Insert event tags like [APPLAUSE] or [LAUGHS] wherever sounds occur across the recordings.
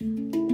Oh,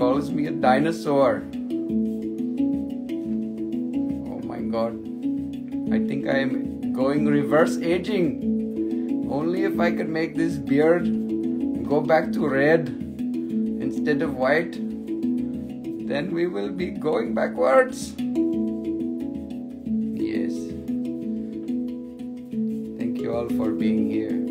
calls me a dinosaur oh my god I think I am going reverse aging only if I could make this beard go back to red instead of white, then we will be going backwards. Yes. Thank you all for being here.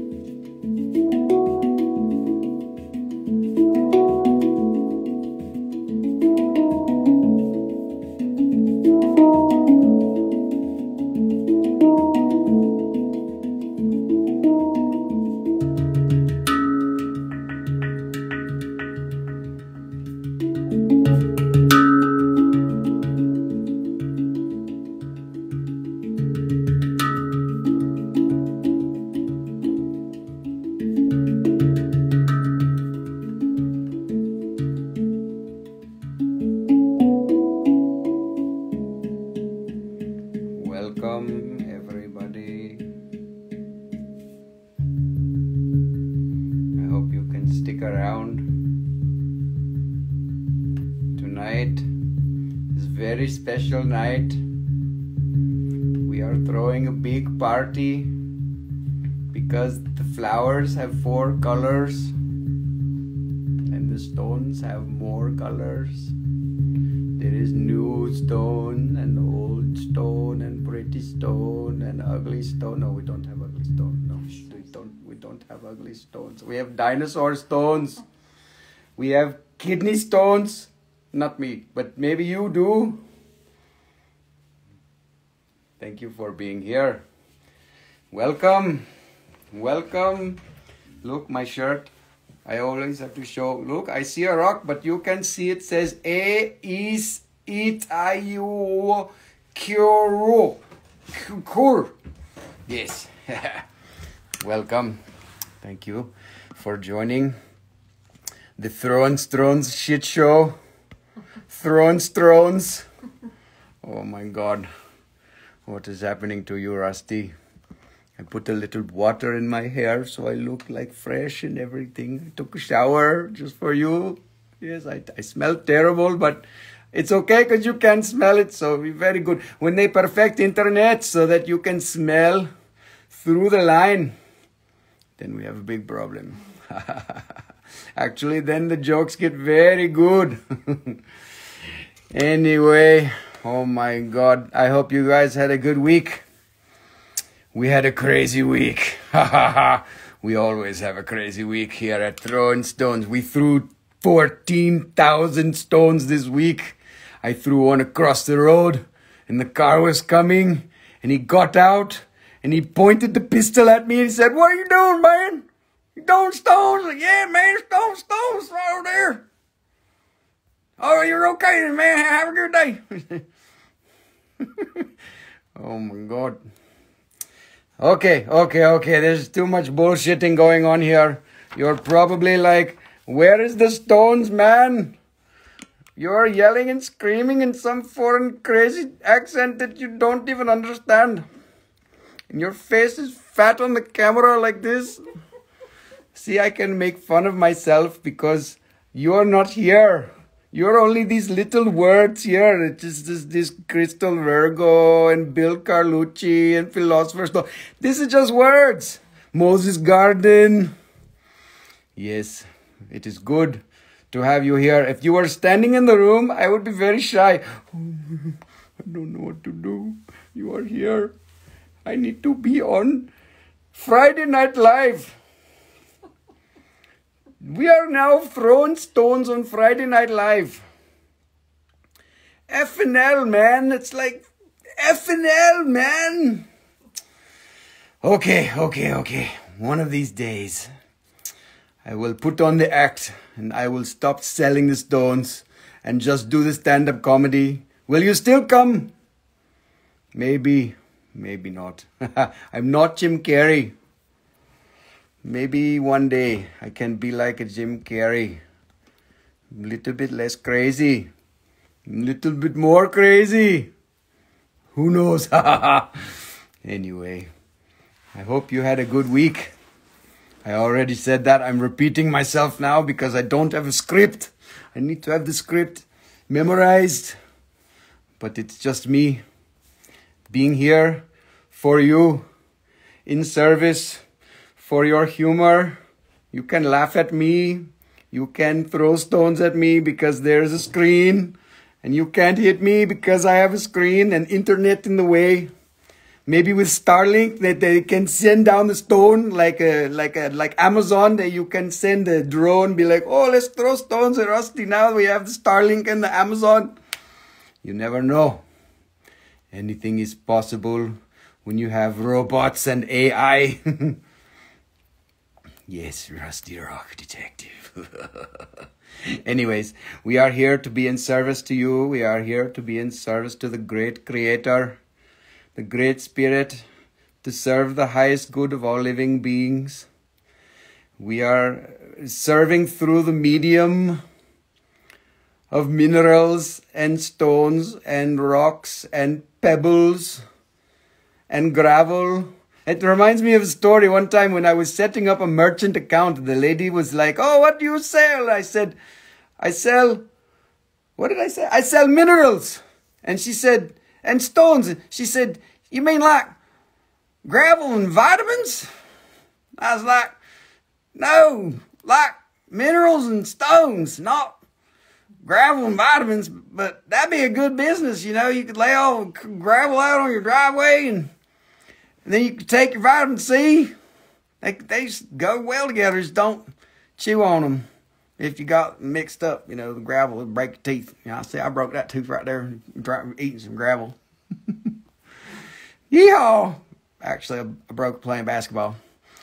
Special night. We are throwing a big party because the flowers have four colors and the stones have more colors. There is new stone and old stone and pretty stone and ugly stone. No, we don't have ugly stone. No, we don't. We don't have ugly stones. We have dinosaur stones. We have kidney stones. Not me, but maybe you do. Thank you for being here. Welcome. Welcome. Look, my shirt. I always have to show. Look, I see a rock, but you can see it says A is it I U. Yes. [LAUGHS] Welcome. Thank you for joining the Thrones Thrones shit show. Thrones Thrones. Oh my god. What is happening to you, Rusty? I put a little water in my hair so I look like fresh and everything. I took a shower just for you. Yes, I, I smell terrible, but it's okay because you can smell it, so be very good. When they perfect internet so that you can smell through the line, then we have a big problem. [LAUGHS] Actually, then the jokes get very good. [LAUGHS] anyway, oh my god, I hope you guys had a good week. We had a crazy week. [LAUGHS] we always have a crazy week here at Throwing Stones. We threw 14,000 stones this week. I threw one across the road and the car was coming and he got out and he pointed the pistol at me and said, What are you doing, man? Throwing stones? Yeah, man, stone stones over there. Oh, you're okay, man. Have a good day. [LAUGHS] [LAUGHS] oh my God. Okay, okay, okay. There's too much bullshitting going on here. You're probably like, where is the stones, man? You're yelling and screaming in some foreign crazy accent that you don't even understand. And your face is fat on the camera like this. See, I can make fun of myself because you're not here. You're only these little words here. It's just this, this Crystal Virgo and Bill Carlucci and Philosopher's Stone. This is just words. Moses Garden. Yes, it is good to have you here. If you were standing in the room, I would be very shy. [LAUGHS] I don't know what to do. You are here. I need to be on Friday Night Live. We are now throwing stones on Friday Night Live. FNL, man. It's like FNL, man. Okay, okay, okay. One of these days, I will put on the act and I will stop selling the stones and just do the stand up comedy. Will you still come? Maybe, maybe not. [LAUGHS] I'm not Jim Carrey. Maybe one day I can be like a Jim Carrey. A little bit less crazy. A little bit more crazy. Who knows? [LAUGHS] anyway, I hope you had a good week. I already said that. I'm repeating myself now because I don't have a script. I need to have the script memorized. But it's just me being here for you in service for your humor. You can laugh at me. You can throw stones at me because there's a screen. And you can't hit me because I have a screen and internet in the way. Maybe with Starlink that they can send down the stone like a like a like Amazon that you can send a drone be like, oh let's throw stones at Rusty now we have the Starlink and the Amazon. You never know. Anything is possible when you have robots and AI. [LAUGHS] yes, Rusty Rock Detective. [LAUGHS] Anyways, we are here to be in service to you. We are here to be in service to the great creator the Great Spirit, to serve the highest good of all living beings. We are serving through the medium of minerals and stones and rocks and pebbles and gravel. It reminds me of a story one time when I was setting up a merchant account. The lady was like, Oh, what do you sell? I said, I sell, what did I say? I sell minerals. And she said, and stones. She said, You mean like gravel and vitamins? I was like, No, like minerals and stones, not gravel and vitamins. But that'd be a good business, you know. You could lay all gravel out on your driveway and, and then you can take your vitamin C. They, they go well together. Just don't chew on them if you got mixed up, you know, the gravel would break your teeth. You know, I see I broke that tooth right there eating some gravel. [LAUGHS] Yeehaw! Actually, I broke playing basketball.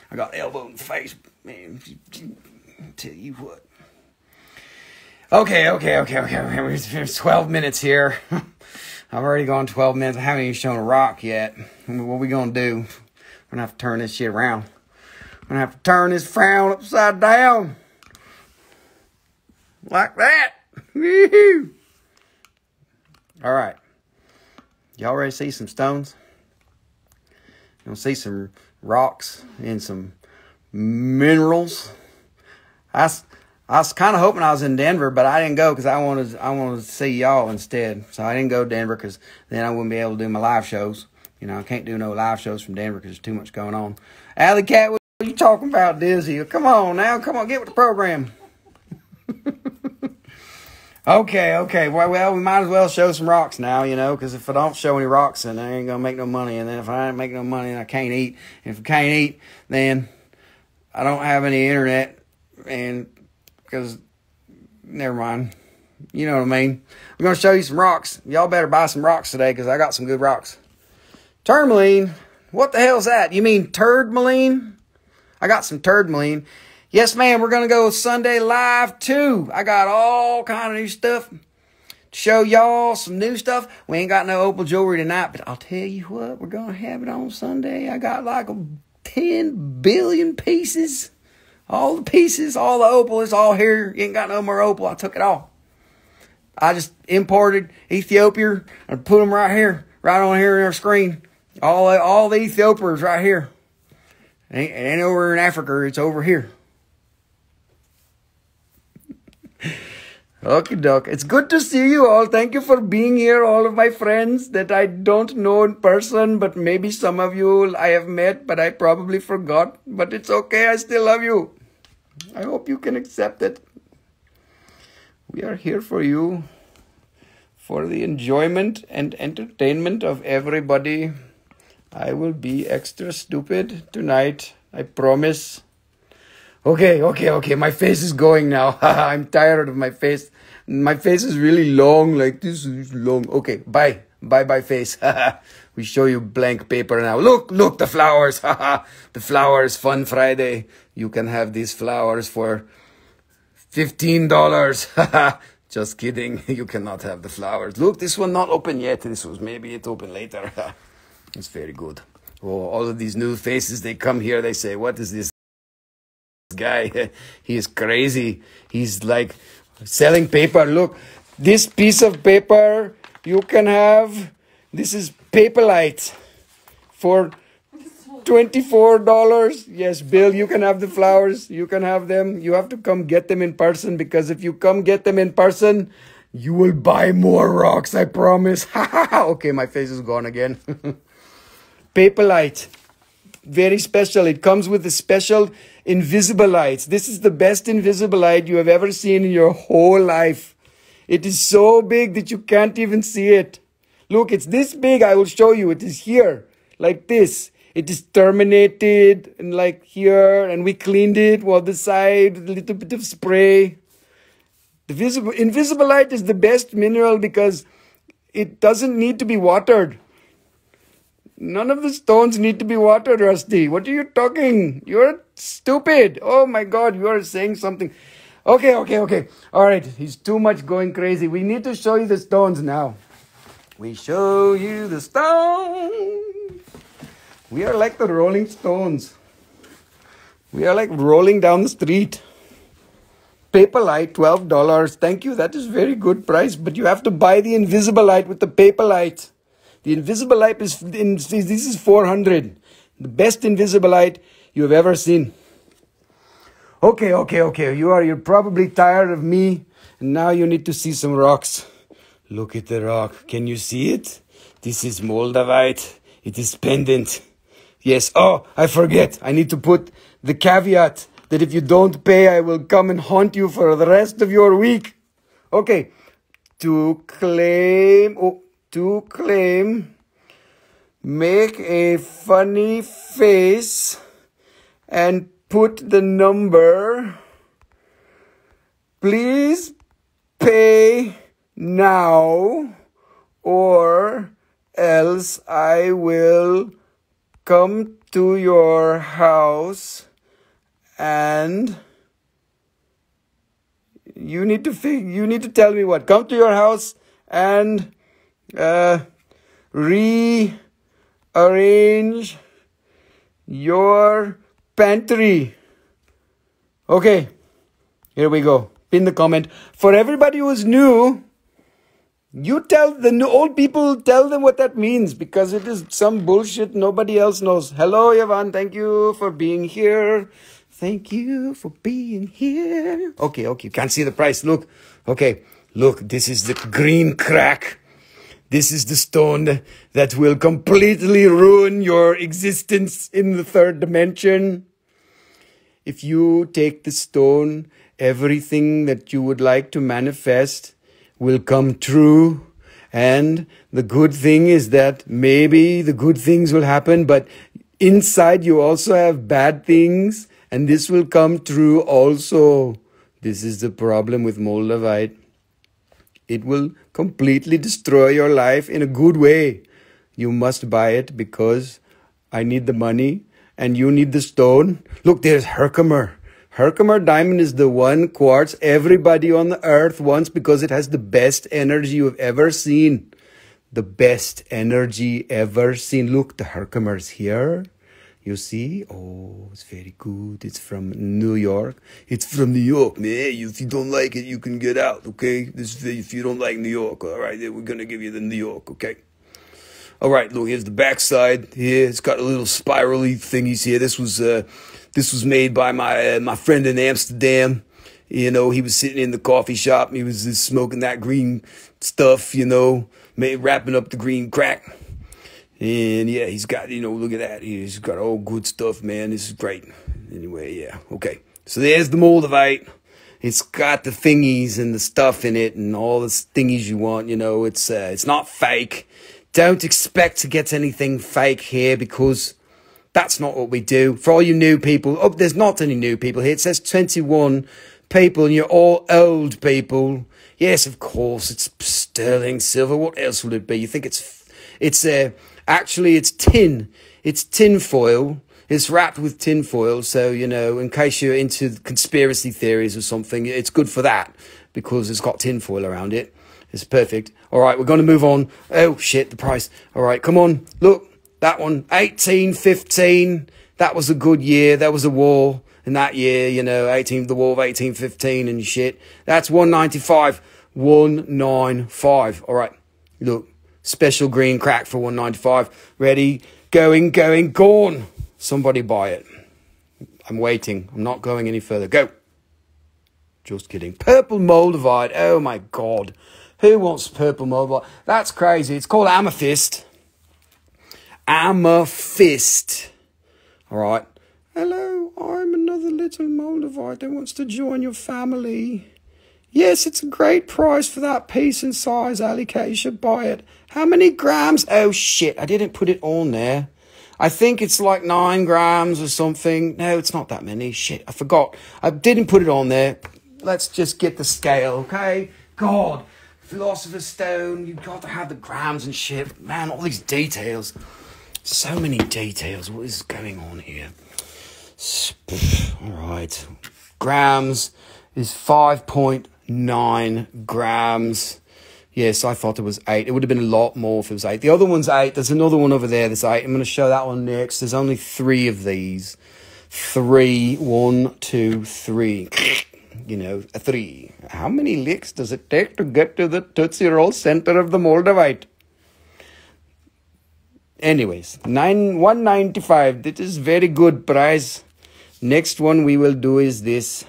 I got elbow in the face. Man, tell you what. Okay, okay, okay, okay. We're 12 minutes here. [LAUGHS] I've already gone 12 minutes. I haven't even shown a rock yet. What we to do? Going to have to turn this shit around. Going to have to turn this frown upside down. Like that. [LAUGHS] All right. Y'all ready to see some stones? You will see some rocks and some minerals. I, I was kind of hoping I was in Denver, but I didn't go because I wanted I wanted to see y'all instead. So I didn't go to Denver because then I wouldn't be able to do my live shows. You know, I can't do no live shows from Denver because there's too much going on. Alley Cat, what are you talking about, Dizzy? Come on now, come on, get with the program. [LAUGHS] Okay, okay. Well, well, we might as well show some rocks now, you know, because if I don't show any rocks, then I ain't gonna make no money. And then if I ain't making no money, then I can't eat. And if I can't eat, then I don't have any internet, and because never mind. You know what I mean? I'm gonna show you some rocks. Y'all better buy some rocks today because I got some good rocks. Tourmaline. What the hell's that? You mean turd I got some turd Yes, ma'am, we're gonna go Sunday live too. I got all kind of new stuff to show y'all some new stuff. We ain't got no opal jewelry tonight, but I'll tell you what, we're gonna have it on Sunday. I got like a 10 billion pieces. All the pieces, all the opal is all here. You ain't got no more opal. I took it all. I just imported Ethiopia and put them right here, right on here in our screen. All all the Ethiopians right here. It ain't, it ain't over in Africa, it's over here. [LAUGHS] Okay, Doc. It's good to see you all. Thank you for being here, all of my friends that I don't know in person, but maybe some of you I have met, but I probably forgot. But it's okay. I still love you. I hope you can accept it. We are here for you, for the enjoyment and entertainment of everybody. I will be extra stupid tonight. I promise. Okay, okay, okay. My face is going now. [LAUGHS] I'm tired of my face. My face is really long, like this is long. Okay, bye. Bye bye face. [LAUGHS] we show you blank paper now. Look, look, the flowers. [LAUGHS] the flowers, fun Friday. You can have these flowers for $15. [LAUGHS] Just kidding. [LAUGHS] You cannot have the flowers. Look, this one not open yet. This was maybe it open later. it's very good. Oh, all of these new faces, they come here, they say, what is this? guy. he is crazy. He's like selling paper. Look, this piece of paper you can have. This is Paperlite for $24. Yes, Bill, you can have the flowers. You can have them. You have to come get them in person because if you come get them in person, you will buy more rocks, I promise. [LAUGHS] okay, my face is gone again. [LAUGHS] Paperlite. Very special. It comes with a special invisible light. This is the best invisible light you have ever seen in your whole life. It is so big that you can't even see it. Look, it's this big. I will show you. It is here, like this. It is terminated and like here, and we cleaned it while the side, a little bit of spray. The visible, invisible light is the best mineral because it doesn't need to be watered. None of the stones need to be watered, Rusty. What are you talking? You're stupid. Oh my God, you are saying something. Okay, okay, okay. All right, he's too much going crazy. We need to show you the stones now. We show you the stones. We are like the Rolling Stones. We are like rolling down the street. Paper light, $12. Thank you. That is very good price. But you have to buy the invisible light with the paper light. The invisible light is, in, this is 400. The best invisible light you have ever seen. Okay, okay, okay. You are, you're probably tired of me. And now you need to see some rocks. Look at the rock. Can you see it? This is Moldavite. It is pendant. Yes. Oh, I forget. I need to put the caveat that if you don't pay, I will come and haunt you for the rest of your week. Okay. To claim, oh, to claim, make a funny face and put the number. Please pay now or else I will come to your house and you need to fig- you need to tell me what. Come to your house and uh, rearrange your pantry. Okay here we go. Pin the comment. For everybody who's new you tell the old people, tell them what that means because it is some bullshit nobody else knows. Hello, Yvonne. Thank you for being here. Thank you for being here. Okay, okay. Can't see the price. Look. Okay. Look, this is the green crack. This is the stone that will completely ruin your existence in the third dimension. If you take the stone, everything that you would like to manifest will come true. And the good thing is that maybe the good things will happen, but inside you also have bad things, and this will come true also. This is the problem with Moldavite. It will completely destroy your life in a good way. You must buy it because I need the money and you need the stone. Look, there's Herkimer. Herkimer diamond is the one quartz everybody on the earth wants because it has the best energy you've ever seen. The best energy ever seen. Look, the Herkimer's here. You see? Oh, it's very good. It's from New York. It's from New York, man. If you don't like it, you can get out, okay? This if you don't like New York, all right? then We're gonna give you the New York, okay? All right, look, here's the backside. Here, it's got a little spirally thingies here. This was uh, this was made by my uh, my friend in Amsterdam. You know, he was sitting in the coffee shop. He was just smoking that green stuff. You know, made, wrapping up the green crack. And yeah, he's got you know, look at that. He's got all good stuff, man. This is great. Anyway, yeah, okay. So there's the Moldavite. It's got the thingies and the stuff in it and all the thingies you want. You know, it's uh, it's not fake. Don't expect to get anything fake here because that's not what we do. For all you new people, oh, there's not any new people here. It says 21 people and you're all old people. Yes, of course, it's sterling silver. What else would it be? You think it's, it's, uh, actually it's tin. It's tin foil. It's wrapped with tin foil. So, you know, in case you're into conspiracy theories or something, it's good for that because it's got tin foil around it. It's perfect. All right, we're going to move on. Oh, shit, the price. All right, come on. Look, that one, 1815. That was a good year. There was a war. in that year, you know, 18, the war of 1815 and shit. That's 195. 195. All right. Look, special green crack for 195. Ready, going, going, gone. Somebody buy it. I'm waiting. I'm not going any further. Go. Just kidding. Purple Moldavite. Oh my god. Who wants purple Moldavite? That's crazy. It's called amethyst. Amethyst. All right. Hello, I'm another little Moldavite that wants to join your family. Yes, it's a great price for that piece and size, Alley Cat. You should buy it. How many grams? Oh shit, I didn't put it on there. I think it's like nine grams or something. No, it's not that many. Shit, I forgot. I didn't put it on there. Let's just get the scale, okay? God, Philosopher's Stone, you've got to have the grams and shit. Man, all these details. So many details. What is going on here? All right. Grams is 5.9 grams. Yes, I thought it was eight. It would have been a lot more if it was eight. The other one's eight. There's another one over there that's eight. I'm going to show that one next. There's only three of these. Three, one, two, three. [CLEARS THROAT] You know, three. How many licks does it take to get to the Tootsie Roll center of the Moldavite? Anyways, nine one ninety five. This is very good price. Next one we will do is this.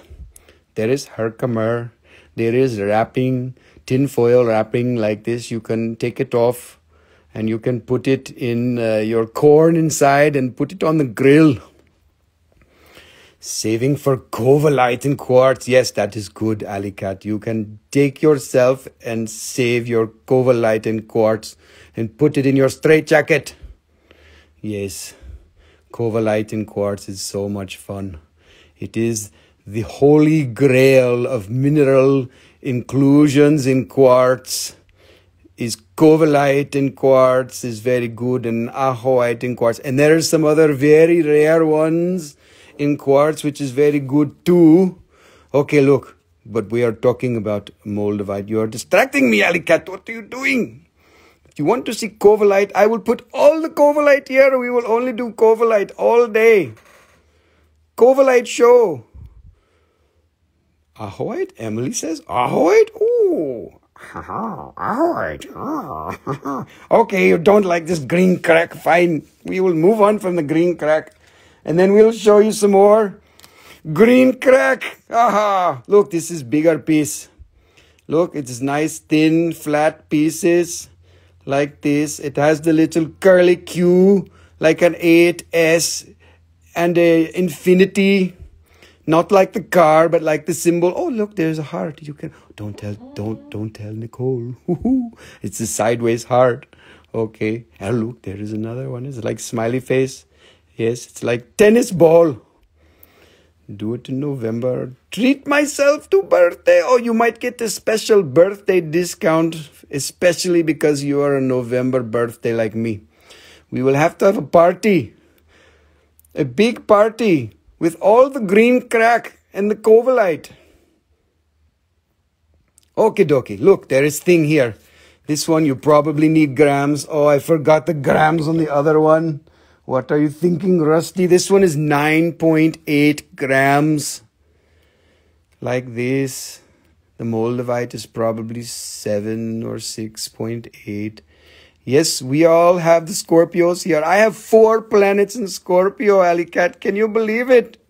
There is Herkimer there is wrapping, tin foil wrapping like this. You can take it off and you can put it in uh, your corn inside and put it on the grill. Saving for Covellite in quartz. Yes, that is good, Alicat. You can take yourself and save your Covellite in quartz and put it in your straitjacket. Yes, Covellite in quartz is so much fun. It is the holy grail of mineral inclusions in quartz is covellite in quartz is very good and ajoite in quartz and there are some other very rare ones in quartz which is very good too okay look but we are talking about moldavite you are distracting me alicat what are you doing if you want to see covellite i will put all the covellite here we will only do covellite all day covellite show Ahoy? Emily says, Ahoy? Ooh. Ahoy. Ah, [LAUGHS] okay, you don't like this green crack. Fine. We will move on from the green crack. And then we'll show you some more green crack. Aha. Look, this is bigger piece. Look, it's nice, thin, flat pieces like this. It has the little curly Q like an 8S and a infinity not like the car, but like the symbol. Oh, look, there's a heart. You can don't tell, don't don't tell Nicole. [LAUGHS] it's a sideways heart. Okay. And look, there is another one. It's like smiley face. Yes, it's like tennis ball. Do it in November. Treat myself to birthday. or you might get a special birthday discount, especially because you are a November birthday like me. We will have to have a party. A big party with all the green crack and the covellite. Okie dokie. Look, there is thing here. This one you probably need grams. Oh, I forgot the grams on the other one. What are you thinking, Rusty? This one is 9.8 grams. Like this. The Moldavite is probably 7 or 6.8. Yes, we all have the Scorpios here. I have four planets in Scorpio, Alicat. Can you believe it?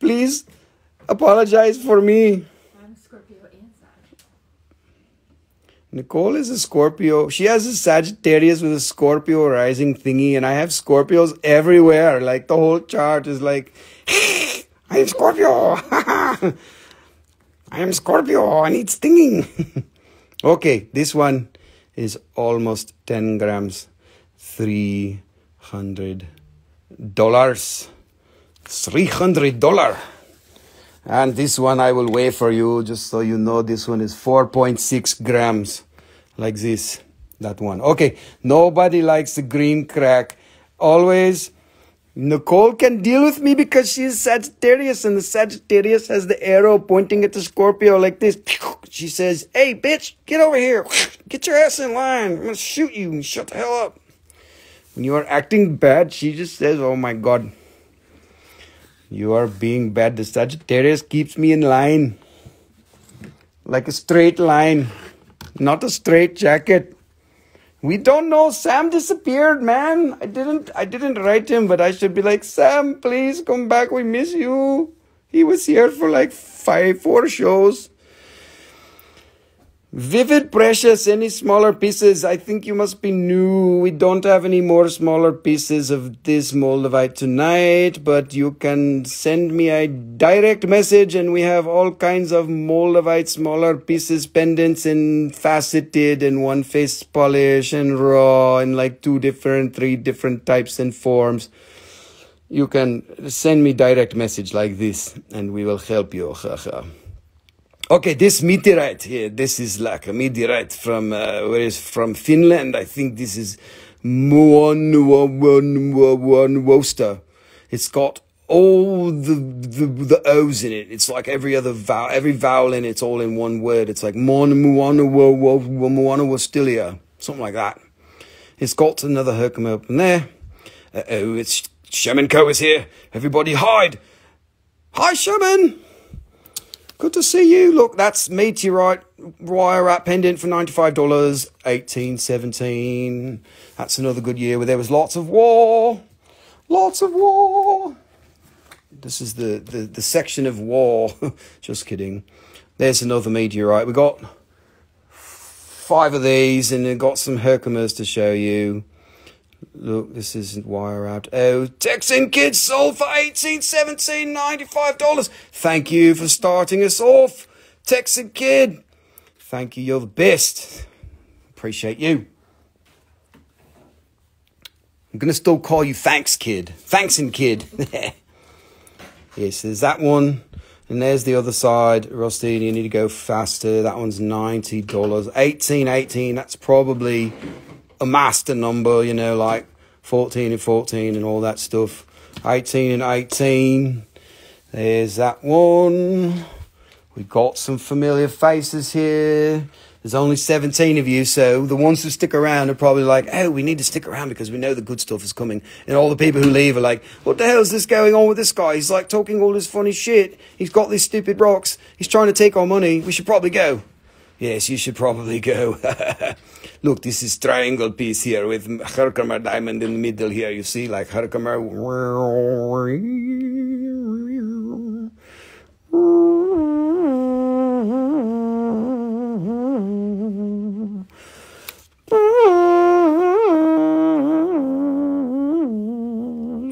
Please apologize for me. I'm Scorpio inside. Nicole is a Scorpio. She has a Sagittarius with a Scorpio rising thingy, and I have Scorpios everywhere. Like the whole chart is like, I'm [GASPS] Scorpio. I am Scorpio, [LAUGHS] and it's stinging. [LAUGHS] okay, this one is almost 10 grams, $300. $300. And this one I will weigh for you just so you know this one is 4.6 grams, like this, that one. Okay, nobody likes the green crack. Always, Nicole can deal with me because she's Sagittarius and the Sagittarius has the arrow pointing at the Scorpio like this. [LAUGHS] She says, Hey, bitch, get over here. [LAUGHS] Get your ass in line. I'm going to shoot you. And shut the hell up. When you are acting bad, she just says, Oh my God. You are being bad. The Sagittarius keeps me in line. Like a straight line, not a straight jacket. We don't know. Sam disappeared, man. I didn't I didn't write him, but I should be like, Sam, please come back. We miss you. He was here for like five, four shows. Vivid Precious, any smaller pieces? I think you must be new. We don't have any more smaller pieces of this Moldavite tonight, but you can send me a direct message and we have all kinds of Moldavite smaller pieces, pendants and faceted and one face polish and raw and like two different, three different types and forms. You can send me direct message like this and we will help you. Okay, this meteorite here, this is like a meteorite from, uh, where is from Finland. I think this is Muonwosta. It's got all the, the, the O's in it. It's like every other vowel, every vowel in it's all in one word. It's like Muonwostilia, something like that. It's got another Herkimer up in there. Uh-oh, it's Shaman Co is here. Everybody hide. Hi, Shaman. Good to see you. Look, that's meteorite wire wrap pendant for $95, 1817. That's another good year where there was lots of war. Lots of war. This is the, the, the section of war. [LAUGHS] Just kidding. There's another meteorite. We got five of these and got some Herkimer's to show you. Look, this isn't wire out. Oh, Texan Kids sold for eighteen, seventeen, ninety-five dollars. Thank you for starting us off, Texan Kid. Thank you. You're the best. Appreciate you. I'm gonna still call you Thanks Kid. Thanks and Kid. [LAUGHS] yes, there's that one. And there's the other side, Rusty. You need to go faster. That one's ninety dollars. Eighteen, eighteen. That's probably a master number, you know, like 14 and 14 and all that stuff. 18 and 18. There's that one. We've got some familiar faces here. There's only 17 of you, so the ones who stick around are probably like, oh, we need to stick around because we know the good stuff is coming. And all the people who leave are like, what the hell is this going on with this guy? He's like talking all this funny shit. He's got these stupid rocks. He's trying to take our money. We should probably go. Yes, you should probably go. [LAUGHS] Look, this is triangle piece here with Herkimer diamond in the middle here. You see, like Herkimer.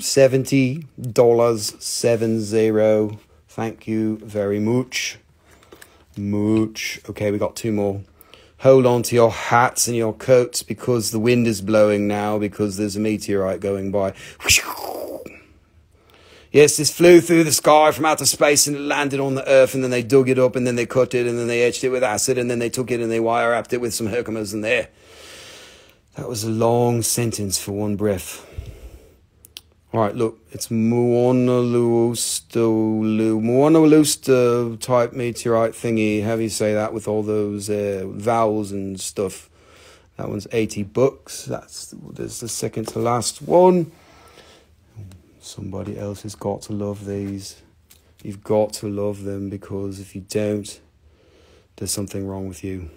Seventy dollars seven zero. Thank you very much. Mooch. Okay, we got two more. Hold on to your hats and your coats because the wind is blowing now because there's a meteorite going by. [LAUGHS] Yes, this flew through the sky from outer space and it landed on the earth and then they dug it up and then they cut it and then they etched it with acid and then they took it and they wire wrapped it with some Herkimer's in there. That was a long sentence for one breath. All right, look, it's Muonaloosta type meteorite thingy. How do you say that with all those uh, vowels and stuff? That one's 80 bucks. That's there's the second to last one. Somebody else has got to love these. You've got to love them because if you don't, there's something wrong with you.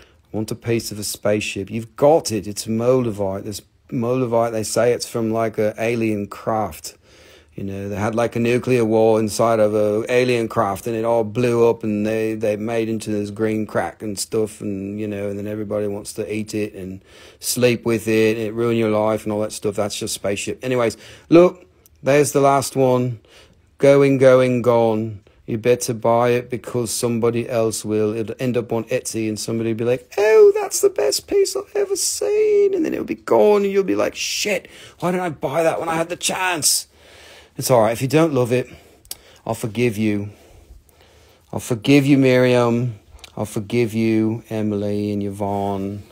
I want a piece of a spaceship. You've got it. It's Moldavite. There's Moldavite, they say it's from like an alien craft. You know, they had like a nuclear war inside of a alien craft and it all blew up and they, they made into this green crack and stuff and, you know, and then everybody wants to eat it and sleep with it and it ruin your life and all that stuff. That's just spaceship. Anyways, look, there's the last one. Going, going, gone you better buy it because somebody else will. It'll end up on Etsy and somebody will be like, oh, that's the best piece I've ever seen. And then it'll be gone and you'll be like, shit, why didn't I buy that when I had the chance? It's all right. If you don't love it, I'll forgive you. I'll forgive you, Miriam. I'll forgive you, Emily and Yvonne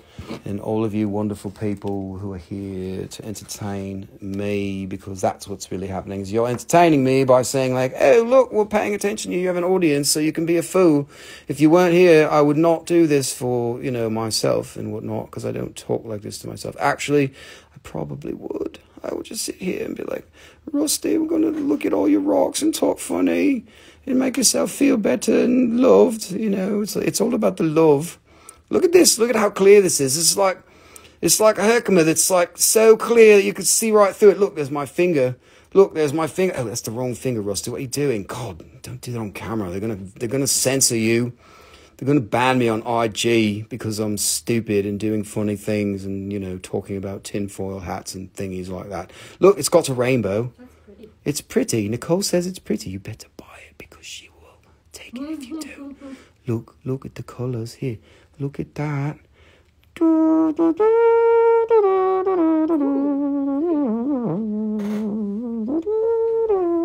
and all of you wonderful people who are here to entertain me because that's what's really happening is you're entertaining me by saying like oh look we're paying attention you have an audience so you can be a fool if you weren't here i would not do this for you know myself and whatnot because i don't talk like this to myself actually i probably would I would just sit here and be like, Rusty, we're going to look at all your rocks and talk funny and make yourself feel better and loved. You know, it's, it's all about the love. Look at this. Look at how clear this is. It's like, it's like a Herkimer that's like so clear that you can see right through it. Look, there's my finger. Look, there's my finger. Oh, that's the wrong finger, Rusty. What are you doing? God, don't do that on camera. They're gonna, they're gonna censor you. They're gonna ban me on IG because I'm stupid and doing funny things and you know talking about tinfoil hats and thingies like that. Look, it's got a rainbow. That's pretty. It's pretty. Nicole says it's pretty. You better buy it because she will take it if you do. [LAUGHS] Look, look at the colours here. Look at that.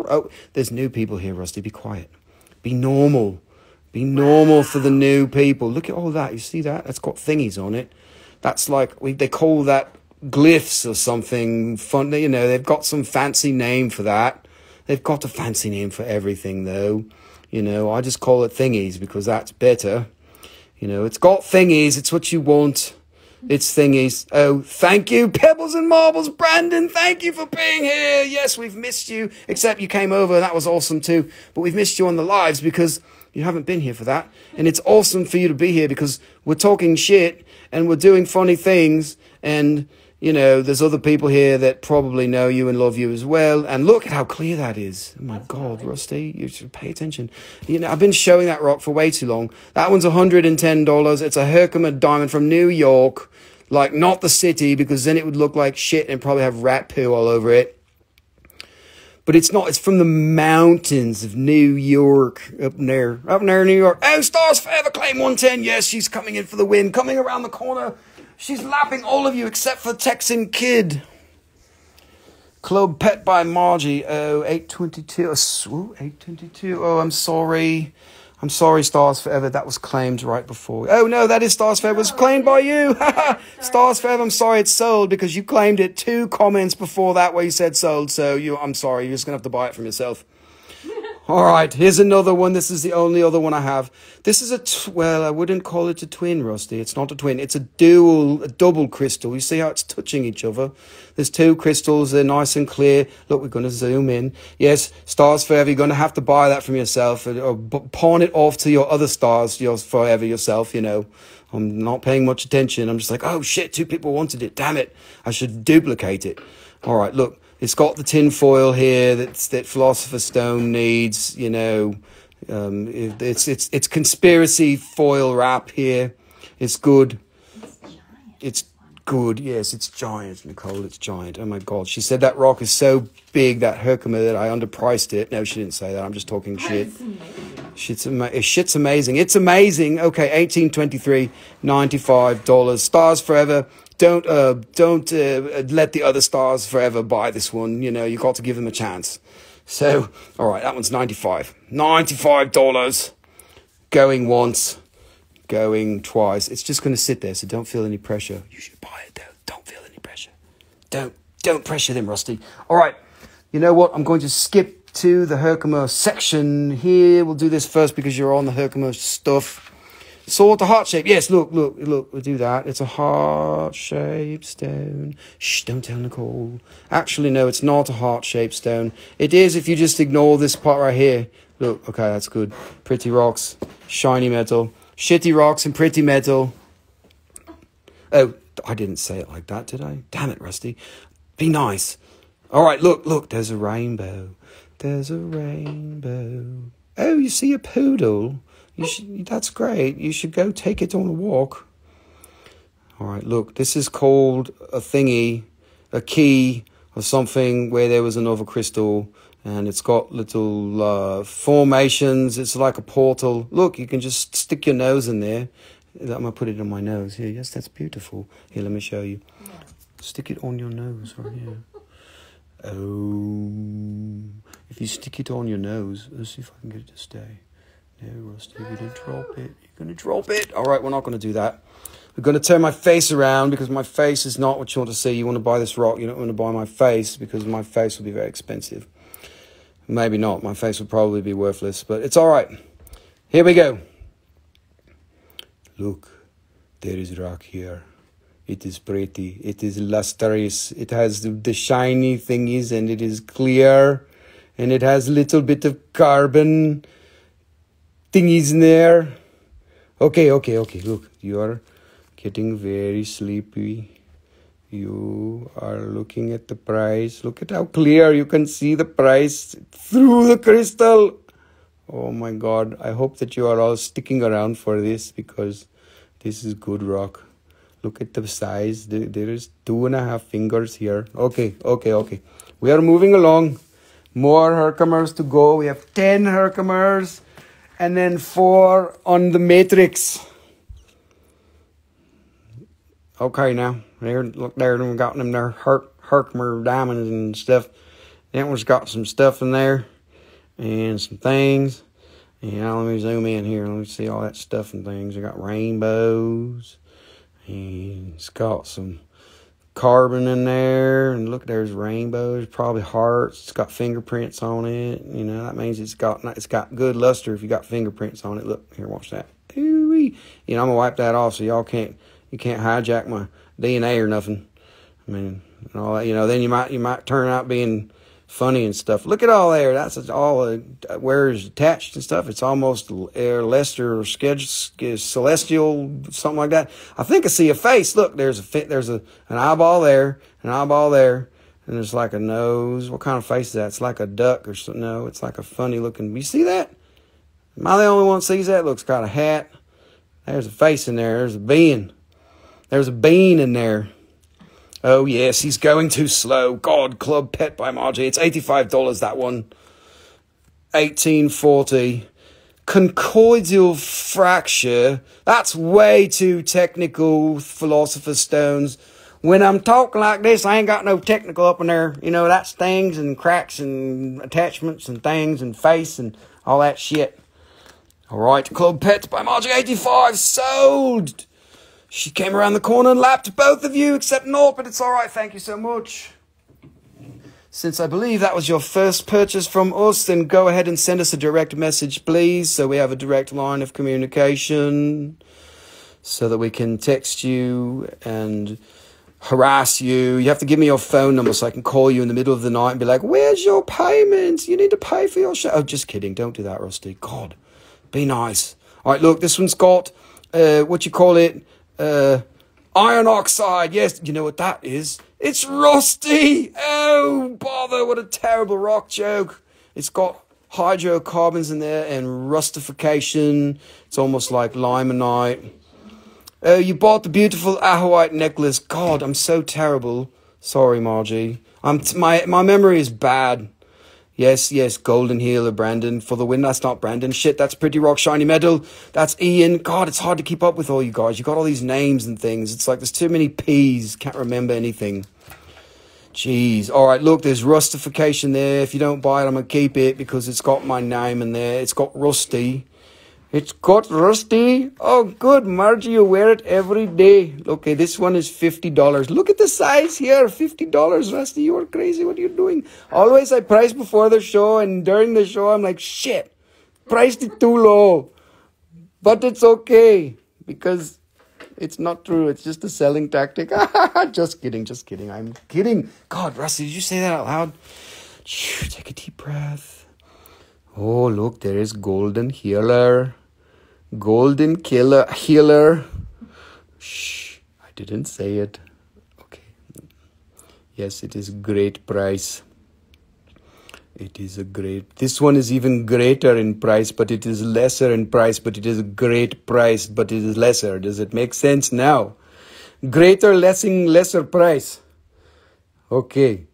Oh, there's new people here, Rusty. Be quiet. Be normal. Be normal for the new people. Look at all that. You see that? That's got thingies on it. That's like we they call that glyphs or something fun. You know, they've got some fancy name for that. They've got a fancy name for everything, though. You know, I just call it thingies because that's better. You know, it's got thingies. It's what you want. It's thingies. Oh, thank you, Pebbles and Marbles, Brandon. Thank you for being here. Yes, we've missed you. Except you came over. That was awesome too. But we've missed you on the lives because you haven't been here for that. And it's awesome for you to be here because we're talking shit and we're doing funny things. And, you know, there's other people here that probably know you and love you as well. And look at how clear that is. Oh my God, Rusty, you should pay attention. You know, I've been showing that rock for way too long. That one's $110. It's a Herkimer diamond from New York. Like, not the city, because then it would look like shit and probably have rat poo all over it. But it's not, it's from the mountains of New York, up there, up near New York. Oh, Stars Forever Claim 110. Yes, she's coming in for the win, coming around the corner. She's lapping all of you except for Texan Kid. Club Pet by Margie. Oh, 822. Oh, 822. Oh, I'm sorry. I'm sorry, Stars Forever. That was claimed right before. Oh, no, that is Stars Forever. It was claimed by you. [LAUGHS] Stars Forever, I'm sorry it's sold because you claimed it two comments before that where you said sold. So you, I'm sorry. You're just going to have to buy it from yourself. All right, here's another one. This is the only other one I have. This is a well, I wouldn't call it a twin, Rusty. It's not a twin. It's a dual, a double crystal. You see how it's touching each other? There's two crystals. They're nice and clear. Look, we're going to zoom in. Yes, stars forever. You're going to have to buy that from yourself uh, or, or pawn it off to your other stars yours forever yourself. You know, I'm not paying much attention. I'm just like, oh shit, two people wanted it. Damn it, I should duplicate it. All right, look. It's got the tin foil here that's, that Philosopher's Stone needs, you know. Um, it, it's, it's, it's conspiracy foil wrap here. It's good. It's. It's good. Yes, it's giant, Nicole. It's giant. Oh my God. She said that rock is so big, that Herkimer, that I underpriced it. No, she didn't say that. I'm just talking shit. Shit's, ama- shit's amazing. It's amazing. Okay, eighteen twenty three, ninety five dollars. Stars forever. Don't uh don't uh, let the other stars forever buy this one. You know you got to give them a chance. So all right, that one's ninety five. Ninety five dollars. Going once, going twice. It's just going to sit there. So don't feel any pressure. You should buy it though. Don't feel any pressure. Don't don't pressure them, Rusty. All right. You know what? I'm going to skip to the Herkimer section here. We'll do this first because you're on the Herkimer stuff. Sword to heart shape. Yes, look, look, look. We'll do that. It's a heart shaped stone. Shh, don't tell Nicole. Actually, no, it's not a heart shaped stone. It is if you just ignore this part right here. Look, okay, that's good. Pretty rocks, shiny metal, shitty rocks, and pretty metal. Oh, I didn't say it like that, did I? Damn it, Rusty. Be nice. All right, look, look, there's a rainbow. There's a rainbow. Oh, you see a poodle? You should, that's great. You should go take it on a walk. All right, look, this is called a thingy, a key or something where there was another crystal and it's got little uh, formations. It's like a portal. Look, you can just stick your nose in there. I'm going to put it on my nose. Here, yes, that's beautiful. Here, let me show you. Stick it on your nose right here. Oh, if you stick it on your nose, let's see if I can get it to stay. No, Rusty, you're gonna drop it. You're gonna drop it. All right, we're not gonna do that. We're gonna turn my face around because my face is not what you want to see. You want to buy this rock. You don't want to buy my face because my face will be very expensive. Maybe not. My face will probably be worthless, but it's all right. Here we go. Look, there is rock here. It is pretty. It is lustrous. It has the, the shiny thingies and it is clear. And it has a little bit of carbon thingies in there. Okay, okay, okay. Look, you are getting very sleepy. You are looking at the price. Look at how clear you can see the price through the crystal. Oh my god. I hope that you are all sticking around for this because this is good rock. Look at the size. There is two and a half fingers here. Okay, okay, okay. We are moving along. More Herkimers to go. We have 10 Herkimers and then 4 on the matrix. Okay, now. There, look there, We've got them there Herk, Herkimer diamonds and stuff. That one's got some stuff in there and some things. Yeah, let me zoom in here. Let me see all that stuff and things. I got rainbows and it's got some carbon in there. And look, there's rainbows, probably hearts. It's got fingerprints on it. You know, that means it's got it's got good luster if you got fingerprints on it. Look, here, watch that. Ooh-wee. You know, I'm gonna wipe that off so y'all can't you can't hijack my DNA or nothing. I mean, and all that. You know, then you might you might turn out being funny and stuff. Look at all there. That's all uh, where is attached and stuff. It's almost air Lester or celestial, something like that. I think I see a face. Look, there's a fit there's a an eyeball there, an eyeball there, and there's like a nose. What kind of face is that? It's like a duck or something. No, it's like a funny looking. You see that? Am I the only one sees that? Looks got a hat. There's a face in there. There's a bean. There's a bean in there. Oh, yes, he's going too slow. God, Club Pet by Margie. It's $85, that one. 1840. Conchoidal fracture. That's way too technical, Philosopher's Stones. When I'm talking like this, I ain't got no technical up in there. You know, that's things and cracks and attachments and things and face and all that shit. All right, Club Pets by Margie 85 sold. She came around the corner and lapped both of you, except Nort, but it's all right. Thank you so much. Since I believe that was your first purchase from us, then go ahead and send us a direct message, please, so we have a direct line of communication, so that we can text you and harass you. You have to give me your phone number so I can call you in the middle of the night and be like, Where's your payment? You need to pay for your show. Oh, just kidding. Don't do that, Rusty. God, be nice. All right, look, this one's got, uh, what you call it? Uh, iron oxide. Yes, you know what that is? It's rusty. Oh, bother. What a terrible rock joke. It's got hydrocarbons in there and rustification. It's almost like limonite. Oh, you bought the beautiful ajoite necklace. God, I'm so terrible. Sorry, Margie. I'm t- my my memory is bad. Yes, yes, Golden Healer, Brandon, for the win. That's not Brandon. Shit, that's Pretty Rock Shiny Metal. That's Ian. God, it's hard to keep up with all you guys. You got all these names and things. It's like there's too many P's. Can't remember anything. Jeez. All right, look, there's rustification there. If you don't buy it, I'm going to keep it because it's got my name in there. It's got Rusty. It's got rusty. Oh, good, Margie. You wear it every day. Okay, this one is $50. Look at the size here. $50, Rusty. You are crazy. What are you doing? Always I price before the show, and during the show, I'm like, shit, priced it too low. But it's okay because it's not true. It's just a selling tactic. [LAUGHS] just kidding. Just kidding. I'm kidding. God, Rusty, did you say that out loud? Take a deep breath. Oh, look, there is Golden Healer. Golden Killer Healer. Shh, I didn't say it. Okay. Yes, it is great price. It is a great. This one is even greater in price, but it is lesser in price, but it is a great price, but it is lesser. Does it make sense now? Greater, lessing, lesser price. Okay.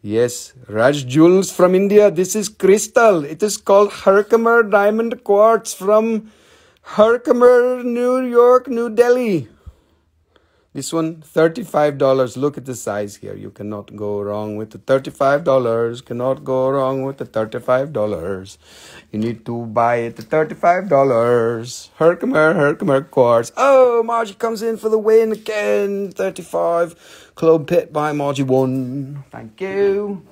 Yes, Raj Jewels from India. This is crystal. It is called Herkimer Diamond Quartz from Herkimer, New York, New Delhi. This one, $35. Look at the size here. You cannot go wrong with the $35. Cannot go wrong with the $35. You need to buy it at $35. Herkimer, Herkimer quartz. Oh, Margie comes in for the win again. 35. Club Pit by Margie 1. Thank you.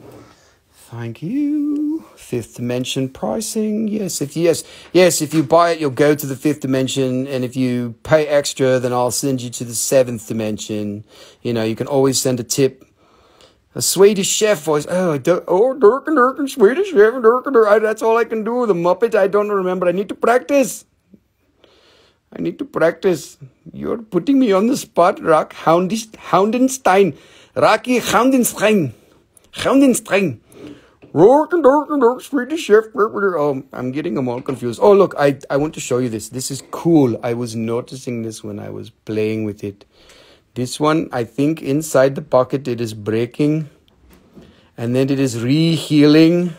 Thank you. Fifth dimension pricing. Yes, if yes, yes, if you buy it, you'll go to the fifth dimension, and if you pay extra, then I'll send you to the seventh dimension. You know, you can always send a tip. A Swedish chef voice. Oh, I don't, oh, Durkin, Durkin, Swedish chef, Durkin, Durkin. That's all I can do. The Muppet, I don't remember. I need to practice. I need to practice. You're putting me on the spot, Rock Houndenstein. Rocky Houndenstein. Houndenstein. Swedish Chef. Oh, I'm getting them all confused. Oh, look, I, I want to show you this. This is cool. I was noticing this when I was playing with it. This one, I think inside the pocket it is breaking. And then it is re-healing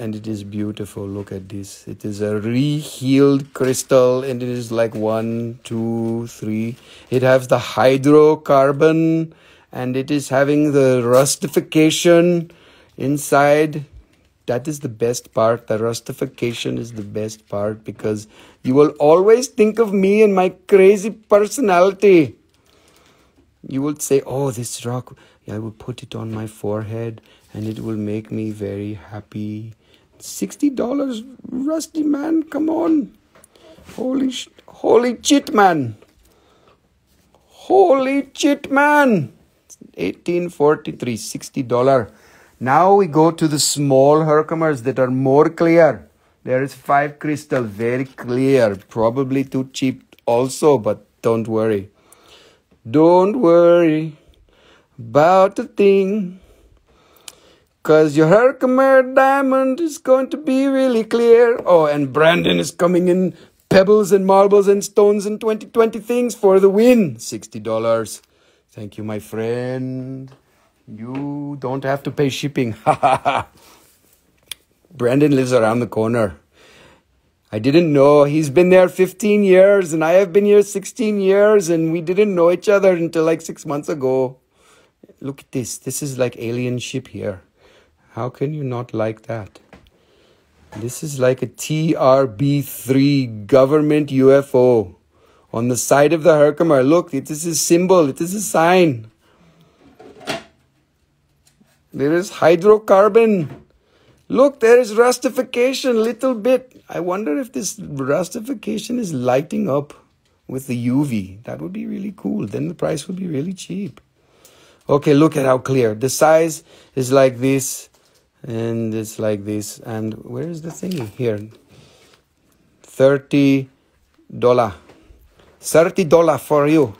and it is beautiful. Look at this. It is a rehealed crystal and it is like one, two, three. It has the hydrocarbon and it is having the rustification inside. That is the best part. The rustification is the best part because you will always think of me and my crazy personality. You will say, Oh, this rock, I will put it on my forehead and it will make me very happy $60 rusty man come on holy sh- holy chit man holy chit man 1843 $60 now we go to the small herkimers that are more clear there is five crystal very clear probably too cheap also but don't worry don't worry about the thing Cause your Herkimer diamond is going to be really clear. Oh, and Brandon is coming in pebbles and marbles and stones and 2020 things for the win. $60. Thank you, my friend. You don't have to pay shipping. [LAUGHS] Brandon lives around the corner. I didn't know. He's been there 15 years and I have been here 16 years and we didn't know each other until like six months ago. Look at this. This is like alien ship here. How can you not like that? This is like a TRB 3 government UFO on the side of the Herkimer. Look, it is a symbol, it is a sign. There is hydrocarbon. Look, there is rustification, little bit. I wonder if this rustification is lighting up with the UV. That would be really cool. Then the price would be really cheap. Okay, look at how clear. The size is like this and it's like this and where is the thingy here 30 dollar 30 dollar for you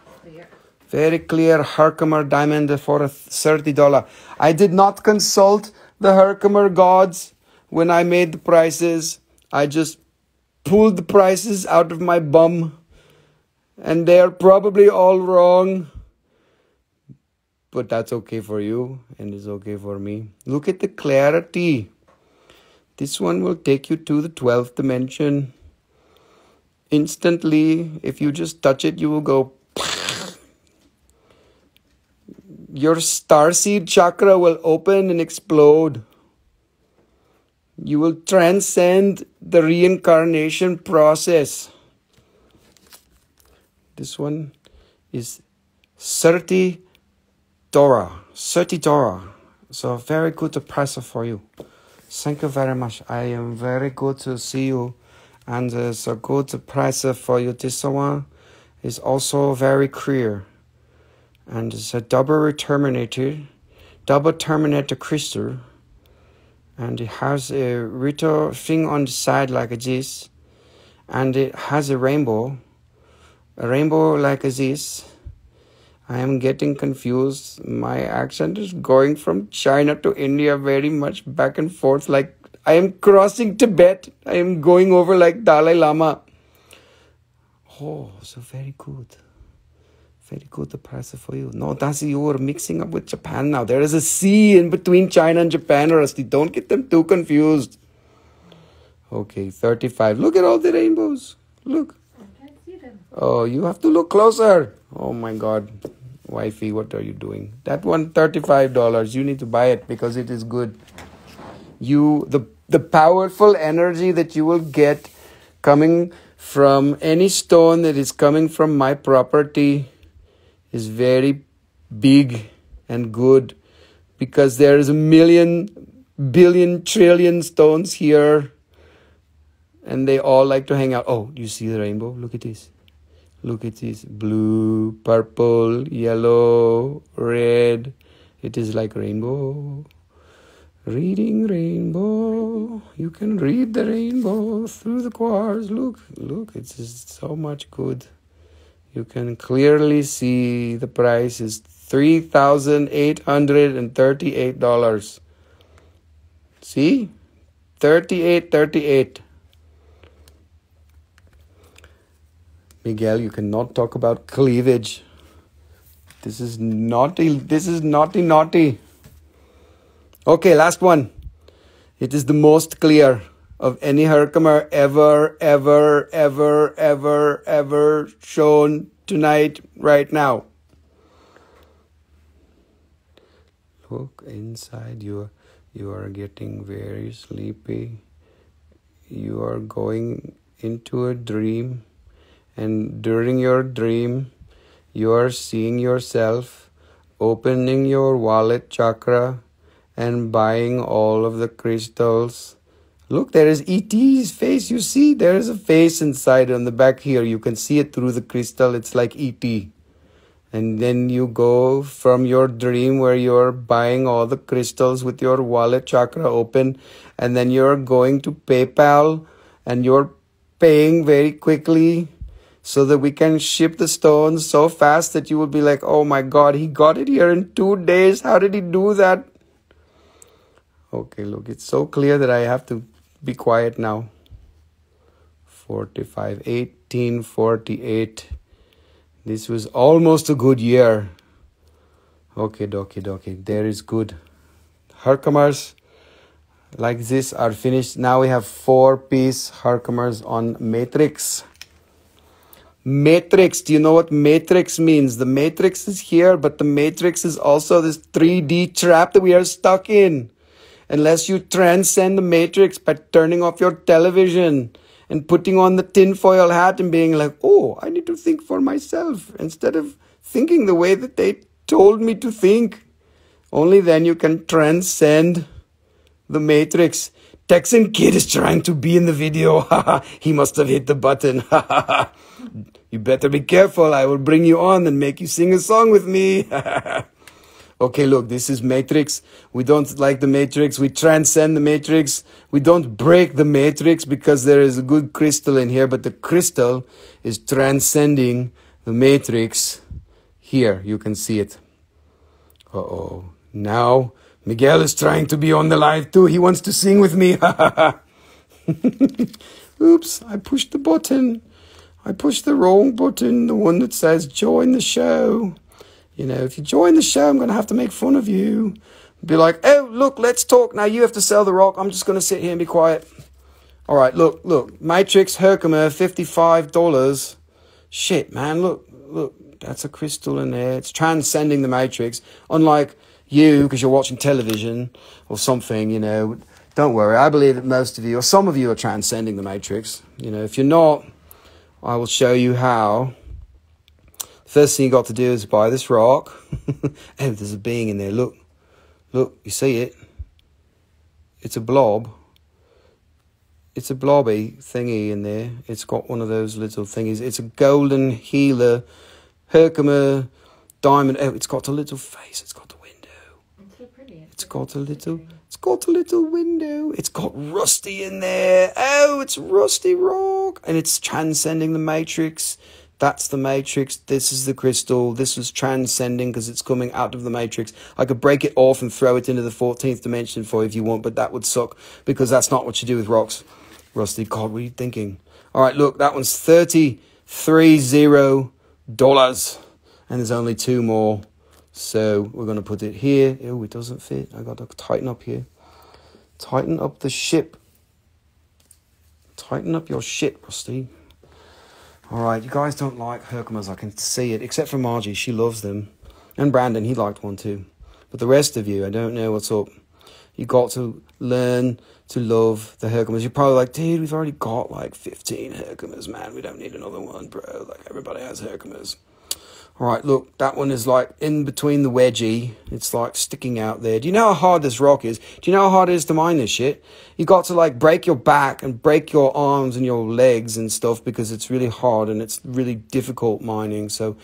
very clear herkimer diamond for 30 dollar i did not consult the herkimer gods when i made the prices i just pulled the prices out of my bum and they are probably all wrong but that's okay for you and it's okay for me. Look at the clarity. This one will take you to the 12th dimension. Instantly, if you just touch it, you will go. Your starseed chakra will open and explode. You will transcend the reincarnation process. This one is Sarti Dora, 30 Dora. So very good price for you. Thank you very much. I am very good to see you. And uh, so good price for you. This one is also very clear. And it's a double terminator, double terminator crystal. And it has a little thing on the side like this. And it has a rainbow. A rainbow like this I am getting confused. My accent is going from China to India very much back and forth. Like I am crossing Tibet. I am going over like Dalai Lama. Oh, so very good. Very good the price for you. No, that's you are mixing up with Japan now. There is a sea in between China and Japan, Rusty. Don't get them too confused. Okay, 35. Look at all the rainbows. Look. I can't see them. Oh, you have to look closer. Oh my god wifey what are you doing that one $35 you need to buy it because it is good you the the powerful energy that you will get coming from any stone that is coming from my property is very big and good because there is a million billion trillion stones here and they all like to hang out. Oh you see the rainbow? Look at this. Look at this. Blue purple yellow red. It is like rainbow. Reading rainbow. You can read the rainbow through the quartz. Look look it's just so much good you can clearly see the price is $3,838. See? 38 38 Miguel, you cannot talk about cleavage. This is naughty. This is naughty, naughty. Okay, last one. It is the most clear of any Herkimer ever, ever, ever, ever, ever shown tonight, right now. Look inside you. You are getting very sleepy. You are going into a dream, and during your dream, you are seeing yourself opening your wallet chakra and buying all of the crystals Look, there is ET's face. You see, there is a face inside on the back here. You can see it through the crystal. It's like ET. And then you go from your dream where you're buying all the crystals with your wallet chakra open, and then you're going to PayPal and you're paying very quickly so that we can ship the stones so fast that you will be like, oh my God, he got it here in two days. How did he do that? Okay, look, it's so clear that I have to be quiet now. 45, 1848. This was almost a good year. Okay, dokie, dokie. There is good. Herkimers like this are finished. Now we have four piece Herkimers on matrix. Matrix, do you know what matrix means? The matrix is here, but the matrix is also this 3D trap that we are stuck in unless you transcend the matrix by turning off your television and putting on the tinfoil hat and being like, oh, I need to think for myself instead of thinking the way that they told me to think. Only then you can transcend the matrix. Texan Kid is trying to be in the video. [LAUGHS] he must have hit the button. [LAUGHS] you better be careful. I will bring you on and make you sing a song with me. [LAUGHS] okay, look, this is Matrix. We don't like the Matrix. We transcend the Matrix. We don't break the Matrix because there is a good crystal in here, but the crystal is transcending the Matrix. Here, you can see it. Uh oh. Now, Miguel is trying to be on the live too. He wants to sing with me. [LAUGHS] Oops, I pushed the button. I pushed the wrong button, the one that says join the show. You know, if you join the show, I'm going to have to make fun of you. Be like, oh, look, let's talk. Now you have to sell the rock. I'm just going to sit here and be quiet. All right, look, look. Matrix Herkimer, $55. Shit, man, look, look. That's a crystal in there. It's transcending the Matrix. Unlike you, because you're watching television or something, you know. Don't worry. I believe that most of you, or some of you, are transcending the Matrix. You know, if you're not, I will show you how. First thing you got to do is buy this rock. [LAUGHS] oh, there's a being in there. Look. Look, you see it? It's a blob. It's a blobby thingy in there. It's got one of those little thingies. It's a golden healer, Herkimer, diamond. Oh, it's got a little face. It's got a window. It's so pretty. It's got a little. It's got a little window. It's got rusty in there. Oh, it's rusty rock, and it's transcending the matrix. That's the matrix. This is the crystal. This was transcending because it's coming out of the matrix. I could break it off and throw it into the 14th dimension for you if you want, but that would suck because that's not what you do with rocks. Rusty, God, what are you thinking? All right, look, that one's $33, and there's only two more. So we're going to put it here. Oh, it doesn't fit. I got to tighten up here. Tighten up the ship. Tighten up your shit, Rusty. All right, you guys don't like Herkimers, I can see it, except for Margie. She loves them. And Brandon, he liked one too. But the rest of you, I don't know what's up. You got to learn to love the Herkimers. You're probably like, dude, we've already got like 15 Herkimers, man. We don't need another one, bro. Like, everybody has Herkimers. All right, look, that one is like in between the wedgie. It's like sticking out there. Do you know how hard this rock is? Do you know how hard it is to mine this shit? You got to like break your back and break your arms and your legs and stuff because it's really hard and it's really difficult mining. So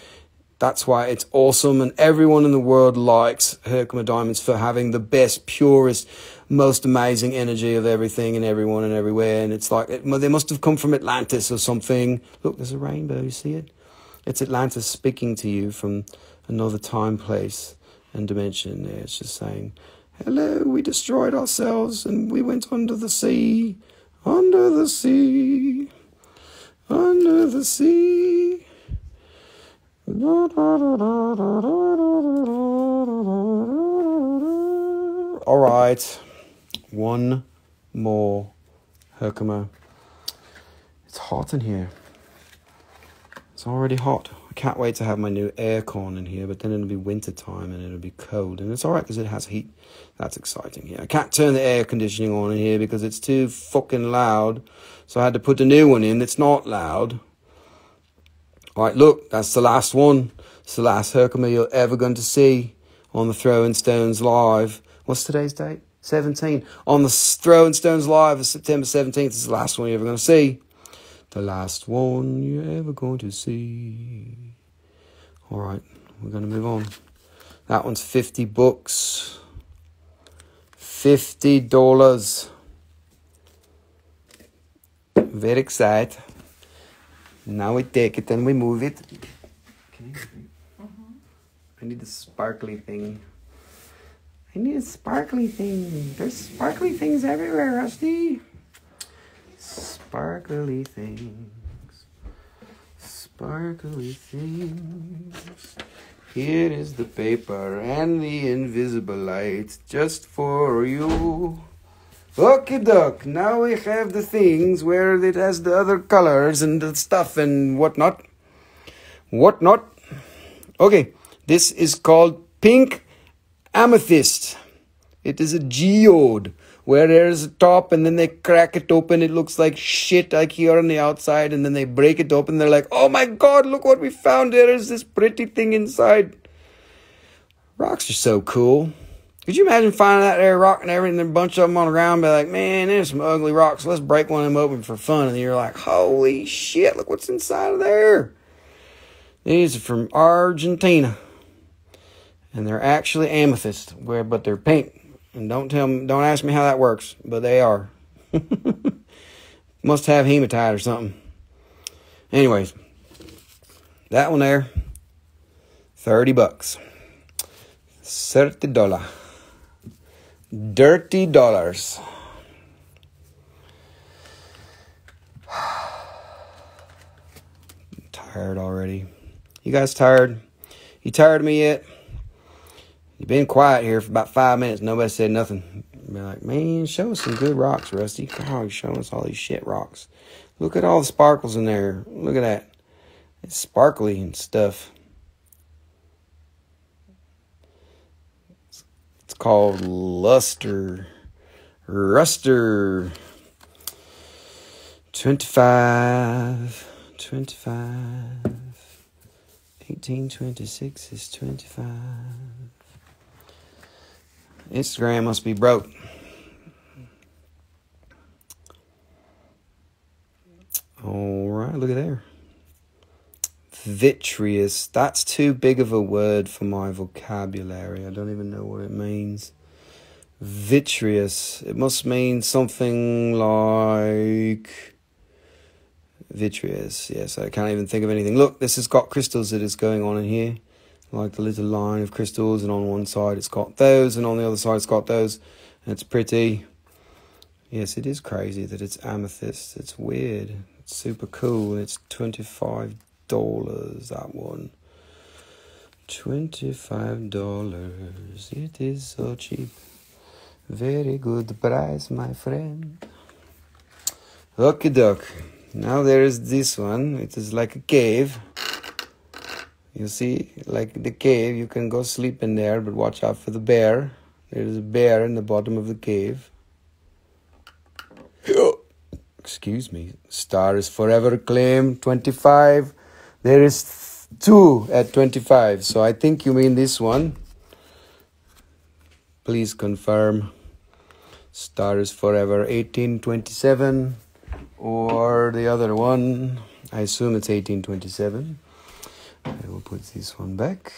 that's why it's awesome. And everyone in the world likes Herkimer Diamonds for having the best, purest, most amazing energy of everything and everyone and everywhere. And it's like, it, they must have come from Atlantis or something. Look, there's a rainbow. You see it? It's Atlantis speaking to you from another time, place, and dimension. It's just saying, Hello, we destroyed ourselves and we went under the sea, under the sea, under the sea. All right, one more Herkimer. It's hot in here. It's already hot. I can't wait to have my new aircon in here, but then it'll be winter time and it'll be cold. And it's alright because it has heat. That's exciting. Yeah, I can't turn the air conditioning on in here because it's too fucking loud. So I had to put a new one in that's not loud. Alright, look, that's the last one. It's the last Herkimer you're ever going to see on the Throwin' Stones Live. What's today's date? 17. On the Throwin' Stones Live of September 17th is the last one you're ever going to see. The last one you're ever going to see. All right, we're going to move on. That one's 50 bucks. $50. Very excited. Now we take it and we move it. Mm-hmm. I need a sparkly thing. I need a sparkly thing. There's sparkly things everywhere, Rusty sparkly things, sparkly things. Here is the paper and the invisible light just for you. Okay, duck. Now we have the things where it has the other colors and the stuff and whatnot. Whatnot. Okay, this is called pink amethyst. It is a geode where there's a top and then they crack it open. It looks like shit like here on the outside and then they break it open. They're like, oh my god, look what we found. There is this pretty thing inside. Rocks are so cool. Could you imagine finding that there rock and everything, and a bunch of them on the ground, be like, man, there's some ugly rocks. Let's break one of them open for fun. And you're like, holy shit, look what's inside of there. These are from Argentina. And they're actually amethyst, where but they're pink. And don't tell me, don't ask me how that works, but they are. [LAUGHS] Must have hematite or something. Anyways, that one there, 30 bucks. 30 dollar. Dirty dollars. [SIGHS] tired already. You guys tired? You tired of me yet? You've been quiet here for about five minutes. Nobody said nothing. Be like, man, show us some good rocks, Rusty. God, you're showing us all these shit rocks. Look at all the sparkles in there. Look at that. It's sparkly and stuff. It's called luster. Ruster. 25. 25. 1826 is 25. Instagram must be broke. All right, look at there. Vitreous. That's too big of a word for my vocabulary. I don't even know what it means. Vitreous. It must mean something like vitreous. Yes, I can't even think of anything. Look, this has got crystals that is going on in here like the little line of crystals, and on one side it's got those, and on the other side it's got those, and it's pretty. Yes, it is crazy that it's amethyst. It's weird. It's super cool. It's twenty-five dollars. That one. Twenty-five dollars. It is so cheap. Very good price, my friend. Okay, duck. Now there is this one. It is like a cave. You see, like the cave, you can go sleep in there, but watch out for the bear. There's a bear in the bottom of the cave. [GASPS] Excuse me. Star is forever claim 25. There is two at 25. So I think you mean this one. Please confirm. Stars Forever 1827 or the other one. I assume it's 1827. I will put this one back.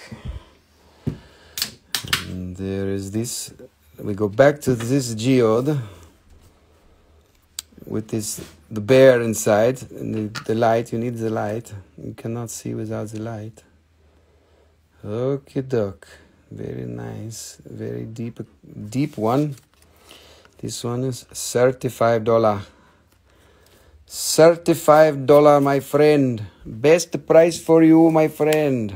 And there is this. We go back to this geode with this the bear inside and the, the light. You need the light. You cannot see without the light. Okay, doc. Very nice. Very deep, deep one. This one is thirty-five dollar. Thirty-five dollar, my friend. Best price for you, my friend.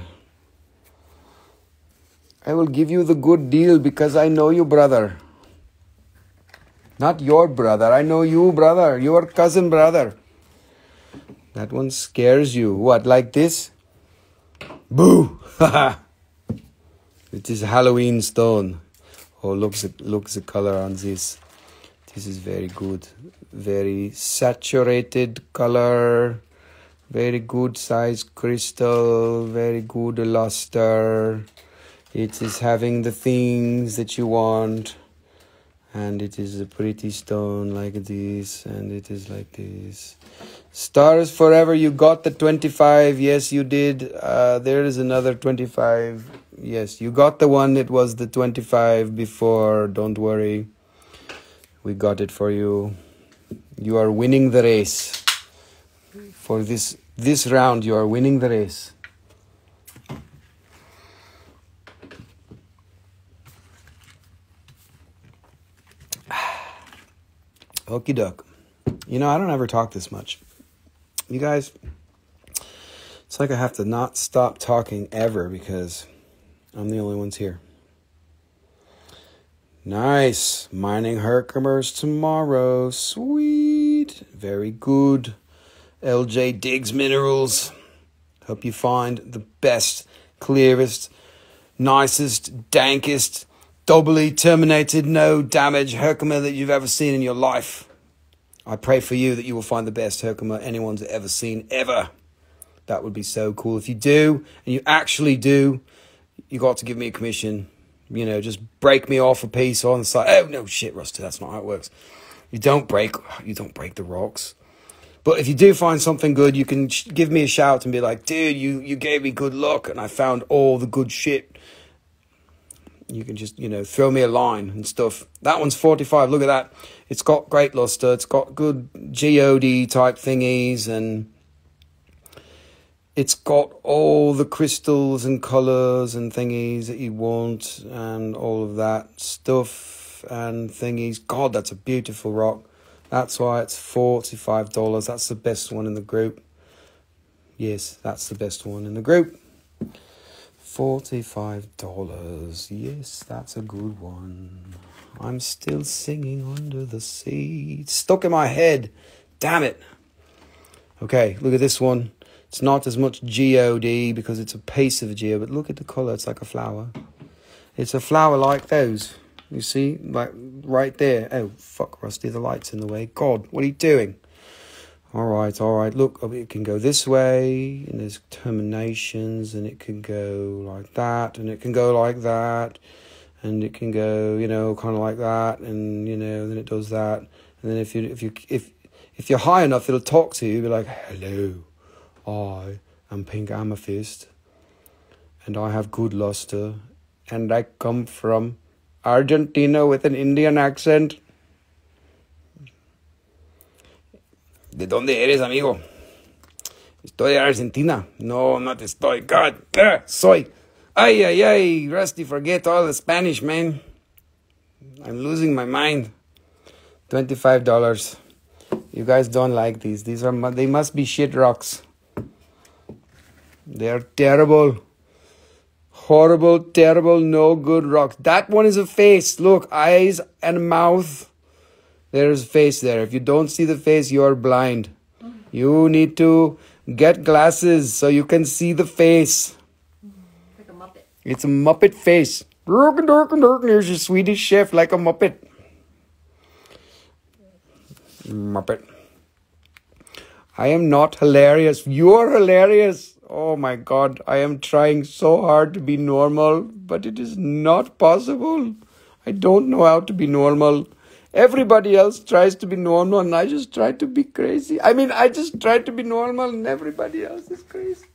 I will give you the good deal because I know you, brother. Not your brother. I know you, brother. Your cousin, brother. That one scares you. What, like this? Boo! [LAUGHS] it is Halloween stone. Oh, look, the, look the color on this. This is very good. Very saturated color. Very good size crystal. Very good luster. It is having the things that you want. And it is a pretty stone like this. And it is like this. Stars forever. You got the 25. Yes, you did. Uh, there is another 25. Yes, you got the one. It was the 25 before. Don't worry. We got it for you. You are winning the race. For this this round, you are winning the race. [SIGHS] Okie doke. You know, I don't ever talk this much. You guys, it's like I have to not stop talking ever because I'm the only ones here. Nice. Mining Herkimers tomorrow. Sweet. Very good. LJ Digs Minerals. Hope you find the best, clearest, nicest, dankest, doubly terminated, no damage Herkimer that you've ever seen in your life. I pray for you that you will find the best Herkimer anyone's ever seen, ever. That would be so cool. If you do, and you actually do, you got to give me a commission you know, just break me off a piece on the side. Oh no, shit, Rusty, that's not how it works. You don't break, you don't break the rocks. But if you do find something good, you can give me a shout and be like, dude, you you gave me good luck, and I found all the good shit. You can just you know throw me a line and stuff. That one's forty five. Look at that. It's got great luster. It's got good god type thingies and it's got all the crystals and colors and thingies that you want and all of that stuff and thingies. God, that's a beautiful rock. That's why it's $45. That's the best one in the group. Yes, that's the best one in the group. $45. Yes, that's a good one. I'm still singing under the sea. It's stuck in my head. Damn it. Okay, look at this one. It's not as much G-O-D because it's a piece of a geo, but look at the colour, it's like a flower. It's a flower like those. You see? Like right there. Oh, fuck, Rusty, the light's in the way. God, what are you doing? Alright, alright, look, oh, it can go this way, and there's terminations, and it can go like that, and it can go like that, and it can go, you know, kind of like that, and, you know, then it does that. And then if you, if you, if, if you're high enough, it'll talk to you, be like, hello. I am pink amethyst, and I have good luster, and I come from Argentina with an Indian accent. ¿De dónde eres, amigo? Estoy en Argentina. No, no estoy. God, uh, soy. Ay, ay, ay. Rusty, forget all the Spanish, man. I'm losing my mind. $25. You guys don't like these. These are, they must be shit rocks. They are terrible. Horrible, terrible, no good rocks. That one is a face. Look, eyes and mouth. There's a face there. If you don't see the face, you are blind. You need to get glasses so you can see the face. Like a Muppet. It's a Muppet face. Here's your Swedish chef like a Muppet. Muppet. I am not hilarious. You're hilarious. Oh my god, I am trying so hard to be normal, but it is not possible. I don't know how to be normal. Everybody else tries to be normal, and I just try to be crazy. I mean, I just try to be normal, and everybody else is crazy.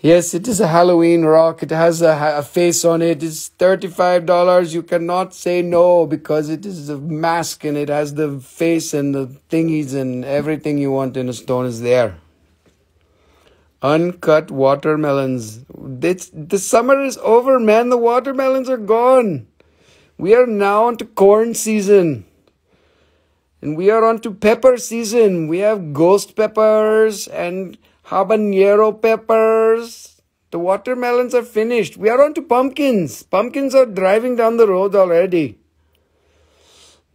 Yes, it is a Halloween rock. It has a, a face on it. It's $35. You cannot say no because it is a mask and it has the face and the thingies and everything you want in a stone is there. Uncut watermelons. It's, the summer is over, man. The watermelons are gone. We are now into corn season. And we are on to pepper season. We have ghost peppers and habanero peppers. The watermelons are finished. We are on to pumpkins. Pumpkins are driving down the road already.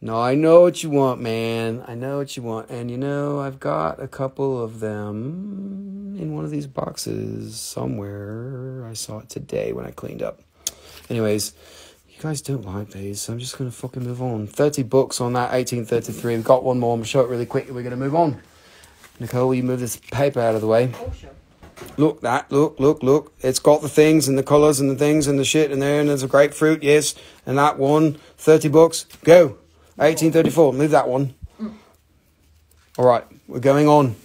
No, I know what you want, man. I know what you want. And you know, I've got a couple of them in one of these boxes somewhere. I saw it today when I cleaned up. Anyways, you guys don't like these, so I'm just going to fucking move on. 30 books on that 1833. We've got one more. I'm going to show it really quick. We're going to move on. Nicole, will you move this paper out of the way? Oh, sure. Look, that, look, look, look. It's got the things and the colours and the things and the shit in there, and there's a grapefruit, yes. And that one, 30 bucks. Go. 1834. Move that one. All right, we're going on.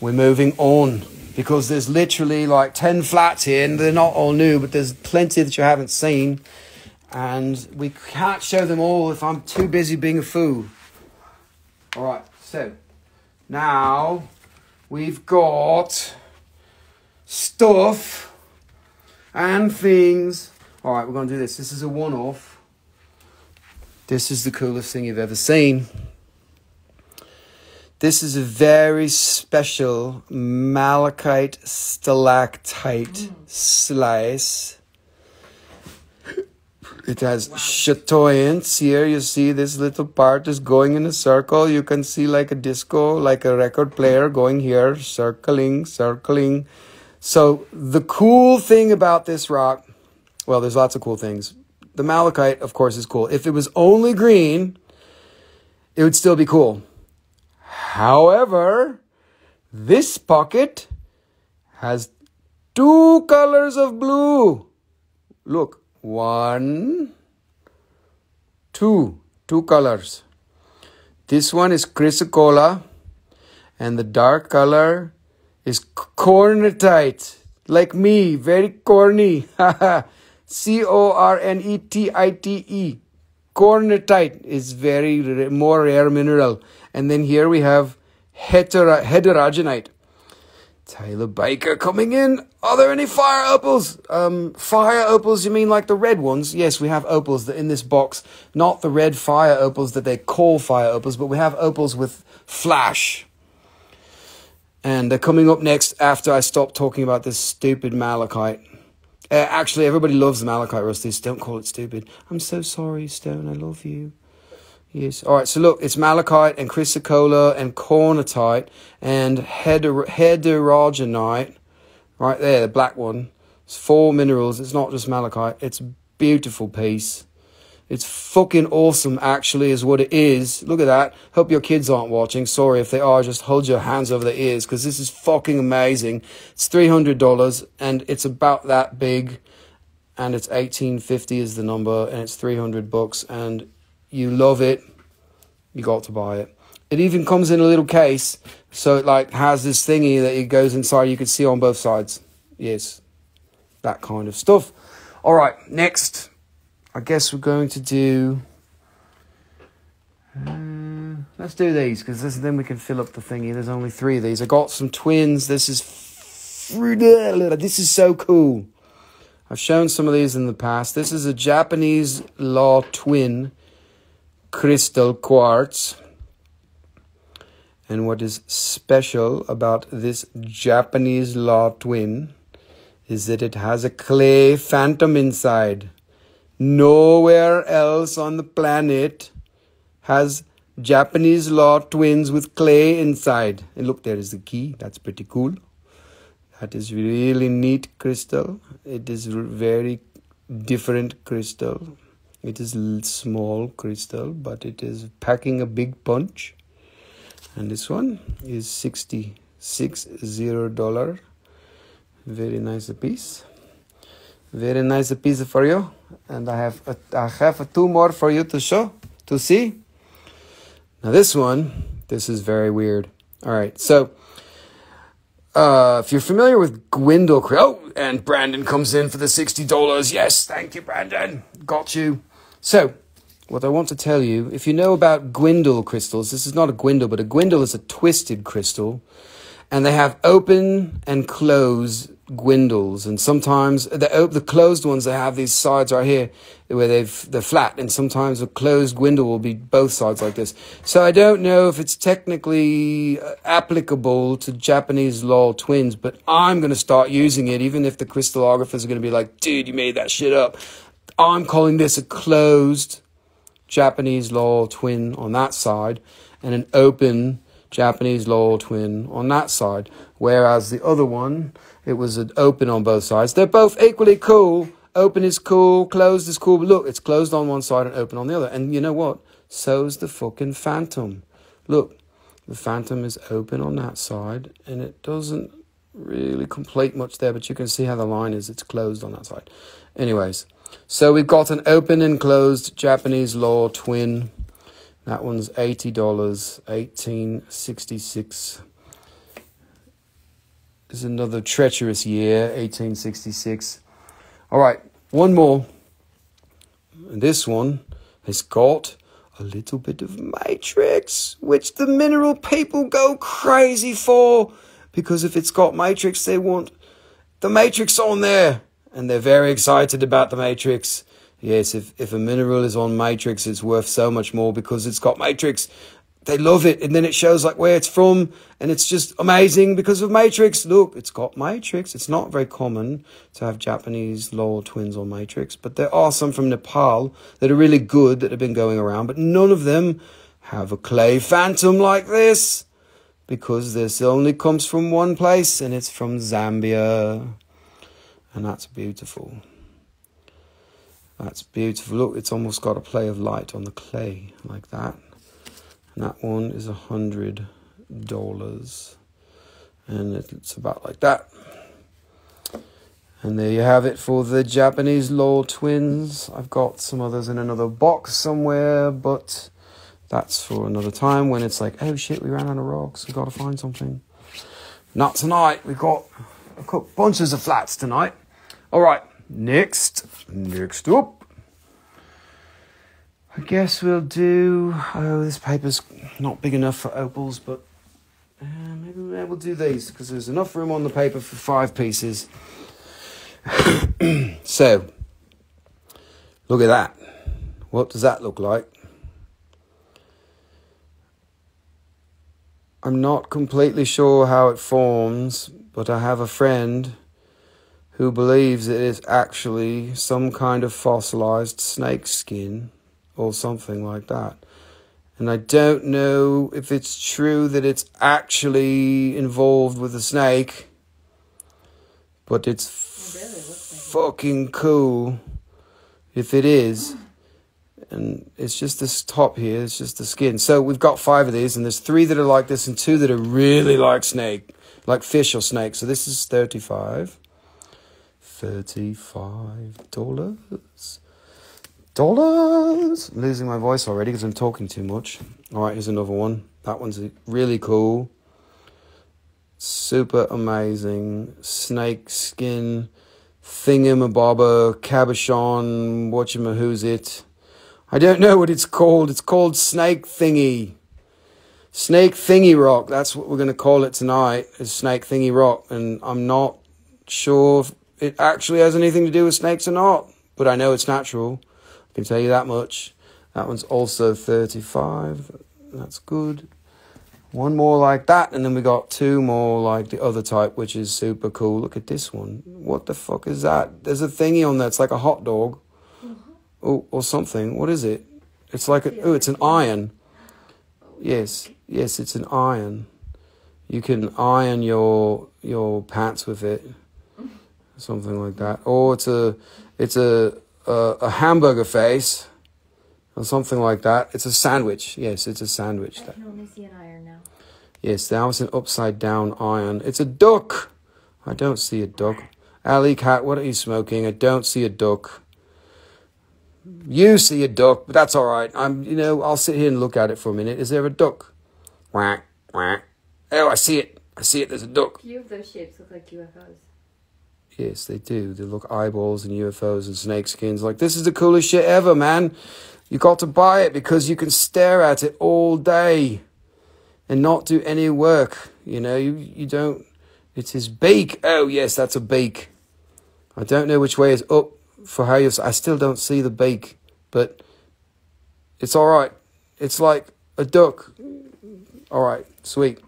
We're moving on because there's literally like 10 flats here, and they're not all new, but there's plenty that you haven't seen. And we can't show them all if I'm too busy being a fool. All right, so now we've got stuff and things. All right, we're going to do this. This is a one off. This is the coolest thing you've ever seen. This is a very special malachite stalactite mm. slice. It has chatoyance here. You see this little part is going in a circle. You can see like a disco, like a record player going here, circling, circling. So the cool thing about this rock, well, there's lots of cool things. The malachite, of course, is cool. If it was only green, it would still be cool. However, this pocket has two colors of blue. Look, one, two, two colors. This one is chrysocolla, and the dark color is cornetite, like me, very corny. [LAUGHS] C O R N E T I T E. Cornetite is very r- more rare mineral. And then here we have hetero- heterogenite. Taylor Baker coming in. Are there any fire opals? Um, fire opals, you mean like the red ones? Yes, we have opals that in this box. Not the red fire opals that they call fire opals, but we have opals with flash. And they're coming up next after I stop talking about this stupid malachite. Uh, actually, everybody loves malachite rusties. Don't call it stupid. I'm so sorry, Stone. I love you. Yes. All right. So look, it's malachite and chrysocolla and cornetite and heter- heterogenite. Right there, the black one. It's four minerals. It's not just malachite. It's a beautiful piece. It's fucking awesome, actually, is what it is. Look at that. Hope your kids aren't watching. Sorry if they are. Just hold your hands over their ears because this is fucking amazing. It's three hundred dollars and it's about that big, and it's eighteen fifty is the number, and it's three hundred bucks, and you love it. You got to buy it. It even comes in a little case, so it like has this thingy that it goes inside. You can see on both sides. Yes, that kind of stuff. All right, next. I guess we're going to do. Uh, let's do these because then we can fill up the thingy. There's only three of these. I got some twins. This is. [LAUGHS] This is so cool. I've shown some of these in the past. This is a Japanese law twin crystal quartz. And what is special about this Japanese law twin is that it has a clay phantom inside. Nowhere else on the planet has Japanese law twins with clay inside. And look, there is the key. That's pretty cool. That is really neat crystal. It is very different crystal. It is small crystal, but it is packing a big punch. And this one is 60 Six zero dollar. Very nice piece. Very nice piece for you. And I have a, I have two more for you to show to see. Now this one, this is very weird. All right, so uh, if you're familiar with Gwindel, oh, and Brandon comes in for the sixty dollars. Yes, thank you, Brandon. Got you. So, what I want to tell you, if you know about Gwindel crystals, this is not a Gwindel, but a Gwindel is a twisted crystal, and they have open and closed Gwindels, and sometimes the the closed ones they have these sides right here where they've they're flat, and sometimes a closed Gwindel will be both sides like this. So I don't know if it's technically uh, applicable to Japanese law twins, but I'm going to start using it, even if the crystallographers are going to be like, "Dude, you made that shit up." I'm calling this a closed Japanese law twin on that side, and an open Japanese law twin on that side. Whereas the other one it was an open on both sides. They're both equally cool. Open is cool, closed is cool. But look, it's closed on one side and open on the other. And you know what? So's the fucking Phantom. Look, the Phantom is open on that side and it doesn't really complete much there, but you can see how the line is. It's closed on that side. Anyways, so we've got an open and closed Japanese law twin. That one's $80, 1866 is another treacherous year, 1866. All right, one more. And this one has got a little bit of matrix, which the mineral people go crazy for. Because if it's got matrix, they want the matrix on there. And they're very excited about the matrix. Yes, if, if a mineral is on matrix, it's worth so much more because it's got matrix they love it. And then it shows like where it's from. And it's just amazing because of Matrix. Look, it's got Matrix. It's not very common to have Japanese law twins on Matrix, but there are some from Nepal that are really good that have been going around, but none of them have a clay phantom like this because this only comes from one place and it's from Zambia. And that's beautiful. That's beautiful. Look, it's almost got a play of light on the clay like that. That one is a hundred dollars. And it's about like that. And there you have it for the Japanese law twins. I've got some others in another box somewhere, but that's for another time when it's like, oh shit, we ran out of rocks. We've got to find something. Not tonight. We've got a bunches of flats tonight. All right, next, next up. I guess we'll do. Oh, this paper's not big enough for opals, but uh, maybe we'll do these because there's enough room on the paper for five pieces. [CLEARS THROAT] so, look at that. What does that look like? I'm not completely sure how it forms, but I have a friend who believes it is actually some kind of fossilized snake skin or something like that. And I don't know if it's true that it's actually involved with a snake, but it's It really looks fucking cool if it is. [GASPS] And it's just this top here, it's just the skin. So we've got five of these, and there's three that are like this, and two that are really like snake, like fish or snake. So this is 35. $35 dollars. Losing my voice already because I'm talking too much. All right, here's another one. That one's really cool. Super amazing. Snake skin thingamabobber cabochon whatchamahoo's it. I don't know what it's called. It's called snake thingy. Snake thingy rock. That's what we're going to call it tonight. Is snake thingy rock, and I'm not sure if it actually has anything to do with snakes or not, but I know it's natural can tell you that much. That one's also 35. That's good. One more like that, and then we got two more like the other type, which is super cool. Look at this one. What the fuck is that? There's a thingy on there. It's like a hot dog, mm-hmm. oh, or something. What is it? It's like a, oh, it's an iron. Yes, yes, it's an iron. You can iron your your pants with it, something like that. Or it's a it's a a, a hamburger face or something like that. It's a sandwich. Yes, it's a sandwich. I can only see an iron now. Yes, that was an upside down iron. It's a duck. I don't see a duck. Alley cat, what are you smoking? I don't see a duck. You see a duck, but that's all right. I'm, you know, I'll sit here and look at it for a minute. Is there a duck? Whack, whack. Oh, I see it. I see it. There's a duck. A few of those shapes look like UFOs. Yes, they do. They look eyeballs and UFOs and snake skins. Like, this is the coolest shit ever, man. You got to buy it because you can stare at it all day and not do any work. You know, you, you don't. It's his beak. Oh, yes, that's a beak. I don't know which way is up for how you. I still don't see the beak, but it's all right. It's like a duck. All right, sweet.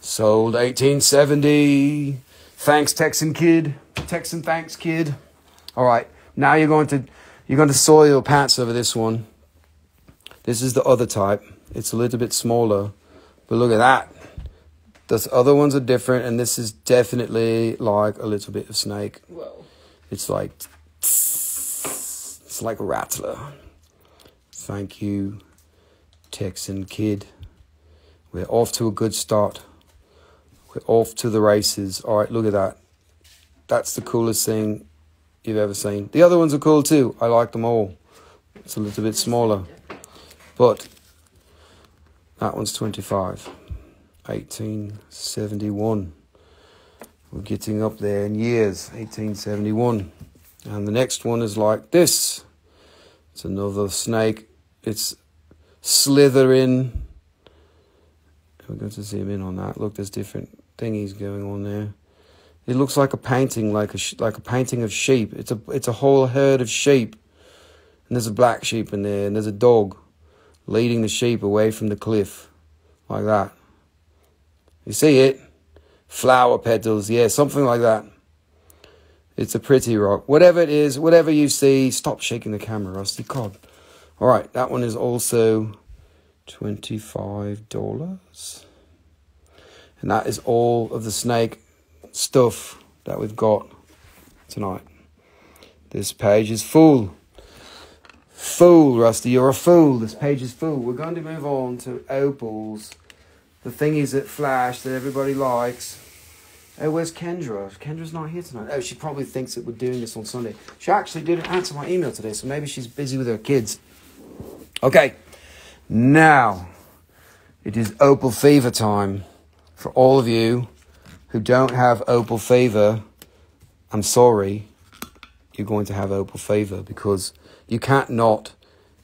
Sold 1870. Thanks, Texan kid. Texan thanks, kid. All right, now you're going to you're going to soil your pants over this one. This is the other type. It's a little bit smaller, but look at that. Those other ones are different, and this is definitely like a little bit of snake. Whoa. It's like it's like a rattler. Thank you, Texan kid. We're off to a good start. We're off to the races. All right, look at that. That's the coolest thing you've ever seen. The other ones are cool too. I like them all. It's a little bit smaller, but that one's 25. 1871. We're getting up there in years. 1871. And the next one is like this. It's another snake. It's slithering. We're going to zoom in on that. Look, there's different thingies going on there. It looks like a painting, like a like a painting of sheep. It's a it's a whole herd of sheep, and there's a black sheep in there, and there's a dog leading the sheep away from the cliff, like that. You see it? Flower petals, yeah, something like that. It's a pretty rock. Whatever it is, whatever you see, stop shaking the camera, Rusty Cod. All right, that one is also $25. And that is all of the snake stuff that we've got tonight. This page is full. Fool, Rusty, you're a fool. This page is full. We're going to move on to opals. The thingies that flash that everybody likes. Oh, where's Kendra? Kendra's not here tonight. Oh, she probably thinks that we're doing this on Sunday. She actually didn't answer my email today, so maybe she's busy with her kids. Okay, now it is opal fever time. For all of you who don't have opal fever, I'm sorry, you're going to have opal fever because you can't not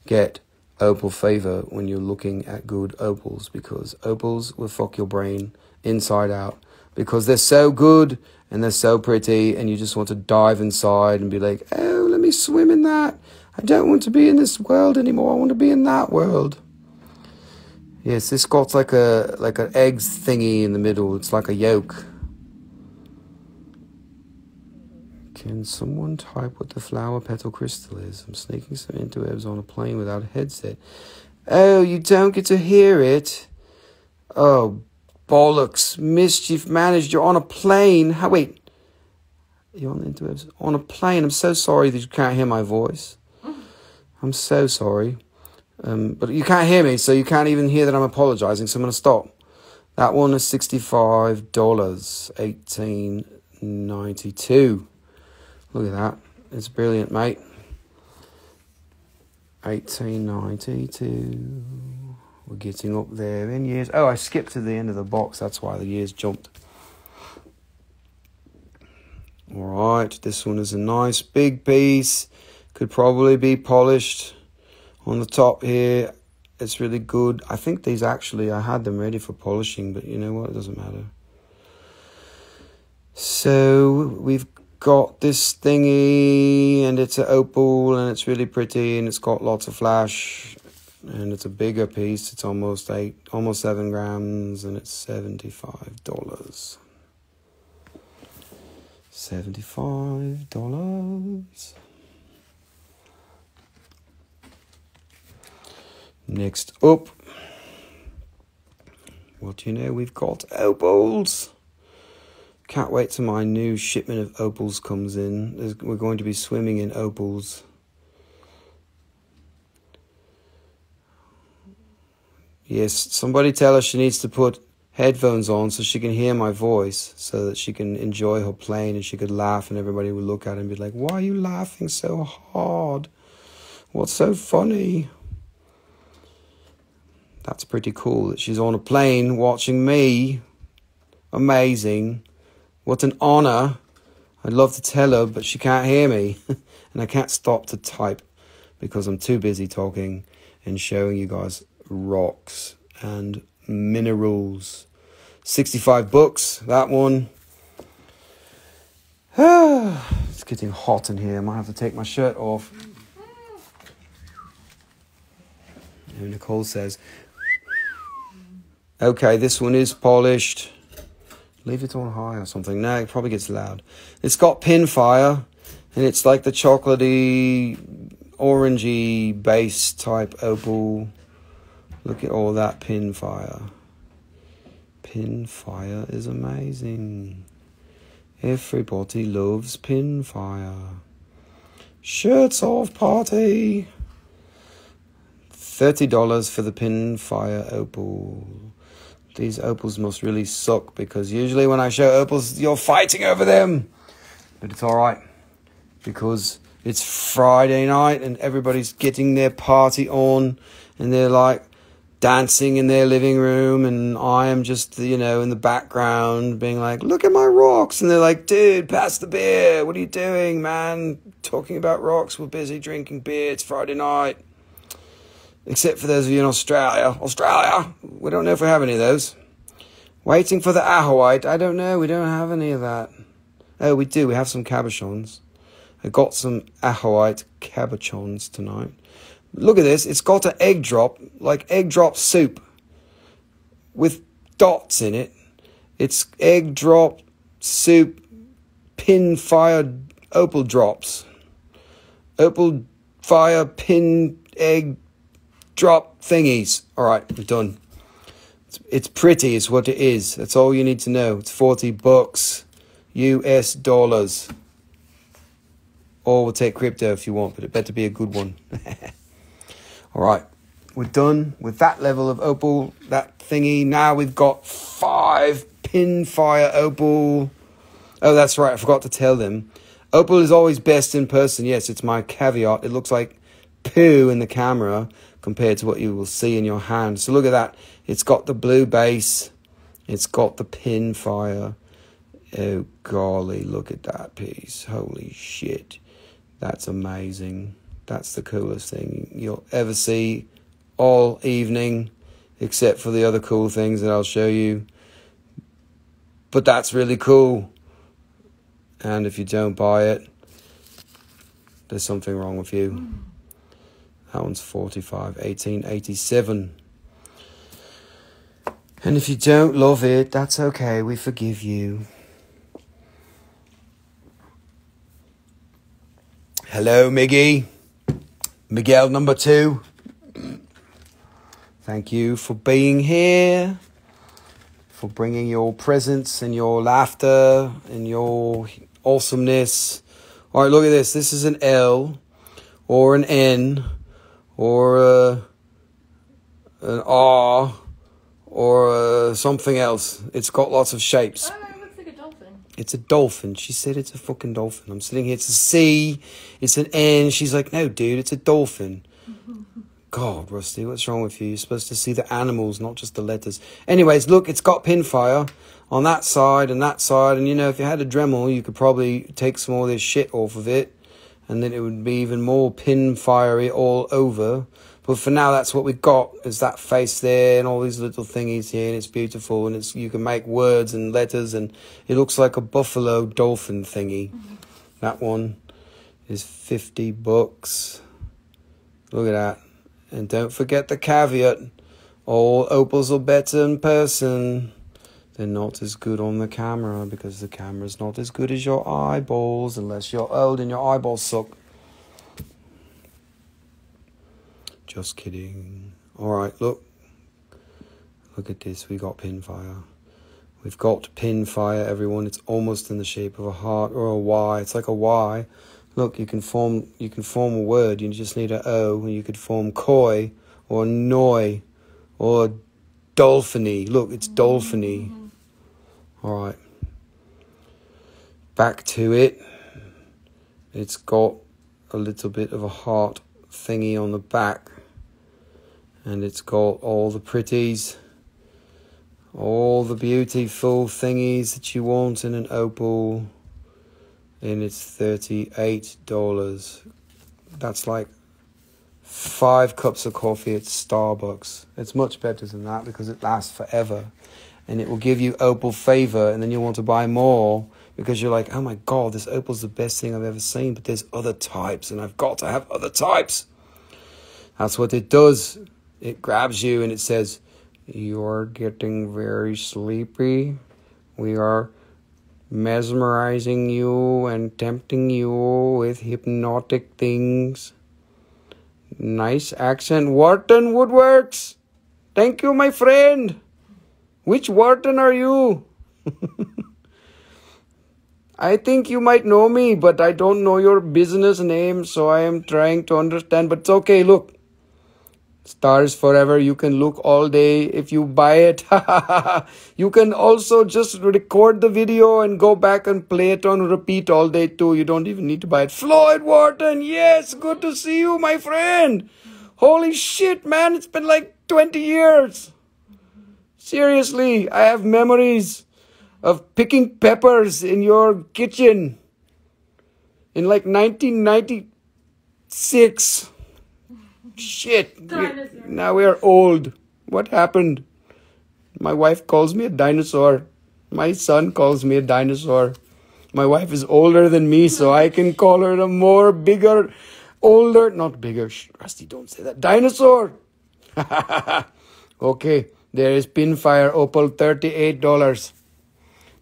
get opal fever when you're looking at good opals because opals will fuck your brain inside out because they're so good and they're so pretty and you just want to dive inside and be like, oh, let me swim in that. I don't want to be in this world anymore. I want to be in that world. Yes, this got like a like an eggs thingy in the middle. It's like a yolk. Can someone type what the flower petal crystal is? I'm sneaking some interwebs on a plane without a headset. Oh, you don't get to hear it. Oh, bollocks! Mischief managed. You're on a plane. How? Wait. You're on the interwebs on a plane. I'm so sorry that you can't hear my voice. [LAUGHS] I'm so sorry. Um, but you can't hear me, so you can't even hear that I'm apologizing, so I'm going to stop. That one is $65, 1892 Look at that. It's brilliant, mate. 1892. We're getting up there in years. Oh, I skipped to the end of the box. That's why the years jumped. All right, this one is a nice big piece. Could probably be polished on the top here, it's really good. I think these actually, I had them ready for polishing, but you know what, it doesn't matter. So we've got this thingy and it's an opal and it's really pretty and it's got lots of flash and it's a bigger piece. It's almost eight, almost seven grams and it's $75. $75. Next up, what do you know? We've got opals. Can't wait till my new shipment of opals comes in. There's, we're going to be swimming in opals. Yes, somebody tell her she needs to put headphones on so she can hear my voice so that she can enjoy her playing and she could laugh and everybody would look at her and be like, Why are you laughing so hard? What's so funny? That's pretty cool that she's on a plane watching me. Amazing. What an honor. I'd love to tell her, but she can't hear me. [LAUGHS] and I can't stop to type because I'm too busy talking and showing you guys rocks and minerals. 65 books, that one. [SIGHS] it's getting hot in here. I might have to take my shirt off. And Nicole says, Okay, this one is polished. Leave it on high or something. No, it probably gets loud. It's got pin fire, and it's like the chocolatey, orangey base type opal. Look at all that pin fire. Pin fire is amazing. Everybody loves pin fire. Shirts off party. $30 for the pin fire opal. These opals must really suck because usually when I show opals, you're fighting over them. But it's alright because it's Friday night and everybody's getting their party on and they're like dancing in their living room and I am just, you know, in the background being like, look at my rocks. And they're like, dude, pass the beer. What are you doing, man? Talking about rocks. We're busy drinking beer. It's Friday night except for those of you in Australia. Australia, we don't know if we have any of those. Waiting for the Ajoite. I don't know. We don't have any of that. Oh, we do. We have some cabochons. I got some Ajoite cabochons tonight. Look at this. It's got an egg drop, like egg drop soup, with dots in it. It's egg drop soup, pin fire opal drops. Opal fire pin egg drop thingies. All right, we're done. It's, it's pretty, it's what it is. That's all you need to know. It's 40 bucks, US dollars. Or we'll take crypto if you want, but it better be a good one. [LAUGHS] all right, we're done with that level of opal, that thingy. Now we've got five pinfire opal. Oh, that's right, I forgot to tell them. Opal is always best in person. Yes, it's my caveat. It looks like poo in the camera, compared to what you will see in your hand. So look at that. It's got the blue base. It's got the pin fire. Oh golly, look at that piece. Holy shit. That's amazing. That's the coolest thing you'll ever see all evening, except for the other cool things that I'll show you. But that's really cool. And if you don't buy it, there's something wrong with you. That one's 45, 1887. And if you don't love it, that's okay. We forgive you. Hello, Miggy. Miguel number two. Thank you for being here, for bringing your presence and your laughter and your awesomeness. All right, look at this. This is an L or an N or uh, an R or uh, something else. It's got lots of shapes. Oh, it looks like a dolphin. It's a dolphin. She said it's a fucking dolphin. I'm sitting here. It's a C. It's an N. She's like, no, dude, it's a dolphin. [LAUGHS] God, Rusty, what's wrong with you? You're supposed to see the animals, not just the letters. Anyways, look, it's got pinfire on that side and that side. And you know, if you had a Dremel, you could probably take some of this shit off of it and then it would be even more pin fiery all over. But for now, that's what we've got is that face there and all these little thingies here, and it's beautiful. And it's you can make words and letters, and it looks like a buffalo dolphin thingy. Mm-hmm. That one is fifty bucks. Look at that, and don't forget the caveat: all opals are better in person they're not as good on the camera because the camera's not as good as your eyeballs unless you're old and your eyeballs suck. Just kidding. Alright, look. Look at this. We got pinfire. We've got pinfire, everyone. It's almost in the shape of a heart or a Y. It's like a Y. Look, you can form you can form a word. You just need a O, and you could form koi or noi or dolphiny. Look, it's dolphiny. All right. Back to it. It's got a little bit of a heart thingy on the back. And it's got all the pretties. All the beautiful thingies that you want in an opal. And it's $38. That's like five cups of coffee at Starbucks. It's much better than that because it lasts forever. And it will give you opal favor, and then you'll want to buy more because you're like, oh my god, this opal's the best thing I've ever seen, but there's other types, and I've got to have other types. That's what it does. It grabs you and it says, You're getting very sleepy. We are mesmerizing you and tempting you with hypnotic things. Nice accent. Wharton Woodworks. Thank you, my friend. Which Wharton are you? [LAUGHS] I think you might know me, but I don't know your business name, so I am trying to understand. But it's okay, look. Stars Forever, you can look all day if you buy it. [LAUGHS] you can also just record the video and go back and play it on repeat all day too. You don't even need to buy it. Floyd Wharton, yes, good to see you, my friend. Holy shit, man, it's been like 20 years. Seriously, I have memories of picking peppers in your kitchen in like 1996. Shit. We, now we are old. What happened? My wife calls me a dinosaur. My son calls me a dinosaur. My wife is older than me, so I can call her a more bigger, older, not bigger. Rusty, don't say that. Dinosaur. [LAUGHS] okay, there is Pinfire Opal, $38.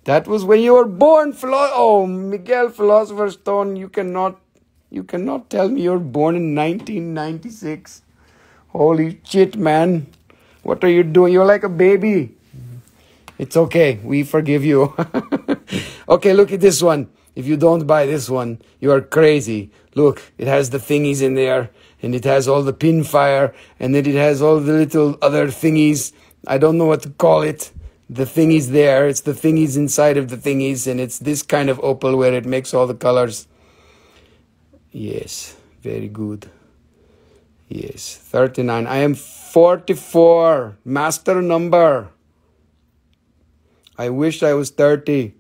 That was when you were born, Philo- oh, Miguel Philosopher Stone. You cannot you cannot tell me you're born in 1996. Holy shit, man. What are you doing? You're like a baby. It's okay. We forgive you. [LAUGHS] okay, look at this one. If you don't buy this one, you are crazy. Look, it has the thingies in there, and it has all the pinfire, and then it has all the little other thingies. I don't know what to call it. The thingies there, it's the thingies inside of the thingies, and it's this kind of opal where it makes all the colors. Yes, very good. Yes, 39. I am 44. Master number. I wish I was 30.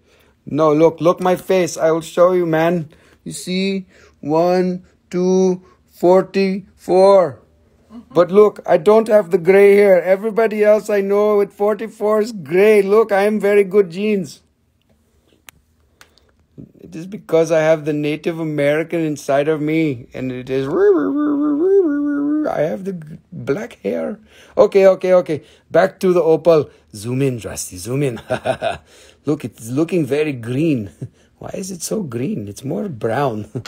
No, look, look my face. I will show you, man. You see? One, two, 44. But look, I don't have the gray hair. Everybody else I know with 44 is gray. Look, I am very good genes. It is because I have the Native American inside of me, and it is. I have the black hair. Okay, okay, okay. Back to the opal. Zoom in, Rusty. Zoom in. [LAUGHS] Look, it's looking very green. [LAUGHS] Why is it so green? It's more brown. [LAUGHS]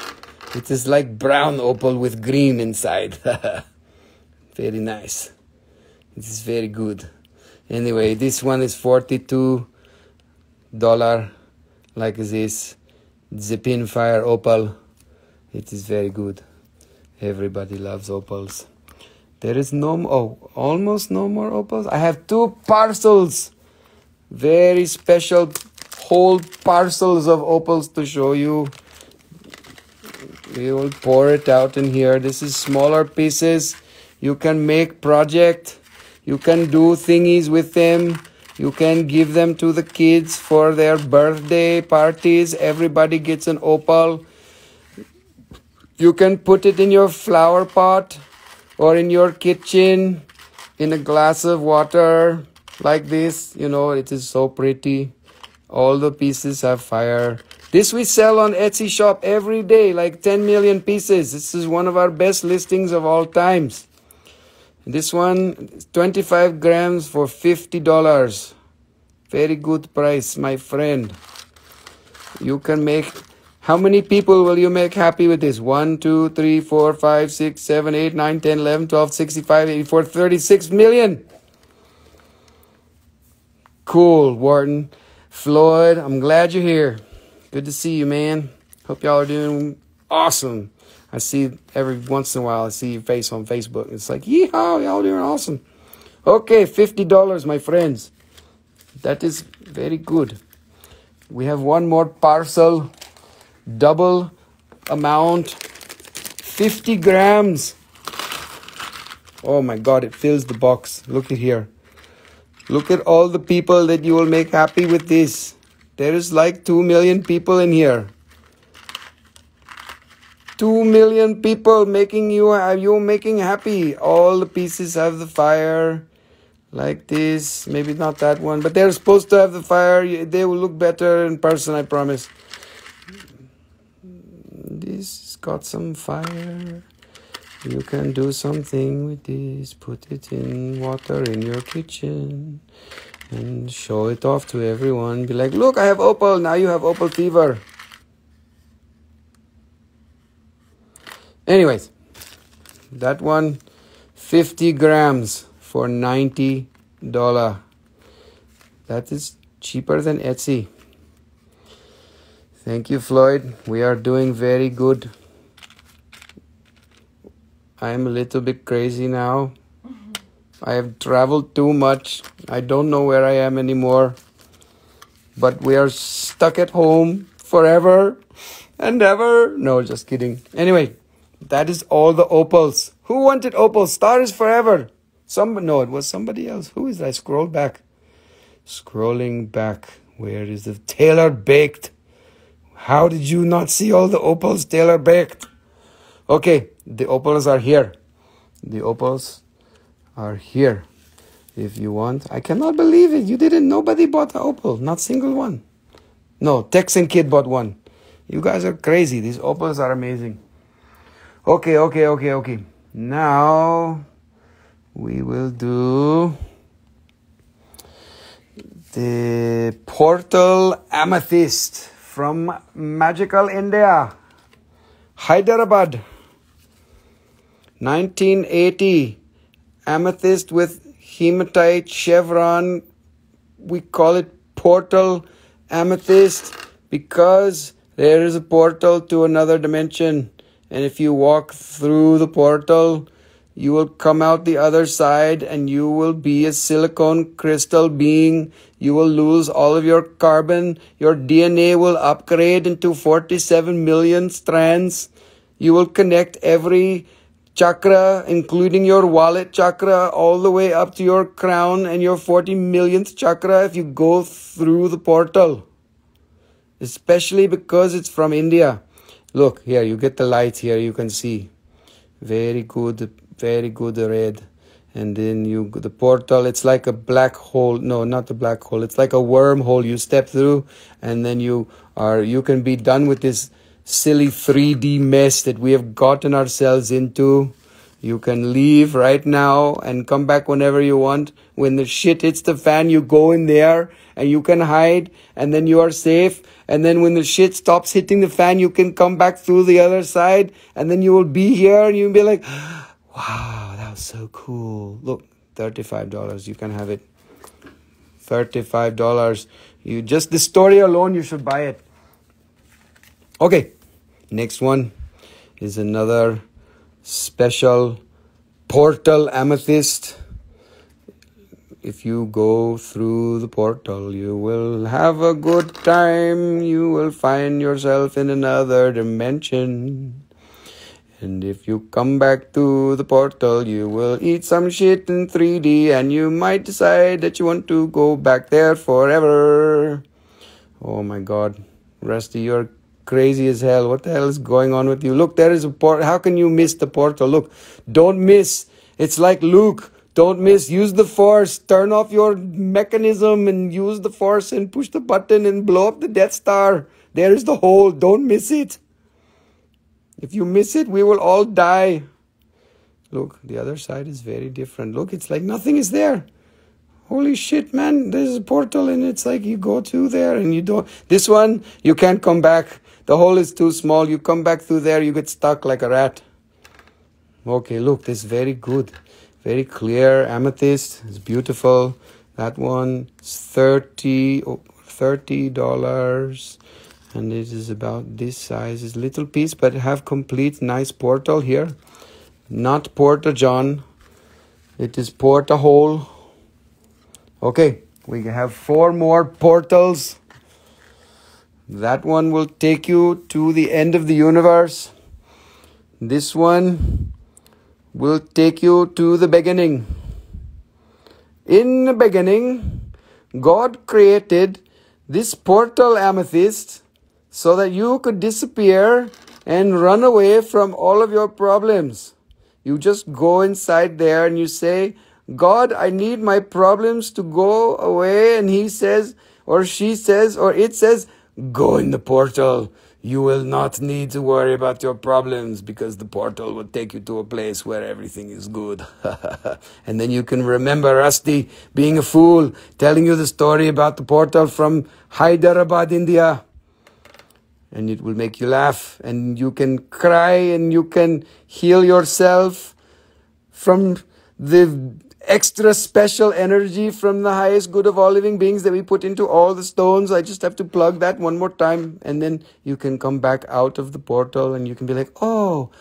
It is like brown opal with green inside. Very nice. It is very good. Anyway, this one is forty-two dollar, like this. The Pinfire opal. It is very good. Everybody loves opals. There is no oh almost no more opals? I have two parcels. Very special whole parcels of opals to show you. We will pour it out in here. This is smaller pieces you can make project you can do thingies with them you can give them to the kids for their birthday parties. Everybody gets an opal. You can put it in your flower pot or in your kitchen in a glass of water like this. You know, it is so pretty. All the pieces have fire. This we sell on Etsy shop every day, like 10 million pieces. This is one of our best listings of all times. This one, 25 grams for $50. Very good price, my friend. You can make, how many people will you make happy with this? 1, 2, 3, 4, 5, 6, 7, 8, 9, 10, 11, 12, 65, 84, 36 million. Cool, Wharton. Floyd, I'm glad you're here. Good to see you, man. Hope y'all are doing awesome. I see every once in a while, I see your face on Facebook. It's like, yeehaw, y'all doing awesome. Okay, $50, my friends. That is very good. We have one more parcel, double amount, 50 grams. Oh my God, it fills the box. Look at here. Look at all the people that you will make happy with this. There is like 2 million people in here. 2 million people making you are you making happy? All the pieces have the fire like this. Maybe not that one but they're supposed to have the fire. They will look better in person i promise. This got some fire. You can do something with this. Put it in water in your kitchen and show it off to everyone. Be like look i have opal. Now you have opal fever Anyways, that one 50 grams for $90. That is cheaper than Etsy. Thank you, Floyd. We are doing very good. I am a little bit crazy now. Mm-hmm. I have traveled too much. I don't know where I am anymore. But we are stuck at home forever and ever. No, just kidding. Anyway, that is all the opals. Who wanted opals? Stars forever. Some no, it was somebody else. Who is that? Scroll back. Scrolling back. Where is the Taylor baked? How did you not see all the opals Taylor baked? Okay, the opals are here. The opals are here. If you want, I cannot believe it. You didn't. Nobody bought an opal. Not single one. No, Texan kid bought one. You guys are crazy. These opals are amazing. Okay, okay, okay, okay. Now we will do the portal amethyst from Magical India, Hyderabad, 1980. Amethyst with hematite chevron. We call it portal amethyst because there is a portal to another dimension and if you walk through the portal, you will come out the other side and you will be a silicone crystal being. You will lose all of your carbon. Your DNA will upgrade into 47 million strands. You will connect every chakra, including your wallet chakra, all the way up to your crown and your 40 millionth chakra if you go through the portal. Especially because it's from India. Look here, you get the light here, you can see. Very good, very good red. And then you, the portal, it's like a black hole. No, not a black hole. It's like a wormhole you step through and then you are, you can be done with this silly 3D mess that we have gotten ourselves into. You can leave right now and come back whenever you want. When the shit hits the fan, you go in there and you can hide and then you are safe and then when the shit stops hitting the fan, you can come back through the other side, and then you will be here, and you'll be like, [GASPS] wow, that was so cool. Look, $35. You can have it. $35. You just the story alone, you should buy it. Okay, next one is another special portal amethyst if you go through the portal, you will have a good time. You will find yourself in another dimension. And if you come back to the portal, you will eat some shit in 3D and you might decide that you want to go back there forever. Oh my god. Rusty, you're crazy as hell. What the hell is going on with you? Look, there is a port. How can you miss the portal? Look, don't miss. It's like Luke don't miss. Use the force. Turn off your mechanism and use the force and push the button and blow up the Death Star. There is the hole. Don't miss it. If you miss it, we will all die. Look, the other side is very different. Look, it's like nothing is there. Holy shit, man. There's a portal and it's like you go to there and you don't. This one, you can't come back. The hole is too small. You come back through there, you get stuck like a rat. Okay, look, this is very good very clear amethyst it's beautiful. That one is 30 dollars. And it is about this size it's little piece but have complete nice portal here. Not porta john. It is porta hole. Okay, we have four more portals. That one will take you to the end of the universe. This one will take you to the beginning. In the beginning, God created this portal amethyst so that you could disappear and run away from all of your problems. You just go inside there and you say, God, I need my problems to go away. And he says, or she says, or it says, go in the portal. You will not need to worry about your problems because the portal will take you to a place where everything is good. [LAUGHS] and then you can remember Rusty being a fool, telling you the story about the portal from Hyderabad, India and it will make you laugh and you can cry and you can heal yourself from the extra special energy from the highest good of all living beings that we put into all the stones. I just have to plug that one more time and then you can come back out of the portal and you can be like, oh,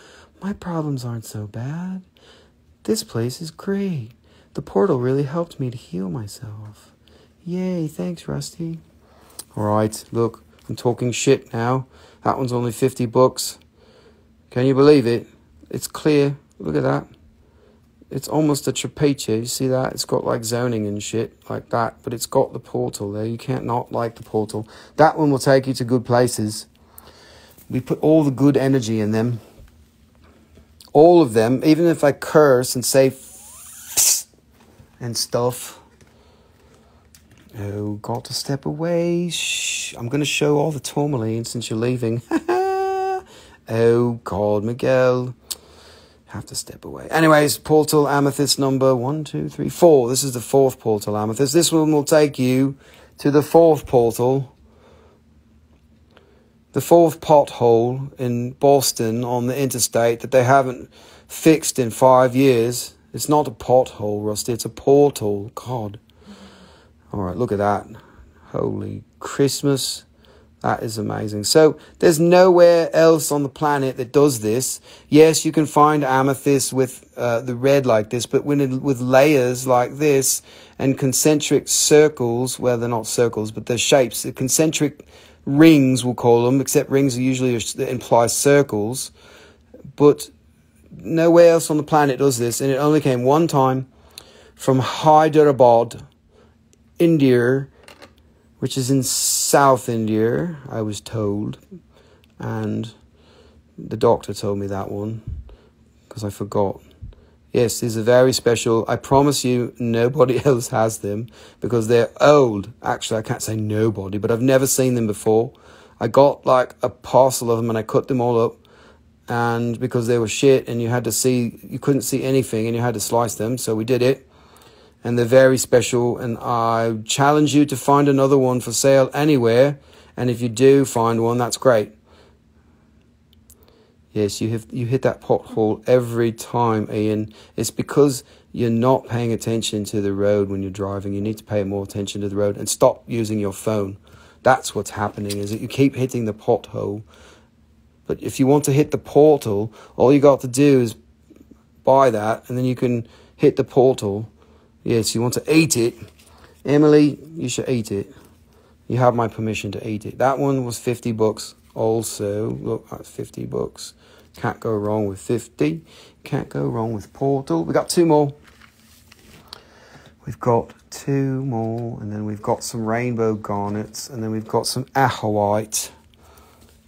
my problems aren't so bad. This place is great. The portal really helped me to heal myself. Yay, thanks, Rusty. All right, look, I'm talking shit now. That one's only 50 bucks. Can you believe it? It's clear. Look at that. It's almost a trapiche. You see that? It's got like zoning and shit like that, but it's got the portal there. You can't not like the portal. That one will take you to good places. We put all the good energy in them. All of them, even if I curse and say and stuff. Oh, got to step away. Shh. I'm going to show all the tourmaline since you're leaving. [LAUGHS] oh, God, Miguel. Have to step away. Anyways, portal amethyst number one, two, three, four. This is the fourth portal amethyst. This one will take you to the fourth portal. The fourth pothole in Boston on the interstate that they haven't fixed in five years. It's not a pothole, Rusty. It's a portal. God. All right, look at that. Holy Christmas. That is amazing. So there's nowhere else on the planet that does this. Yes, you can find amethyst with uh, the red like this, but when it, with layers like this and concentric circles, well, they're not circles, but they're shapes. The concentric rings, we'll call them, except rings are usually imply circles. But nowhere else on the planet does this, and it only came one time from Hyderabad India, which is in South India, I was told. And the doctor told me that one because I forgot. Yes, these are very special. I promise you, nobody [LAUGHS] else has them because they're old. Actually, I can't say nobody, but I've never seen them before. I got like a parcel of them and I cut them all up. And because they were shit and you had to see, you couldn't see anything and you had to slice them. So we did it and they're very special. And I challenge you to find another one for sale anywhere. And if you do find one, that's great. Yes, you have you hit that pothole every time, Ian. It's because you're not paying attention to the road when you're driving. You need to pay more attention to the road and stop using your phone. That's what's happening. Is that you keep hitting the pothole. But if you want to hit the portal, all you got to do is buy that, and then you can hit the portal Yes, you want to eat it. Emily, you should eat it. You have my permission to eat it. That one was 50 bucks also. Look, that's 50 bucks. Can't go wrong with 50. Can't go wrong with Portal. We got two more. We've got two more, and then we've got some rainbow garnets, and then we've got some ajoite.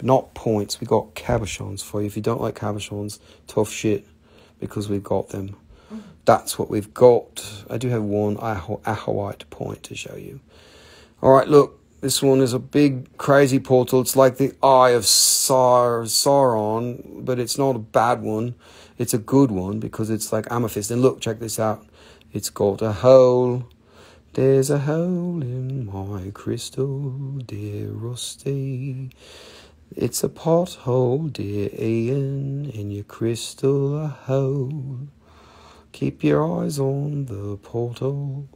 Not points, we got cabochons for you. If you don't like cabochons, tough shit, because we've got them that's what we've got. I do have one Ajoite point to show you. All right, look, this one is a big, crazy portal. It's like the Eye of Sar- Sauron, but it's not a bad one. It's a good one because it's like amethyst. And look, check this out. It's got a hole. There's a hole in my crystal, dear Rusty. It's a pothole, dear Ian, in your crystal a hole. Keep your eyes on the portal,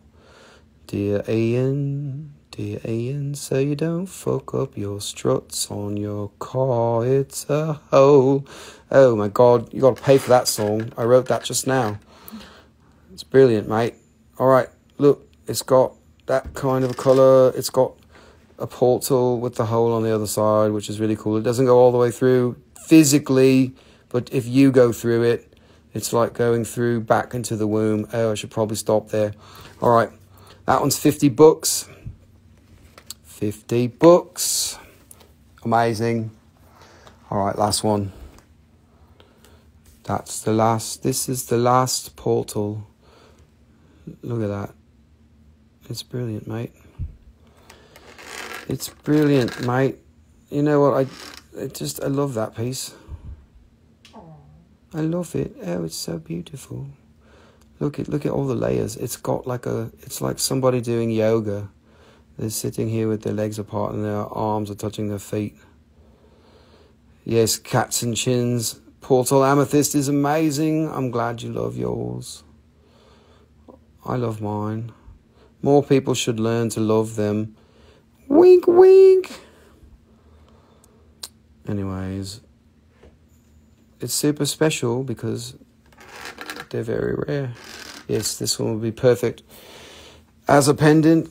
dear Ian, dear Ian, so you don't fuck up your struts on your car. It's a hole. Oh my god, you gotta pay for that song. I wrote that just now. It's brilliant, mate. Alright, look, it's got that kind of a color. It's got a portal with the hole on the other side, which is really cool. It doesn't go all the way through physically, but if you go through it, it's like going through back into the womb. Oh, I should probably stop there. All right, that one's 50 bucks. 50 books. Amazing. All right, last one. That's the last. This is the last portal. Look at that. It's brilliant, mate. It's brilliant, mate. You know what? I, I just I love that piece. I love it. Oh, it's so beautiful. Look at look at all the layers. It's got like a. It's like somebody doing yoga. They're sitting here with their legs apart and their arms are touching their feet. Yes, cats and chins. Portal amethyst is amazing. I'm glad you love yours. I love mine. More people should learn to love them. Wink, wink. Anyways, it's super special because they're very rare. Yes, this one will be perfect as a pendant.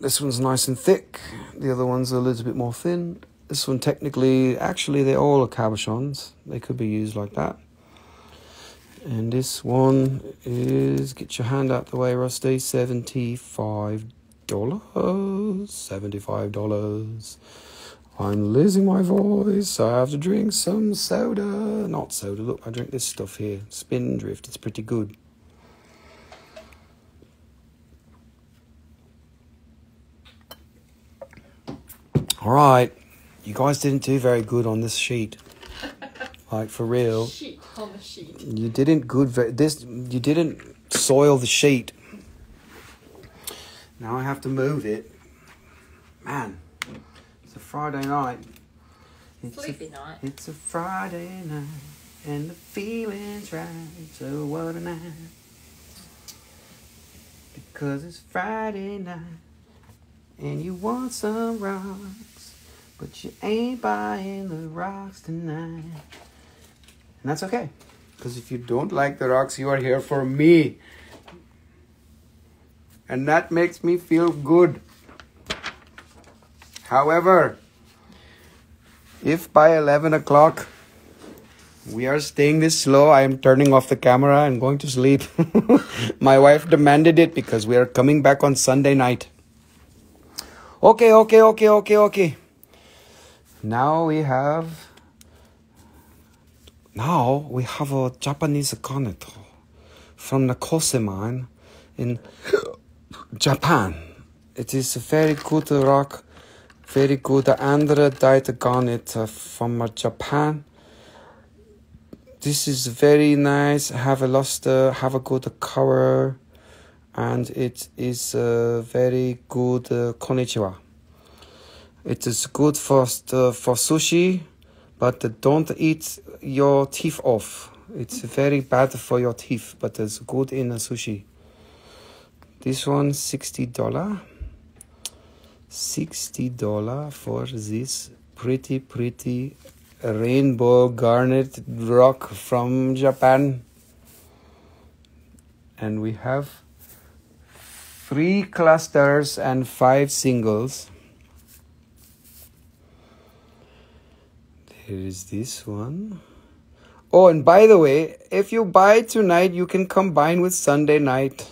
This one's nice and thick. The other one's are a little bit more thin. This one technically, actually, they're all cabochons. They could be used like that. And this one is, get your hand out the way, Rusty, $75. $75. I'm losing my voice. I have to drink some soda. Not soda, look, I drink this stuff here. Spindrift, it's pretty good. All right, you guys didn't do very good on this sheet. [LAUGHS] Like for real. Sheet on the sheet. You didn't good ve- this you didn't soil the sheet. Now I have to move it. Man, Friday night. It's Sleepy a, night. It's a Friday night and the feeling's right. So what a night. Because it's Friday night and you want some rocks, but you ain't buying the rocks tonight. And that's okay. Because if you don't like the rocks, you are here for me. And that makes me feel good. However, if by 11 o'clock we are staying this slow, I am turning off the camera and going to sleep. [LAUGHS] My wife demanded it because we are coming back on Sunday night. Okay, okay, okay, okay, okay. Now we have now we have a Japanese garnet from the Kose mine in Japan. It is a very good rock, very good andradite garnet uh, from uh, Japan. This is very nice. Have a luster, have a good color, and it is a very good uh, konnichiwa. It is good for st- for sushi, but uh, don't eat your teeth off. It's very bad for your teeth, but it's good in a sushi. This one sixty dollar. Sixty dollar for this pretty pretty rainbow garnet rock from Japan. And we have three clusters and five singles. There is this one. Oh, and by the way, if you buy tonight, you can combine with Sunday night.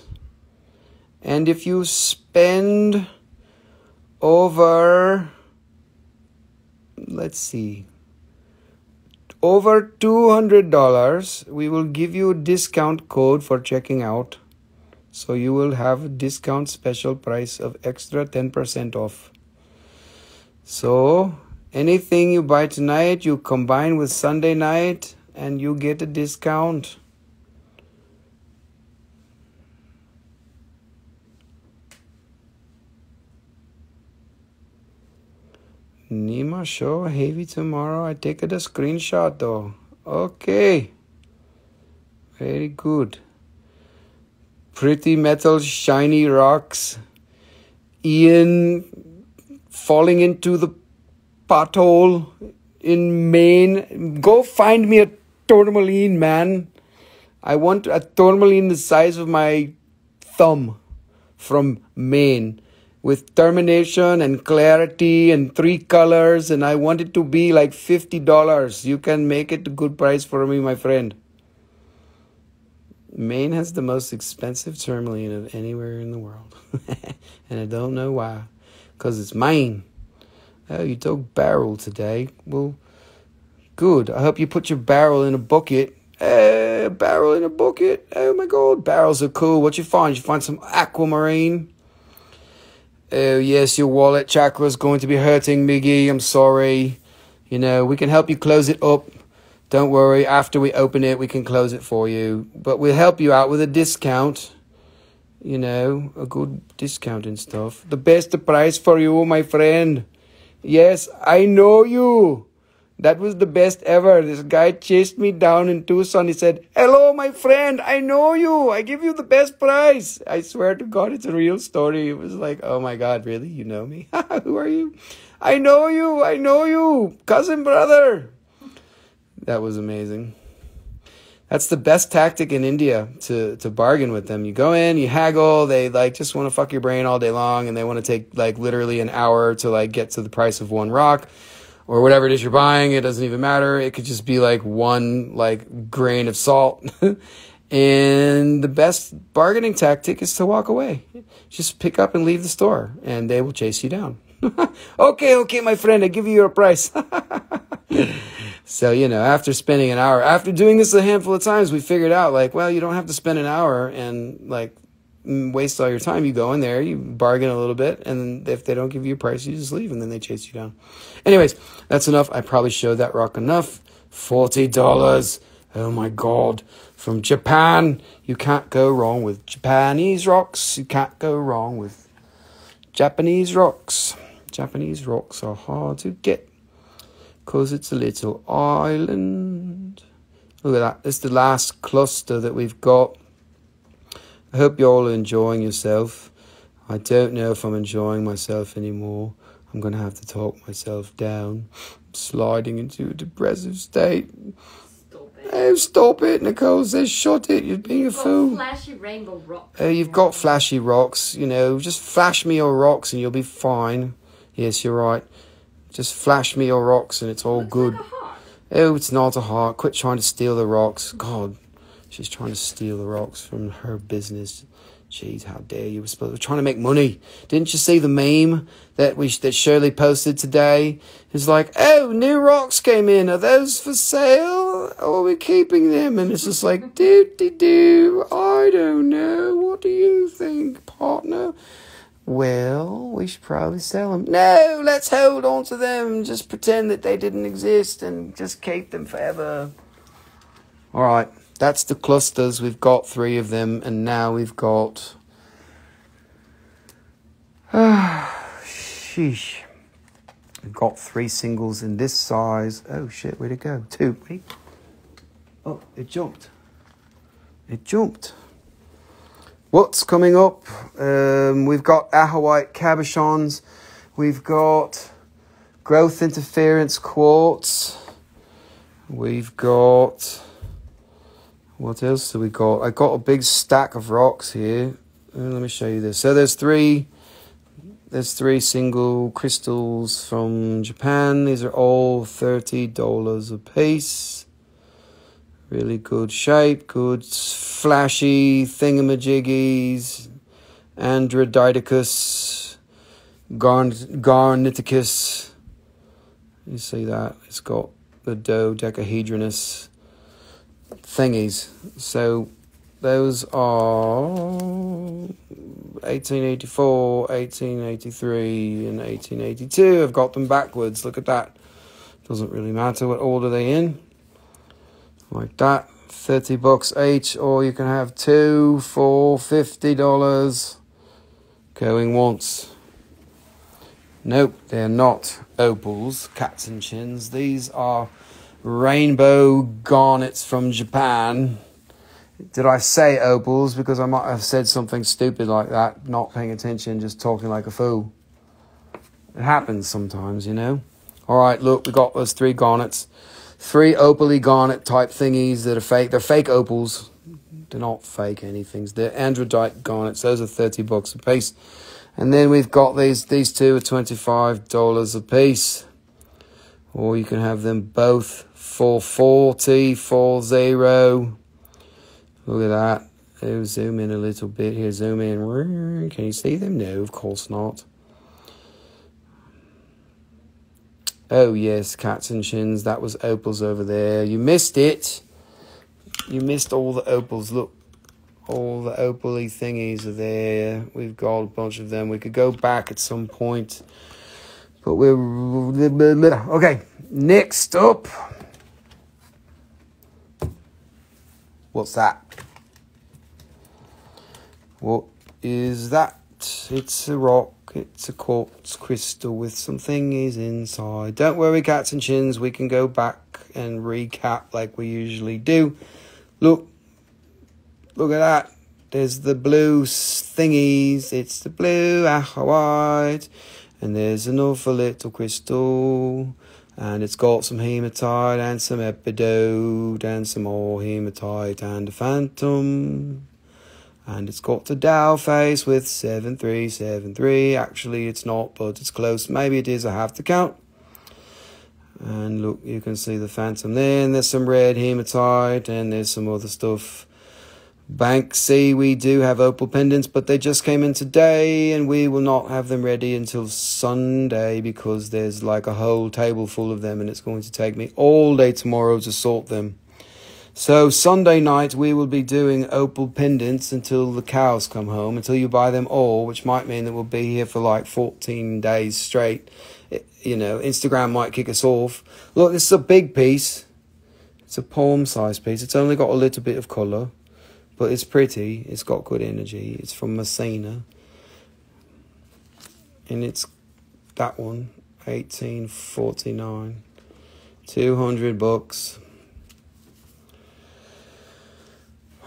And if you spend over, let's see, over $200, we will give you a discount code for checking out. So you will have a discount special price of extra 10% off. So anything you buy tonight, you combine with Sunday night and you get a discount. Nima show heavy tomorrow. I take it a screenshot though. Okay. Very good. Pretty metal, shiny rocks. Ian falling into the pothole in Maine. Go find me a tourmaline, man. I want a tourmaline the size of my thumb. from Maine with termination and clarity and three colors and I want it to be like $50. You can make it a good price for me, my friend. Maine has the most expensive tourmaline of anywhere in the world. [LAUGHS] and I don't know why. Because it's Maine. Oh, you dug barrel today. Well, good. I hope you put your barrel in a bucket. Eh, barrel in a bucket. Oh my god, barrels are cool. What you find? You find some aquamarine. Oh yes, your wallet chakra is going to be hurting, Miggy. I'm sorry. You know, we can help you close it up. Don't worry. After we open it, we can close it for you. But we'll help you out with a discount. You know, a good discount and stuff. The best price for you, my friend. Yes, I know you. That was the best ever. This guy chased me down in Tucson. He said, Hello, my friend. I know you. I give you the best price. I swear to God, it's a real story. It was like, Oh my God, really? You know me? [LAUGHS] Who are you? I know you. I know you. Cousin brother. That was amazing. That's the best tactic in India to, to bargain with them. You go in, you haggle, they like just want to fuck your brain all day long and they want to take like literally an hour to like get to the price of one rock or whatever it is you're buying. It doesn't even matter. It could just be like one like grain of salt. [LAUGHS] and the best bargaining tactic is to walk away. Just pick up and leave the store and they will chase you down. [LAUGHS] okay, okay, my friend, I give you your price. [LAUGHS] so, you know, after spending an hour, after doing this a handful of times, we figured out like, well, you don't have to spend an hour and like waste all your time. You go in there, you bargain a little bit, and if they don't give you a price, you just leave, and then they chase you down. Anyways, that's enough. I probably showed that rock enough. Forty dollars. Oh my god. From Japan. You can't go wrong with Japanese rocks. You can't go wrong with Japanese rocks. Japanese rocks are hard to get because it's a little island. Look at that. It's the last cluster that we've got. I hope you're all enjoying yourself. I don't know if I'm enjoying myself anymore. I'm going to have to talk myself down. I'm sliding into a depressive state. Stop it. Oh, stop it, Nicole says, shut it, you're being You've a got fool. flashy rainbow rocks. Oh, you've got flashy rocks, you know, just flash me your rocks and you'll be fine. Yes, you're right. Just flash me your rocks and it's all Looks good. Like. Oh, it's not a heart. Quit trying to steal the rocks. God, she's trying to steal the rocks from her business. Jeez, how dare you? We're supposed trying to make money. Didn't you see the meme that we that Shirley posted today? It's like, oh, new rocks came in. Are those for sale? Or are we keeping them? And it's just like, doo doo doo. I don't know. What do you think, partner? Well, we should probably sell them. No, let's hold on to them. Just pretend that they didn't exist and just keep them forever. All right, that's the clusters. We've got three of them, and now we've got. Ah, [SIGHS] sheesh. We've got three singles in this size. Oh shit, where'd it go? Two. Oh, it jumped. It jumped. What's coming up? Um, we've got Ajoite cabochons. We've got growth interference quartz. We've got what else do we got? I got a big stack of rocks here. Uh, let me show you this. So there's three. There's three single crystals from Japan. These are all thirty dollars a piece. Really good shape, good flashy thingamajiggies. Androdidicus, Garn- Garniticus. You see that? It's got the dodecahedronous thingies. So those are 1884, 1883, and 1882. I've got them backwards. Look at that. Doesn't really matter what order they in. Like that. 30 bucks each, or you can have two for $50. Going once. Nope, they're not opals, cats and chins. These are rainbow garnets from Japan. Did I say opals? Because I might have said something stupid like that, not paying attention, just talking like a fool. It happens sometimes, you know. All right, look, we got those three garnets, three opaly garnet type thingies that are fake. They're fake opals. They're not fake anythings. They're andradite garnets. Those are 30 bucks a piece. And then we've got these, these two are $25 a piece. Or you can have them both for 40. Look at that. Oh, zoom in a little bit here. Zoom in. Can you see them? No, of course not. Oh, yes, cats and shins. That was opals over there. You missed it. You missed all the opals. Look, all the opaly thingies are there. We've got a bunch of them. We could go back at some point. But we're. Okay, next up. What's that? What is that? It's a rock. It's a quartz crystal with some thingies inside. Don't worry, cats and chins. We can go back and recap like we usually do. Look, look at that. There's the blue thingies. It's the blue ajoite. And there's an awful little crystal. And it's got some hematite and some epidote and some more hematite and a phantom. And it's got the Dow face with 7373. Actually, it's not, but it's close. Maybe it is. I have to count. And look, you can see the phantom there. And there's some red hematite and there's some other stuff. Bank C, we do have opal pendants, but they just came in today, and we will not have them ready until Sunday because there's like a whole table full of them, and it's going to take me all day tomorrow to sort them. So Sunday night we will be doing opal pendants until the cows come home, until you buy them all, which might mean that we'll be here for like 14 days straight. It, you know, Instagram might kick us off. Look, this is a big piece. It's a palm size piece. It's only got a little bit of colour. But it's pretty, it's got good energy. It's from Messina. And it's that one, 1849. 200 bucks.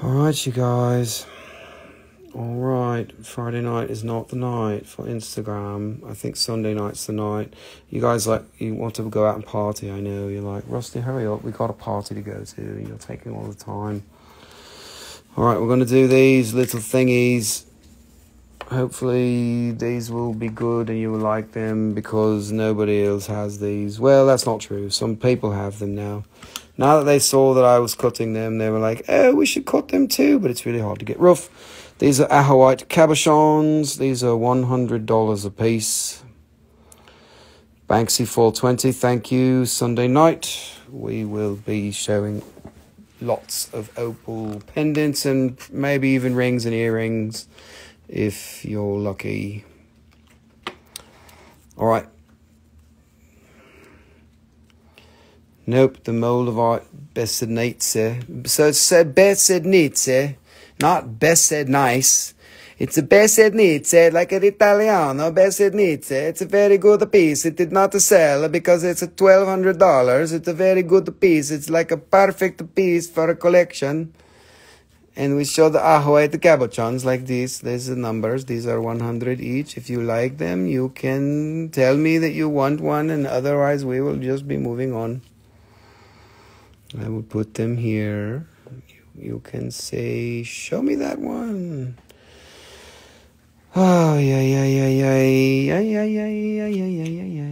Alright, you guys. Alright, Friday night is not the night for Instagram. I think Sunday night's the night. You guys like, you want to go out and party, I know. You're like, Rusty, hurry up, we got a party to go to. You're taking all the time. Alright, we're going to do these little thingies. Hopefully, these will be good and you will like them because nobody else has these. Well, that's not true. Some people have them now. Now that they saw that I was cutting them, they were like, oh, we should cut them too, but it's really hard to get rough. These are Ajoite cabochons. These are $100 a piece. Banksy 420, thank you. Sunday night, we will be showing lots of opal pendants and maybe even rings and earrings if you're lucky. All right. Nope, the Moldavite Besednice. So it said Besednice, not Besed nice. It's a Besednice, like an Italiano, Besednice. It's a very good piece. It did not sell because it's a $1,200. It's a very good piece. It's like a perfect piece for a collection. And we show the Ahoy, the cabochons like this. There's the numbers. These are 100 each. If you like them, you can tell me that you want one, and otherwise, we will just be moving on. I will put them here. You can say, Show me that one. Oh yeah yeah yeah yeah yeah yeah yeah yeah yeah yeah yeah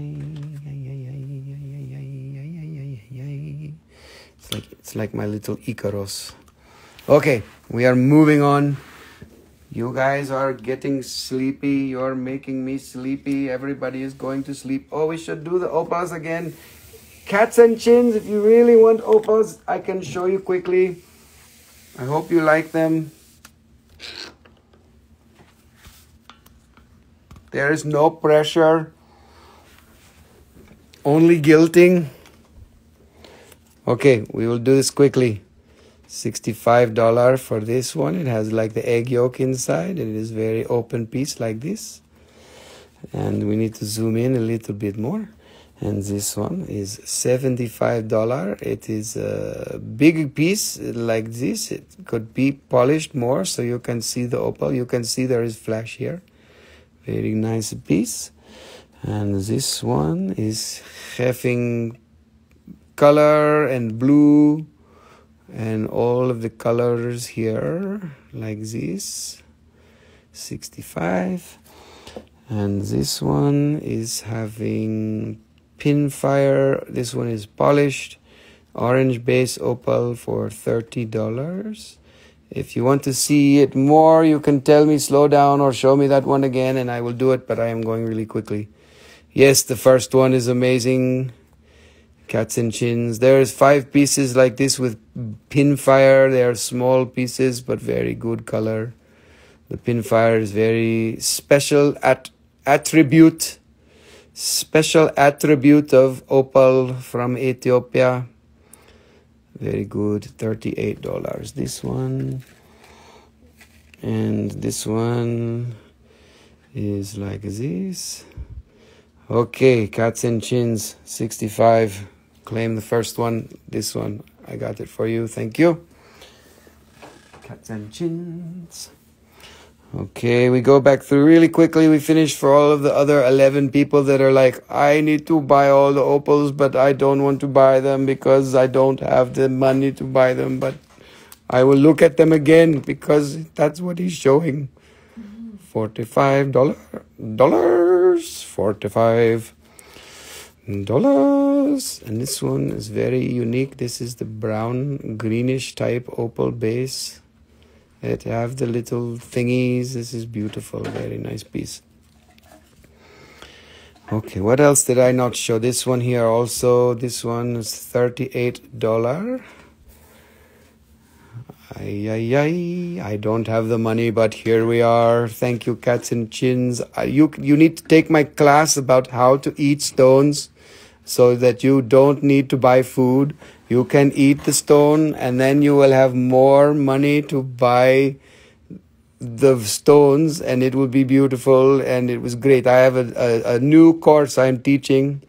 It's like it's like my little Icarus. Okay, we are moving on. You guys are getting sleepy. You're making me sleepy. Everybody is going to sleep. Oh, we should do the opals again. Cats and chins. If you really want opals, I can show you quickly. I hope you like them. There is no pressure, only guilting. Okay, we will do this quickly. $65 for this one. It has like the egg yolk inside. And it is very open piece like this. And we need to zoom in a little bit more. And this one is $75. It is a big piece like this. It could be polished more so you can see the opal. You can see there is flash here very nice piece. And this one is having color and blue and all of the colors here like this 65 and this one is having pin fire. This one is polished orange base opal for $30 if you want to see it more you can tell me slow down or show me that one again and i will do it but i am going really quickly. Yes the first one is amazing. Cats and chins. There's five pieces like this with pin fire. They are small pieces but very good color. The pin fire is very special at attribute special attribute of opal from ethiopia very good. $38 this one. And this one is like this. Okay cats and chins 65 claim the first one. This one. I got it for you. Thank you. Cats and chins Okay, we go back through really quickly. We finish for all of the other 11 people that are like, I need to buy all the opals, but I don't want to buy them because I don't have the money to buy them. But I will look at them again because that's what he's showing. $45, 45 dollars. And this one is very unique. This is the brown greenish type opal base. It have the little thingies. This is beautiful. Very nice piece. Okay, what else did I not show? This one here also. This one is $38. Ay, ay, ay. I don't have the money, but here we are. Thank you, cats and chins. Uh, you, you need to take my class about how to eat stones so that you don't need to buy food you can eat the stone and then you will have more money to buy the stones and it will be beautiful and it was great. I have a, a, a new course i'm teaching.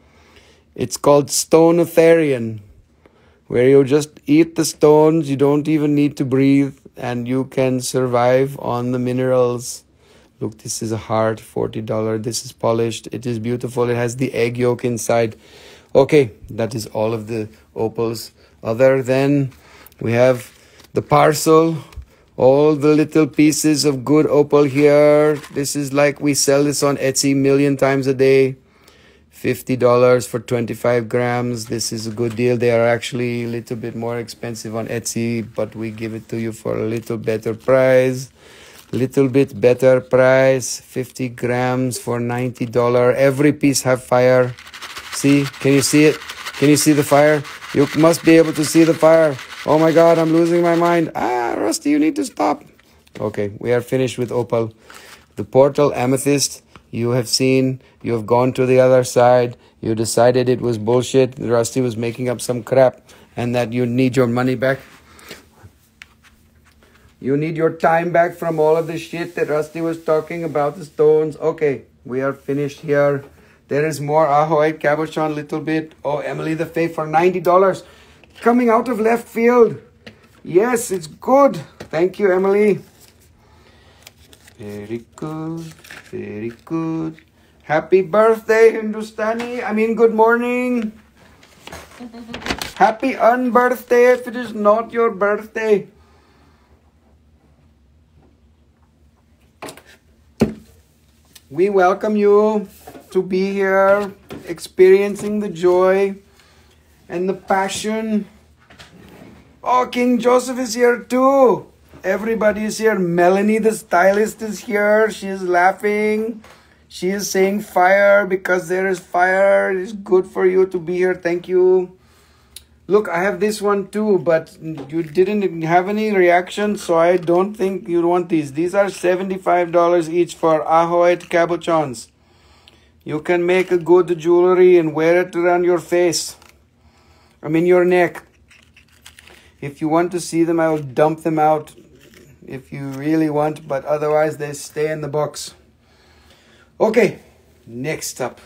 It's called stonotherian where you just eat the stones you don't even need to breathe and you can survive on the minerals. Look this is a heart $40 this is polished. It is beautiful. It has the egg yolk inside. Okay that is all of the opals. Other than we have the parcel all the little pieces of good opal here. This is like we sell this on etsy million times a day. $50 for 25 grams. This is a good deal. They are actually a little bit more expensive on etsy but we give it to you for a little better price. Little bit better price. 50 grams for $90 every piece have fire. See? Can you see it? Can you see the fire you must be able to see the fire. Oh my God, I'm losing my mind. Ah, Rusty, you need to stop. Okay, we are finished with opal. The portal amethyst, you have seen, you have gone to the other side. You decided it was bullshit. Rusty was making up some crap and that you need your money back. You need your time back from all of the shit that Rusty was talking about the stones. Okay, we are finished here. There is more Ajoite cabochon, little bit. Oh, Emily the Faith for $90. Coming out of left field. Yes, it's good. Thank you, Emily. Very good. Very good. Happy birthday, Hindustani. I mean, good morning. [LAUGHS] Happy unbirthday if it is not your birthday. We welcome you to be here, experiencing the joy and the passion. Oh, King Joseph is here too. Everybody is here. Melanie, the stylist, is here. She is laughing. She is saying fire because there is fire. It is good for you to be here. Thank you. Look, I have this one too, but you didn't have any reaction, so I don't think you want these. These are $75 each for Ajoite cabochons. You can make a good jewelry and wear it around your face. I mean your neck. If you want to see them, I will dump them out if you really want, but otherwise they stay in the box. Okay, next up.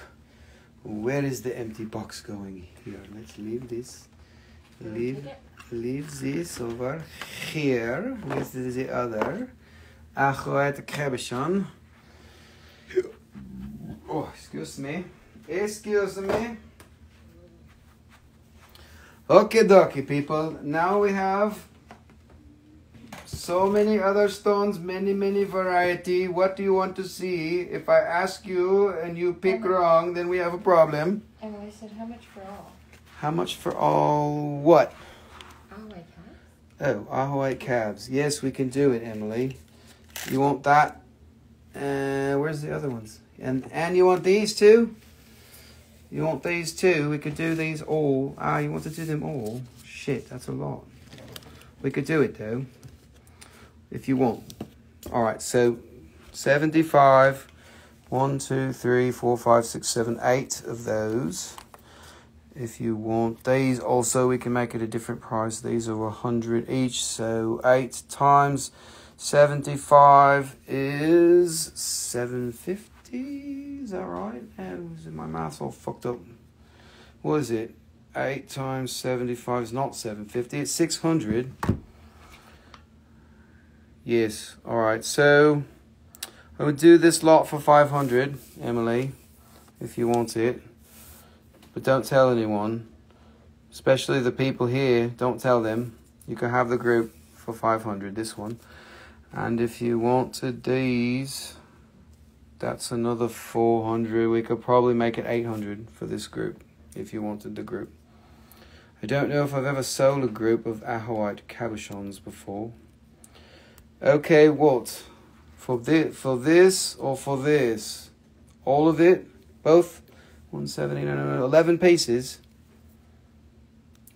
Where is the empty box going? Here, let's leave this leave leave this over here with the other Ajoite cabochon. Oh, excuse me. Excuse me. Okay, dokie, people. Now we have so many other stones, many, many variety. What do you want to see? If I ask you and you pick wrong, then we have a problem. And I said, how much for all? How much for all what? Oh, my God. Oh, Ajoite calves. Yes, we can do it, Emily. You want that? Uh, where's the other ones? And and you want these too? You want these too? We could do these all. Ah, you want to do them all? Shit, that's a lot. We could do it though, if you want. All right, so seventy-five. One, two, three, four, five, six, seven, eight of those. If you want these, also we can make it a different price. These are a hundred each, so eight times seventy-five is seven fifty. Is that right? And my math's all fucked up. What is it? Eight times seventy-five is not seven fifty. It's six hundred. Yes. All right. So I would do this lot for five hundred, Emily, if you want it. But don't tell anyone, especially the people here. Don't tell them. You can have the group for 500, this one. And if you wanted these, that's another 400. We could probably make it 800 for this group if you wanted the group. I don't know if I've ever sold a group of Ajoite cabochons before. Okay, what? For this, for this or for this? All of it? Both? 170, no, no, no, 11 pieces.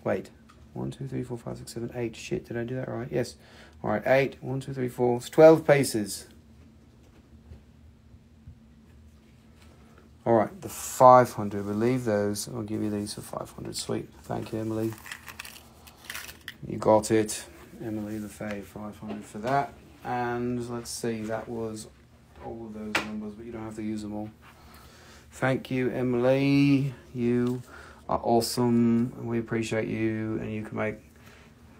Wait. 1, 2, 3, 4, 5, 6, 7, 8. Shit, did I do that right? Yes. Alright, 8. 1, 2, 3, 4. It's 12 pieces. Alright, the 500. We'll leave those. I'll give you these for 500. Sweet. Thank you, Emily. You got it. Emily the Fae, 500 for that. And let's see, that was all of those numbers, but you don't have to use them all. Thank you, Emily. You are awesome. We appreciate you, and you can make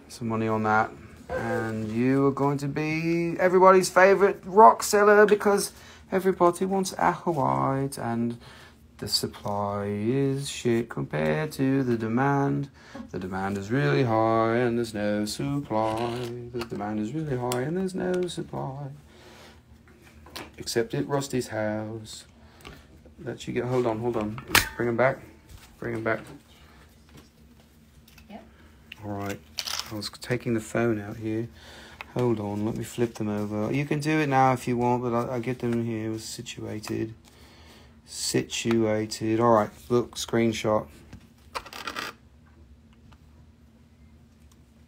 some money on that. And you are going to be everybody's favorite rock seller because everybody wants Ajoite, and the supply is shit compared to the demand. The demand is really high, and there's no supply. The demand is really high, and there's no supply. Except at Rusty's house let you get. Hold on, hold on. Bring them back. Bring them back. Yep. All right. I was taking the phone out here. Hold on. Let me flip them over. You can do it now if you want, but I, I get them here situated. Situated. All right. Look, screenshot.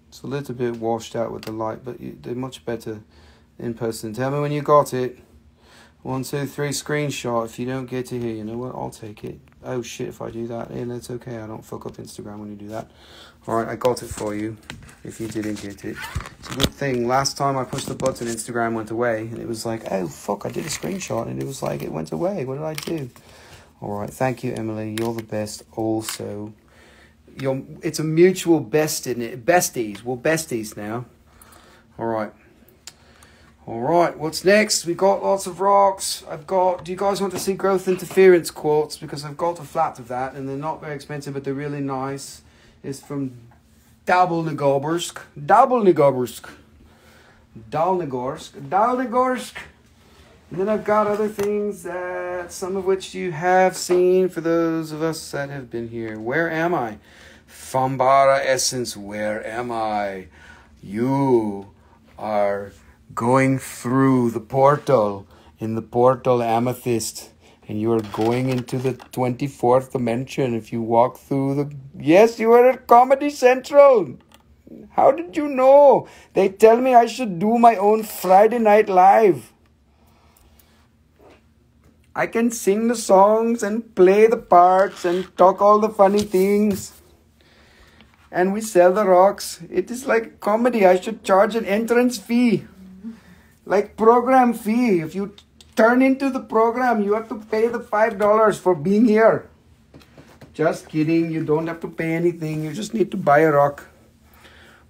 It's a little bit washed out with the light, but you, they're much better in person. Tell me when you got it. One, two, three, screenshot. If you don't get it here, you know what? I'll take it. Oh shit, if I do that, yeah, that's okay. I don't fuck up Instagram when you do that. Alright, I got it for you. If you didn't get it. It's a good thing. Last time I pushed the button, Instagram went away. And it was like, oh fuck, I did a screenshot. And it was like, it went away. What did I do? Alright, thank you, Emily. You're the best also. You're, it's a mutual best in it. Besties. We're besties now. Alright. All right, what's next? We've got lots of rocks. I've got. Do you guys want to see growth interference quartz? Because I've got a flat of that, and they're not very expensive, but they're really nice. It's from Dabelnegorsk. Dabelnegorsk. Dalnegorsk. Dalnegorsk. And then I've got other things that some of which you have seen for those of us that have been here. Where am I? Fambara Essence, where am I? You are going through the portal in the portal amethyst and you are going into the 24th dimension if you walk through the yes you are at comedy central! How did you know? They tell me i should do my own friday night live. I can sing the songs and play the parts and talk all the funny things. And we sell the rocks. It is like comedy. I should charge an entrance fee like program fee. If you turn into the program, you have to pay the five dollars for being here. Just kidding. You don't have to pay anything. You just need to buy a rock.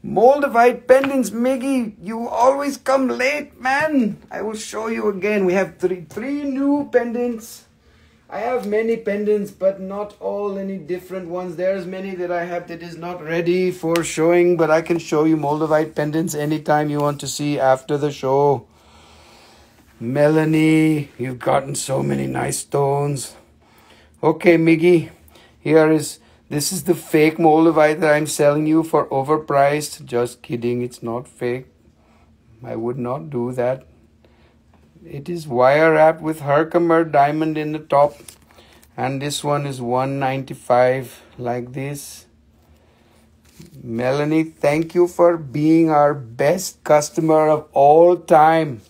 Moldavite pendants, Miggy. You always come late, man. I will show you again. We have three three new pendants I have many pendants, but not all any different ones. There's many that I have that is not ready for showing, but I can show you Moldavite pendants anytime you want to see after the show. Melanie, you've gotten so many nice stones. Okay, Miggy, here is this is the fake Moldavite that I'm selling you for overpriced. Just kidding, it's not fake. I would not do that. It is wire wrapped with Herkimer diamond in the top. And this one is 195 like this. Melanie, thank you for being our best customer of all time.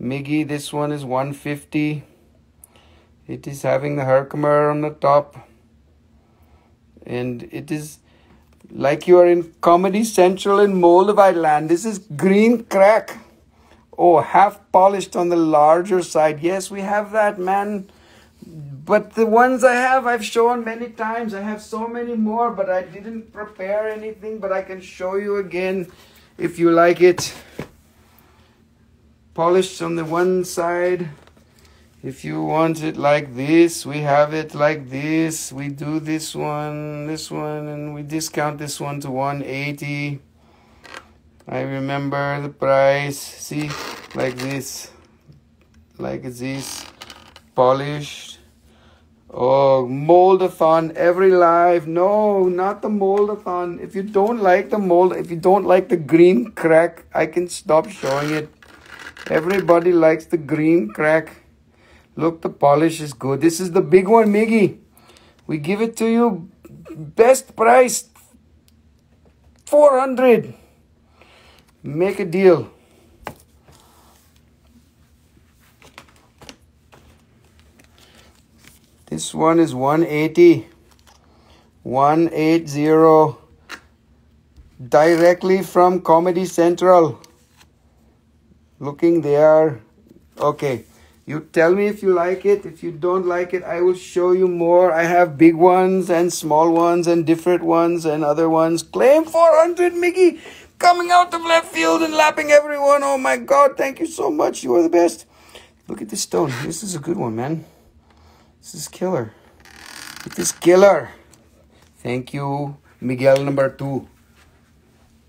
Miggy, this one is 150. It is having the Herkimer on the top. And it is like you are in Comedy Central in Moldavite land. This is green crack. Oh, half polished on the larger side. Yes, we have that, man. But the ones I have, I've shown many times. I have so many more, but I didn't prepare anything. But I can show you again if you like it. Polished on the one side. If you want it like this, we have it like this. We do this one, this one, and we discount this one to 180. I remember the price. See, like this, like this, polished. Oh, moldathon every live. No, not the moldathon. If you don't like the mold, if you don't like the green crack, I can stop showing it. Everybody likes the green crack. Look, the polish is good. This is the big one, Miggy. We give it to you best price 400 make a deal. This one is 180. 180 directly from Comedy Central. Looking there. Okay. You tell me if you like it. If you don't like it, I will show you more. I have big ones and small ones and different ones and other ones. Claim 400, Miggy coming out of left field and lapping everyone. Oh my God, thank you so much. You are the best. Look at this stone. This is a good one, man. This is killer. It is killer. Thank you, Miguel number two.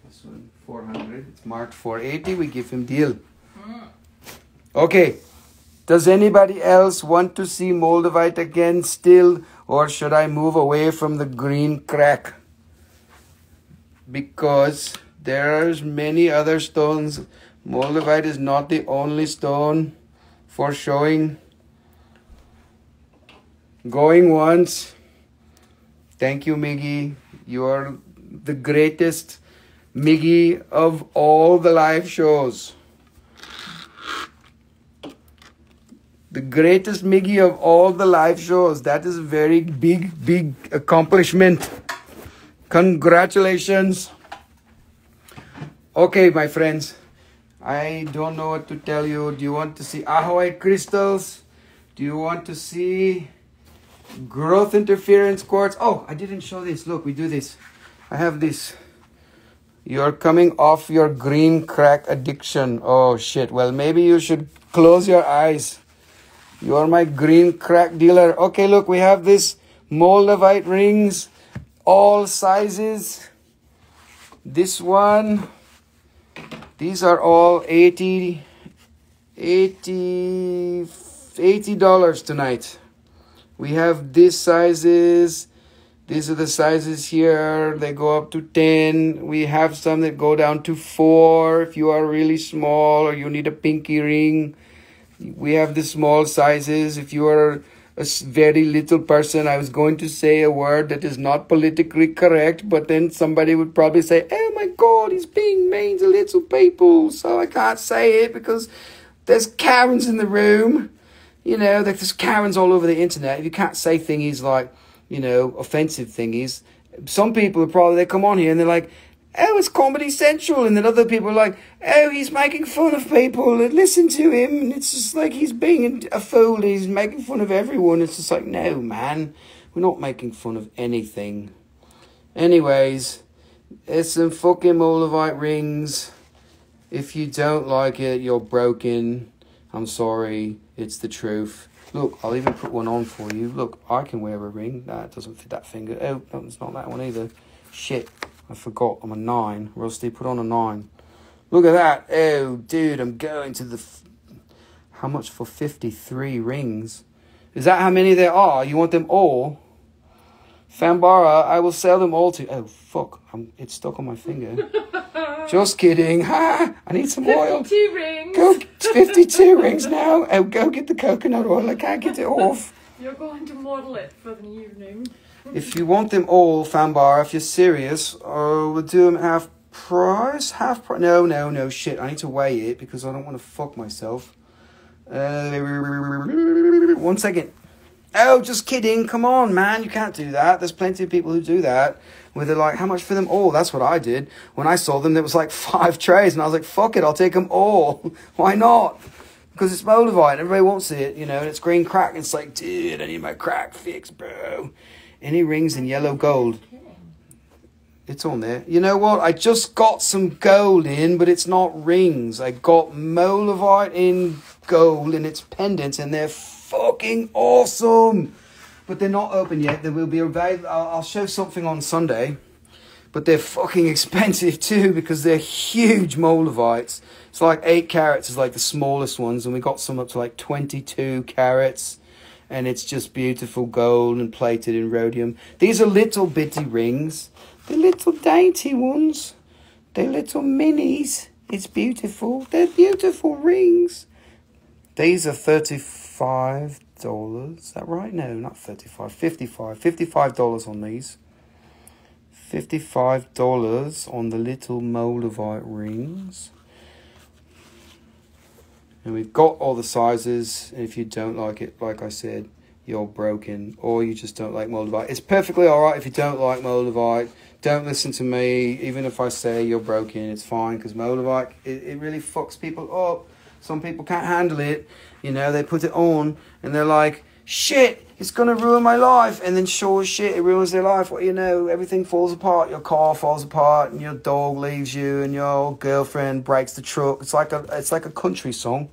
This one, 400. It's marked 480. We give him deal. Hmm. Okay. Does anybody else want to see Moldavite again still? Or should I move away from the green crack? Because there's many other stones. Moldavite is not the only stone for showing. Going once. Thank you, Miggy. You are the greatest Miggy of all the live shows. The greatest Miggy of all the live shows. That is a very big, big accomplishment. Congratulations. Okay, my friends, I don't know what to tell you. Do you want to see Ahoy crystals? Do you want to see growth interference quartz? Oh, I didn't show this. Look, we do this. I have this. You're coming off your green crack addiction. Oh, shit. Well, maybe you should close your eyes. You are my green crack dealer. Okay, look, we have this Moldavite rings, all sizes. This one these are all 80 80 80 dollars tonight. We have these sizes. These are the sizes here. They go up to 10. We have some that go down to 4 if you are really small or you need a pinky ring. We have the small sizes if you are a very little person. I was going to say a word that is not politically correct, but then somebody would probably say, "Oh my God, he's being mean to little people," so I can't say it because there's Karens in the room. You know, there's Karens all over the internet. If you can't say thingies like, you know, offensive thingies, some people are probably they come on here and they're like, oh, it's Comedy Central. And then other people are like, oh, he's making fun of people and listen to him. And it's just like he's being a fool. He's making fun of everyone. It's just like, no, man, we're not making fun of anything. Anyways, it's some fucking Moldavite rings. If you don't like it, you're broken. I'm sorry. It's the truth. Look, I'll even put one on for you. Look, I can wear a ring. That doesn't fit that finger. Oh, no, it's not that one either. Shit, I forgot. I'm a nine. Rusty, put on a nine. Look at that. Oh, dude, I'm going to the. F- how much for 53 rings? Is that how many there are? You want them all? Fambara, I will sell them all to. Oh, fuck. I'm, it's stuck on my finger. [LAUGHS] Just kidding. Ha! I need some oil. Two rings. Go 52 rings now. Oh, go get the coconut oil. I can't get it off. You're going to model it for the evening. If you want them all, Fanbar, if you're serious, uh, we'll do them half price. Half price. No, no, no, shit. I need to weigh it because I don't want to fuck myself. Uh, one second. Oh, just kidding. Come on, man. You can't do that. There's plenty of people who do that. Where they're like, how much for them all? That's what I did. When I saw them, there was like [LAUGHS] five trays. And I was like, fuck it. I'll take them all. [LAUGHS] Why not? Because it's Moldavite. Everybody wants it, you know, and it's green crack. It's like, dude, I need my crack fixed, bro. Any rings in yellow gold? It's on there. You know what? I just got some gold in, but it's not rings. I got Moldavite in gold and its pendants, and they're fucking awesome. But they're not open yet. They will be available. I'll show something on Sunday. But they're fucking [LAUGHS] expensive too because they're huge Moldavites. It's like eight carats is like the smallest ones, and we got some up to like 22 carats. And it's just beautiful gold and plated in rhodium. These are little bitty rings. They're little dainty ones. They're little minis. It's beautiful. They're beautiful rings. These are thirty-five dollars. Is that right? No, not thirty-five. Fifty-five. Fifty-five dollars on these. Fifty-five dollars on the little moldavite rings. And we've got all the sizes. And if you don't like it, like I said, you're broken, or you just don't like moldavite. It's perfectly all right if you don't like moldavite. Don't listen to me, even if I say you're broken. It's fine because moldavite it, it really fucks people up. Some people can't handle it. You know, they put it on and they're like, shit, it's gonna ruin my life. And then sure as shit, it ruins their life. What do you know? Everything falls apart. Your car falls apart, and your dog leaves you, and your girlfriend breaks the truck. It's like a it's like a country song.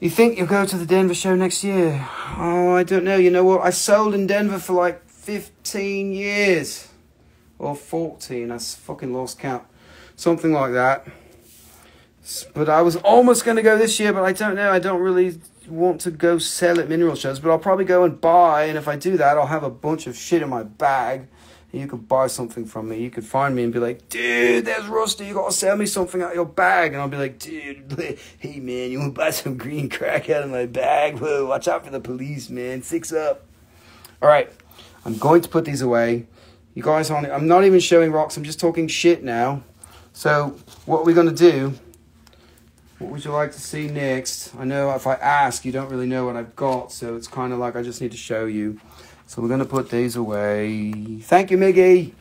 You think you'll go to the Denver show next year? Oh, I don't know. You know what? I sold in Denver for like 15 years. Or 14. I fucking lost count. Something like that. But I was almost going to go this year, but I don't know. I don't really want to go sell at mineral shows, but I'll probably go and buy. And if I do that, I'll have a bunch of shit in my bag. You could buy something from me. You could find me and be like, dude, there's Rusty. You got to sell me something out of your bag. And I'll be like, dude, [LAUGHS] hey, man, you want to buy some green crack out of my bag? Whoa, watch out for the police, man. Six up. All right. I'm going to put these away. You guys. I'm not even showing rocks. I'm just talking shit now. So, what we're to do? What would you like to see next? I know if I ask, you don't really know what I've got, so it's kind of like I just need to show you. So we're going to put these away. Thank you, Miggy,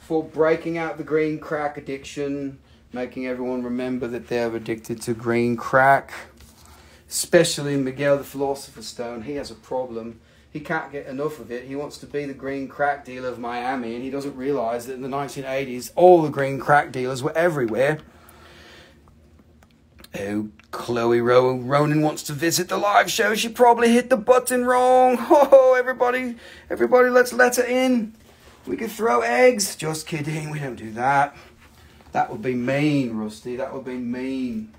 for breaking out the green crack addiction, making everyone remember that they're addicted to green crack. Especially Miguel the Philosopher's Stone. He has a problem. He can't get enough of it. He wants to be the green crack dealer of Miami, and he doesn't realize that in the 1980s, all the green crack dealers were everywhere. Oh, Chloe Ro- Ronan wants to visit the live show. She probably hit the button wrong. [LAUGHS] Oh, everybody, everybody, let's let her in. We could throw eggs. Just kidding. We don't do that. That would be mean, Rusty. That would be mean.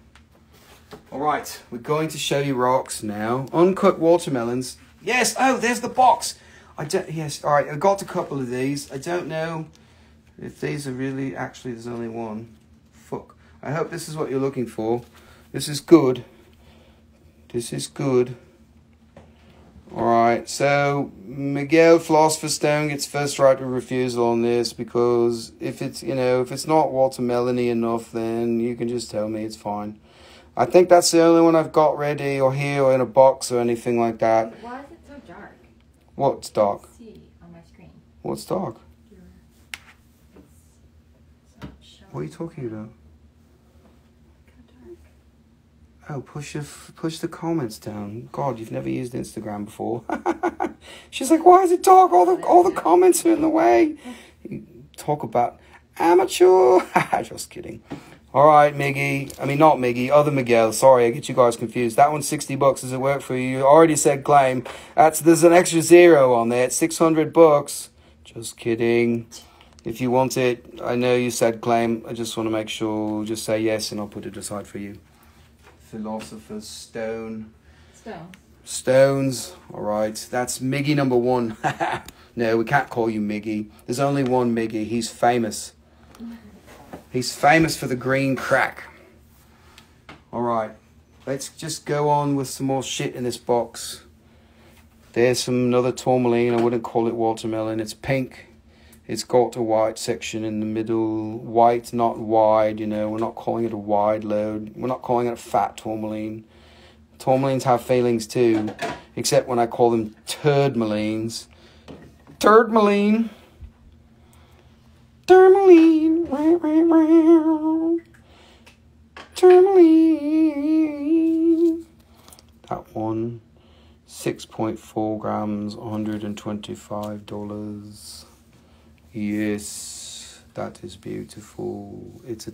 All right, we're going to show you rocks now. Uncut watermelons. Yes. Oh, there's the box. I don't. Yes. All right. I got a couple of these. I don't know if these are really. Actually, there's only one. Fuck. I hope this is what you're looking for. This is good. This is good. Alright, so Miguel Philosopher's Stone gets first right of refusal on this because if it's you know, if it's not watermelony enough then you can just tell me it's fine. I think that's the only one I've got ready or here or in a box or anything like that. Why is it so dark? What's dark? See on my screen. What's dark? Your, it's not. What are you talking about? Kinda dark. Oh, push your, push the comments down. God, you've never used Instagram before. [LAUGHS] She's like, why is it dark? All the all the comments are in the way. Talk about amateur. [LAUGHS] Just kidding. All right, Miggy. I mean, not Miggy, other Miguel. Sorry, I get you guys confused. That one's 60 bucks. Does it work for you? You already said claim. That's There's an extra zero on there. It's 600 bucks. Just kidding. If you want it, I know you said claim. I just want to make sure, just say yes and I'll put it aside for you. Philosopher's Stone. Stone. Stones. All right. That's Miggy number one. [LAUGHS] no, we can't call you Miggy. There's only one Miggy. He's famous. He's famous for the green crack. All right. Let's just go on with some more shit in this box. There's some another tourmaline. I wouldn't call it watermelon. It's pink. It's got a white section in the middle. White, not wide. You know, we're not calling it a wide load. We're not calling it a fat tourmaline. Tourmalines have feelings too, except when I call them turdmalines. Turdmaline. Tourmaline. Tourmaline. That one. 6.4 grams, $125. Yes, that is beautiful. It's a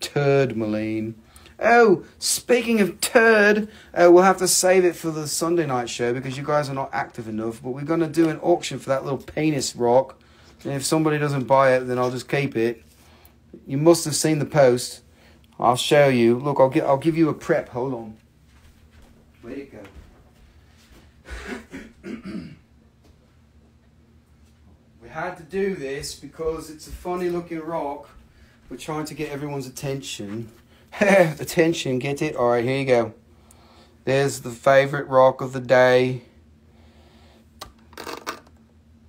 turd, Malene. Oh, speaking of turd, uh, we'll have to save it for the Sunday night show because you guys are not active enough. But we're going to do an auction for that little penis rock. And if somebody doesn't buy it, then I'll just keep it. You must have seen the post. I'll show you. Look, I'll, get, I'll give you a prep. Hold on. Where'd it go? [COUGHS] [COUGHS] [COUGHS] had to do this because it's a funny looking rock. We're trying to get everyone's attention. [LAUGHS] attention, get it? Alright, here you go. There's the favorite rock of the day.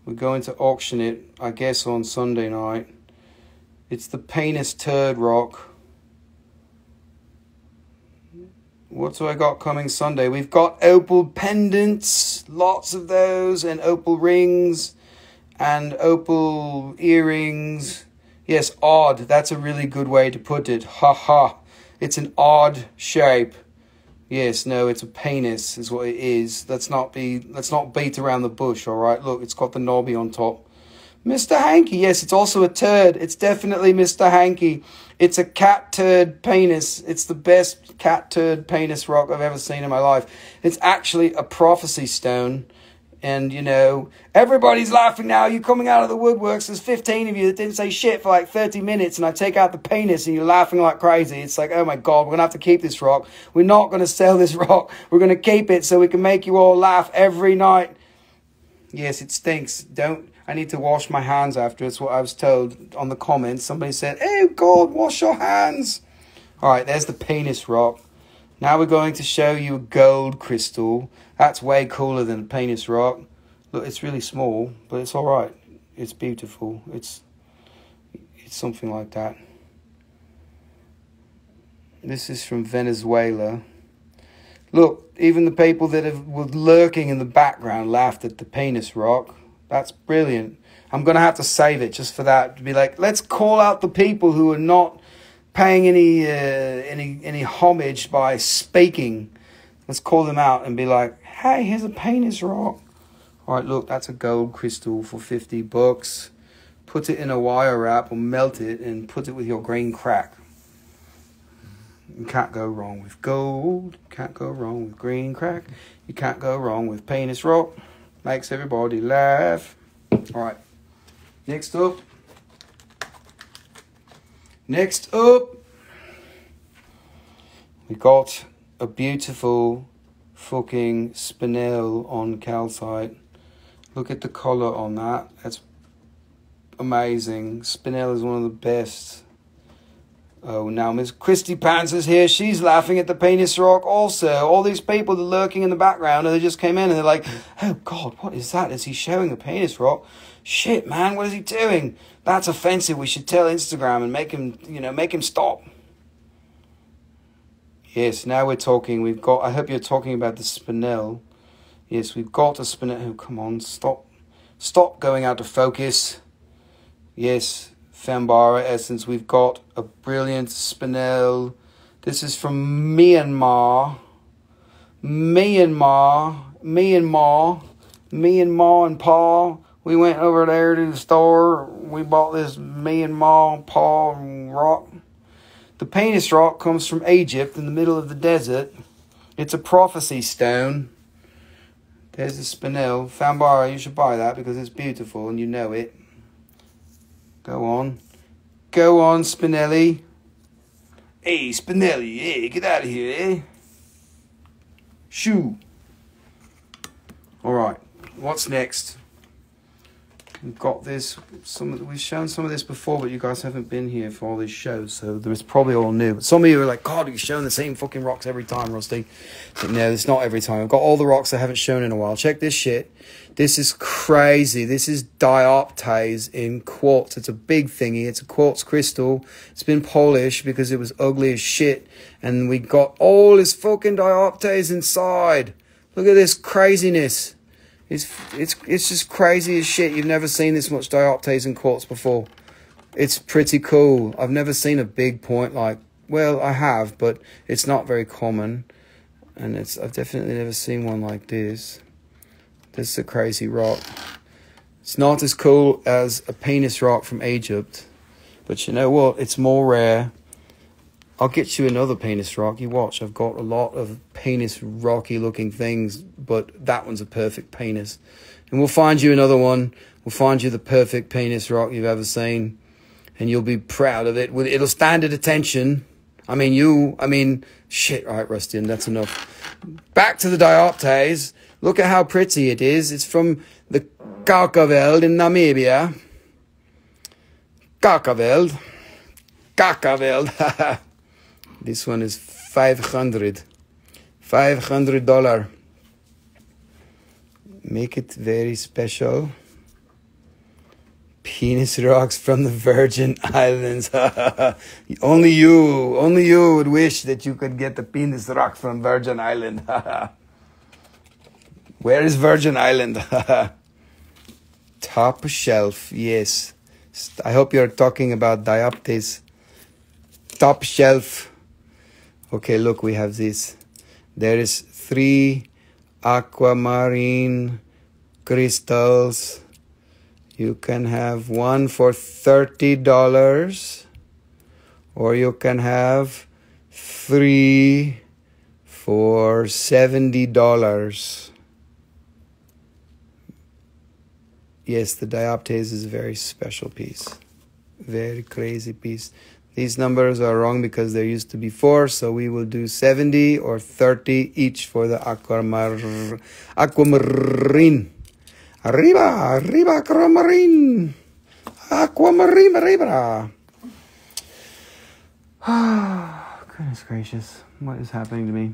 We're going to auction it, I guess, on Sunday night. It's the penis turd rock. What do I got coming Sunday? We've got opal pendants, lots of those, and opal rings, and opal earrings. Yes, odd. That's a really good way to put it. Ha ha. It's an odd shape. Yes, no, it's a penis, is what it is. Let's not be. Let's not beat around the bush. All right. Look, it's got the knobby on top. Mr. Hanky. Yes, it's also a turd. It's definitely Mr. Hanky. It's a cat turd penis. It's the best cat turd penis rock I've ever seen in my life. It's actually a prophecy stone. And, you know, everybody's laughing now. You're coming out of the woodworks. There's 15 of you that didn't say shit for like 30 minutes. And I take out the penis and you're laughing like crazy. It's like, oh my God, we're going to have to keep this rock. We're not going to sell this [LAUGHS] rock. We're going to keep it so we can make you all laugh every night. Yes, it stinks. Don't I need to wash my hands after. It's what I was told on the comments. Somebody said, Oh God, wash your hands. All right, there's the penis rock. Now we're going to show you a gold crystal. That's way cooler than a penis rock. Look, it's really small, but it's all right. It's beautiful. It's it's something like that. This is from Venezuela. Look, even the people that have, were lurking in the background laughed at the penis rock. That's brilliant. I'm going to have to save it just for that to be like, let's call out the people who are not paying any uh, any any homage by speaking. Let's call them out and be like, hey, here's a penis rock. All right, look, that's a gold crystal for 50 bucks. Put it in a wire wrap or melt it and put it with your green crack. You can't go wrong with gold. You Can't go wrong with green crack. You can't go wrong with penis rock. Makes everybody laugh. All right. Next up. Next up. We got a beautiful fucking spinel on calcite. Look at the color on that. That's amazing. Spinel is one of the best. Oh, now Miss Christy Pants is here. She's laughing at the penis rock also. All these people that are lurking in the background and they just came in and they're like, oh God, what is that? Is he showing a penis rock? Shit, man, what is he doing? That's offensive. We should tell Instagram and make him, you know, make him stop. Yes, now we're talking. We've got, I hope you're talking about the spinel. Yes, we've got a spinel. Oh, come on, stop. Stop going out of focus. Yes, Fembara Essence. We've got a brilliant spinel. This is from Myanmar. Myanmar. Myanmar. Myanmar and Pa. We went over there to the store. We bought this Myanmar Pa rock. The penis rock comes from Egypt in the middle of the desert. It's a prophecy stone. There's the spinel. Fambara, you should buy that because it's beautiful and you know it. Go on. Go on, Spinelli. Hey, Spinelli, hey, get out of here, eh? Shoo. All right, what's next? We've got this. Some of, we've shown some of this before, but you guys haven't been here for all these shows, so is probably all new. But some of you are like, "God, you're showing the same fucking rocks every time, Rusty." But no, it's not every time. I've got all the rocks I haven't shown in a while. Check this shit. This is crazy. This is dioptase in quartz. It's a big thingy. It's a quartz crystal. It's been polished because it was ugly as shit, and we got all this fucking dioptase inside. Look at this craziness. It's it's it's just crazy as shit. You've never seen this much dioptase in quartz before. It's pretty cool. I've never seen a big point like well, I have, but it's not very common. And it's I've definitely never seen one like this. This is a crazy rock. It's not as cool as a penis rock from Egypt, but you know what? It's more rare. I'll get you another penis rock. You watch. I've got a lot of penis rocky looking things, but that one's a perfect penis. And we'll find you another one. We'll find you the perfect penis rock you've ever seen, and you'll be proud of it. It'll stand at attention. I mean, you. I mean, shit. Right, Rusty, and that's enough. Back to the dioptase. Look at how pretty it is. It's from the Kaokoveld in Namibia. Kaokoveld. Kaokoveld. [LAUGHS] This one is 500. 500 dollar. Make it very special. Penis rocks from the Virgin [LAUGHS] Islands. [LAUGHS] only you, only you would wish that you could get the penis rock from Virgin Island. [LAUGHS] Where is Virgin Island? Top shelf, yes. I hope you're talking about dioptase. Top shelf. Okay, look, we have this. There is three aquamarine crystals. You can have one for $30 or you can have three for $70. Yes, the dioptase is a very special piece. Very crazy piece. These numbers are wrong because there used to be four, so we will do 70 or 30 each for the aquamar aquamarine. Arriba, arriba, aquamarine. Aquamarine, arriba. Ah, goodness gracious, what is happening to me?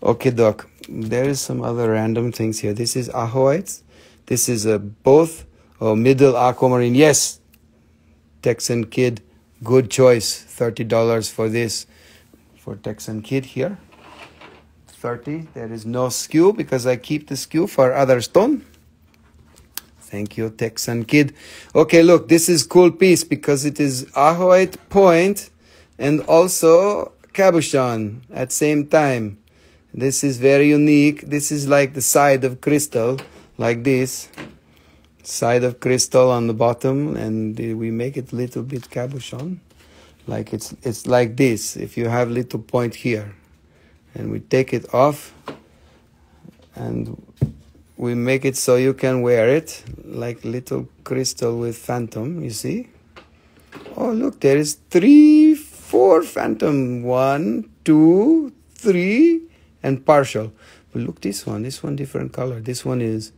Okay, Doc, there is some other random things here. This is ajoites. This is a both or middle aquamarine. Yes, Texan kid Good choice. $30 for this for Texan Kid here. 30. There is no skew because I keep the skew for other stone. Thank you, Texan Kid. Okay, look, this is cool piece because it is ajoite point and also cabochon at same time. This is very unique. This is like the side of crystal, like this side of crystal on the bottom and we make it little bit cabochon. Like it's it's like this. If you have little point here and we take it off and we make it so you can wear it like little crystal with phantom you see? Oh look there is three four phantom. One two three and partial. But look this one. This one different color. This one is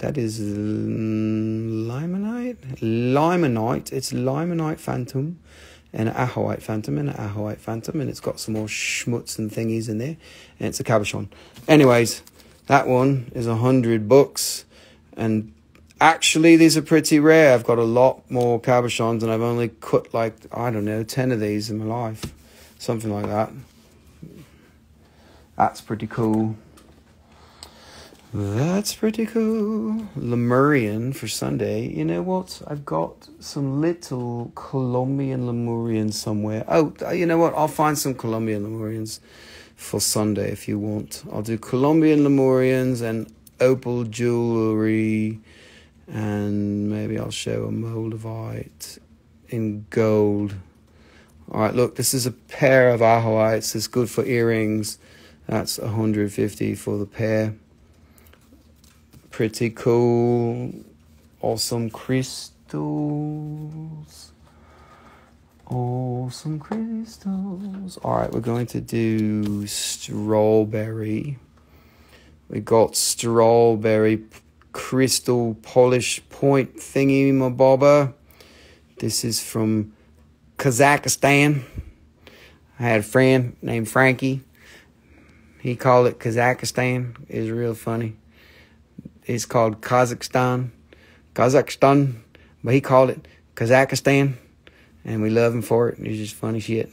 that is limonite. Limonite. It's limonite phantom and an ajoite phantom and an ajoite phantom, and it's got some more schmutz and thingies in there, and it's a cabochon. Anyways, that one is a hundred bucks, and actually these are pretty rare. I've got a lot more cabochons, and I've only cut like I don't know ten of these in my life, something like that. That's pretty cool. That's pretty cool. Lemurian for Sunday. You know what? I've got some little Colombian Lemurians somewhere. Oh, uh, you know what? I'll find some Colombian Lemurians for Sunday if you want. I'll do Colombian Lemurians and opal jewelry, and maybe I'll show a moldavite in gold. All right, look, this is a pair of ajoites. It's good for earrings. That's 150 for the pair. Pretty cool. Awesome crystals. Awesome crystals. All right, we're going to do strawberry. We got strawberry crystal polish point thingy my bobber. This is from Kazakhstan. I had a friend named Frankie. He called it Kazakhstan. It's real funny. It's called Kazakhstan. Kazakhstan. But he called it Kazakhstan. And we love him for it. It's just funny shit.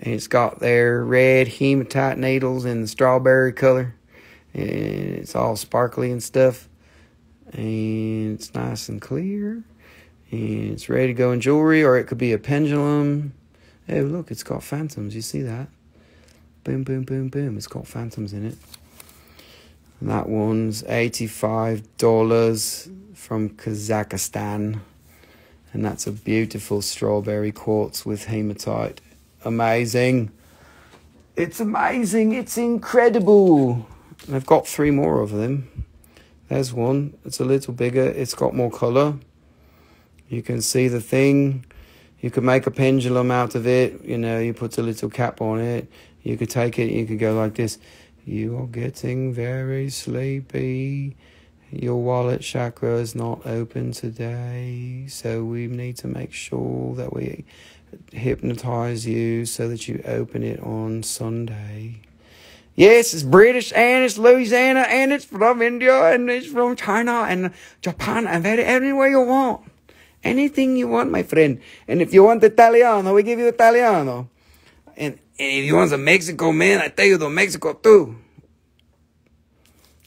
And it's got their red hematite needles in the strawberry color. And it's all sparkly and stuff. And it's nice and clear. And it's ready to go in jewelry, or it could be a pendulum. Hey, look, it's got phantoms. You see that? Boom, boom, boom, boom. It's got phantoms in it. And that one's $85 from Kazakhstan. And that's a beautiful strawberry quartz with hematite. Amazing. It's amazing. It's incredible. And I've got three more of them. There's one. It's a little bigger. It's got more color. You can see the thing. You could make a pendulum out of it. You know, you put a little cap on it. You could take it. You could go like this. You are getting very sleepy. Your wallet chakra is not open today. So we need to make sure that we hypnotize you so that you open it on Sunday. Yes, it's British and it's Louisiana and it's from India and it's from China and Japan and very anywhere you want. Anything you want, my friend. And if you want Italiano, we give you Italiano. And, and if you want the Mexico, man, I tell you the Mexico too.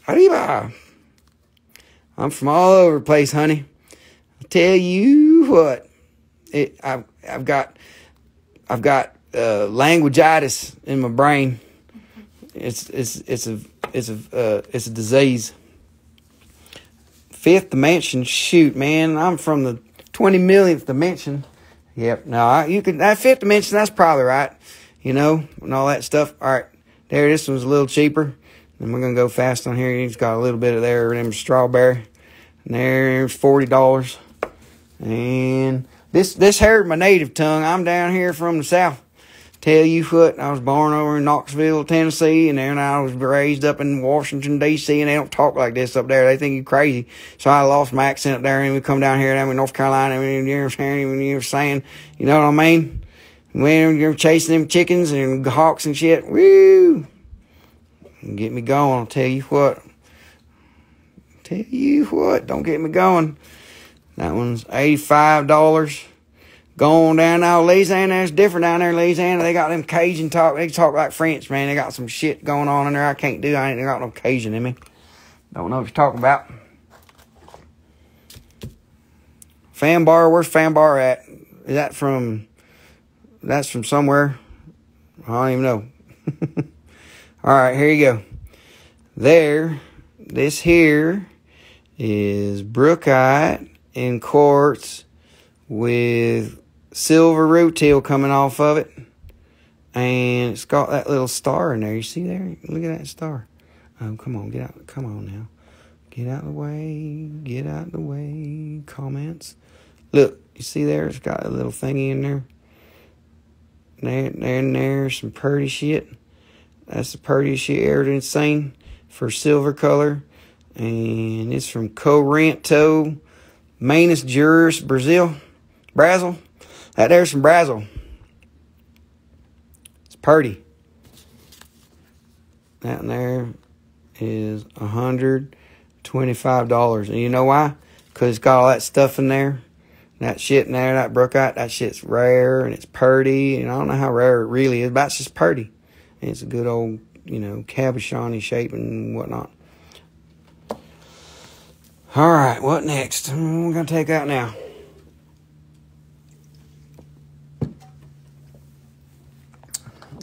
Arriba. I'm from all over the place, honey. I tell you what, it, I've, I've got, I've got uh, languageitis in my brain. It's it's it's a it's a uh, it's a disease. Fifth dimension, shoot, man, I'm from the twenty millionth dimension. Yep, no, you could that fifth dimension. That's probably right. You know, and all that stuff. All right, there. This one's a little cheaper. And we're gonna go fast on here. He's got a little bit of there, them strawberry. And there's forty dollars. And this this here my native tongue. I'm down here from the south. Tell you what, I was born over in Knoxville, Tennessee, and then I was raised up in Washington D.C. and they don't talk like this up there. They think you're crazy. So I lost my accent up there, and we come down here down in North Carolina, and you're saying, you know what I mean? When you're chasing them chickens and hawks and shit, woo! Get me going. I'll tell you what. Tell you what, don't get me going. That one's eighty-five dollars. Going down now, Louisiana, it's different down there Louisiana. They got them Cajun talk. They talk like French, man. They got some shit going on in there I can't do. I ain't got no Cajun in me. Don't know what you're talking about. Fan bar, where's fan bar at? Is that from, that's from somewhere? I don't even know. [LAUGHS] All right, here you go. There, this here is brookite in quartz with silver rutile coming off of it. And it's got that little star in there. You see there? Look at that star. Oh, come on, get out. Come on now. Get out of the way. Get out of the way. Comments. Look, you see there? It's got a little thingy in there. There, there, and there. Some pretty shit. That's the prettiest shit ever seen for silver color. And it's from Corinto, Minas Gerais, Brazil. Brazil. That there's some Brazil. It's pretty. That there is a hundred twenty-five dollars, and you know why? Cause it's got all that stuff in there. That shit in there, that brookite, that shit's rare and it's purty, and I don't know how rare it really is, but it's just purty. And it's a good old, you know, cabochon shape and whatnot. All right, what next? Hmm, We're gonna take out now.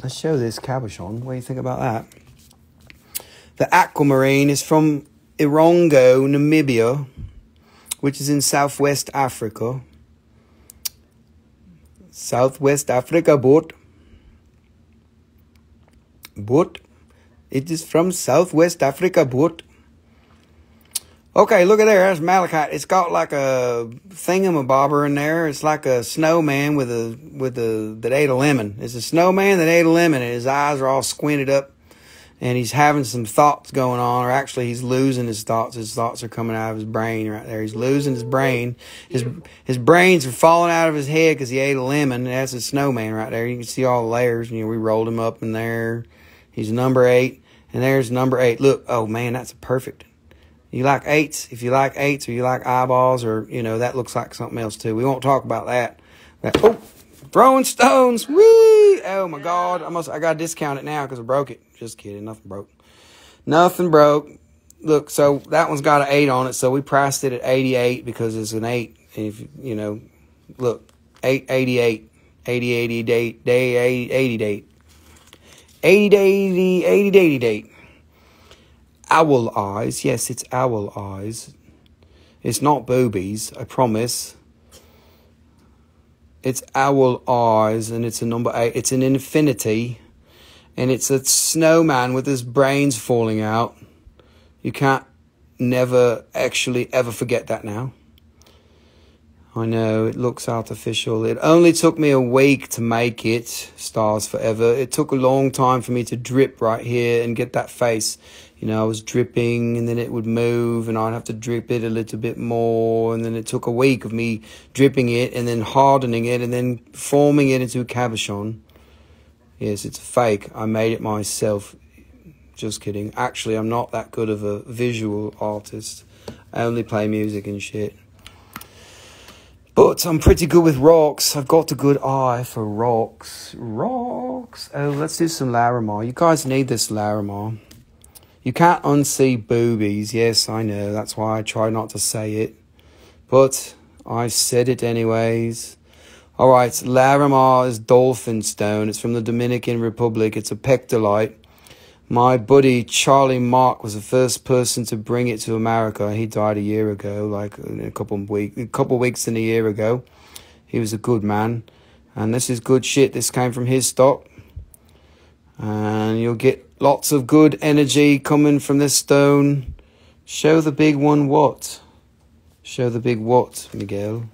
Let's show this cabochon. What do you think about that? The aquamarine is from Erongo, Namibia, which is in southwest Africa. Southwest Africa boat. Boat. It is from Southwest Africa boat. Okay, look at there. That's malachite. It's got like a thingamabobber in there. It's like a snowman with a with a that ate a lemon. It's a snowman that ate a lemon, and his eyes are all squinted up, and he's having some thoughts going on, or actually he's losing his thoughts. His thoughts are coming out of his brain right there. He's losing his brain. His his brains are falling out of his head because he ate a lemon. That's a snowman right there. You can see all the layers. You know, we rolled him up in there. He's number eight, and there's number eight. Look, oh man, that's a perfect. You like eights? If you like eights or you like eyeballs or, you know, that looks like something else too. We won't talk about that. But, oh, throwing stones. Whee! Oh my God. I must, I got to discount it now because I broke it. Just kidding. Nothing broke. Nothing broke. Look, so that one's got an eight on it. So we priced it at 88 because it's an eight. If, you know, look, 8, 88, 80, 80 date, day 80, 80 date. 80 80, 80 80 date owl eyes. Yes, it's owl eyes. It's not boobies, I promise. It's owl eyes, and it's a number eight. It's an infinity, and it's a snowman with his brains falling out. You can't never actually ever forget that now. I know it looks artificial. It only took me a week to make it Stars Forever. It took a long time for me to drip right here and get that face you know, I was dripping and then it would move and I'd have to drip it a little bit more. And then it took a week of me dripping it and then hardening it and then forming it into a cabochon. Yes, it's fake. I made it myself. Just kidding. Actually, I'm not that good of a visual artist. I only play music and shit. But I'm pretty good with rocks. I've got a good eye for rocks. Rocks. Oh, let's do some Larimar. You guys need this Larimar. You can't unsee boobies. Yes, I know. That's why I try not to say it. But I've said it anyways. All right, Larimar is dolphin stone. It's from the Dominican Republic. It's a pectolite. My buddy Charlie Mark was the first person to bring it to America. He died a year ago, like a couple of weeks, a couple of weeks and a year ago. He was a good man, and this is good shit. This came from his stock, and you'll get Lots of good energy coming from this stone. Show the big one what? Show the big what, Miguel?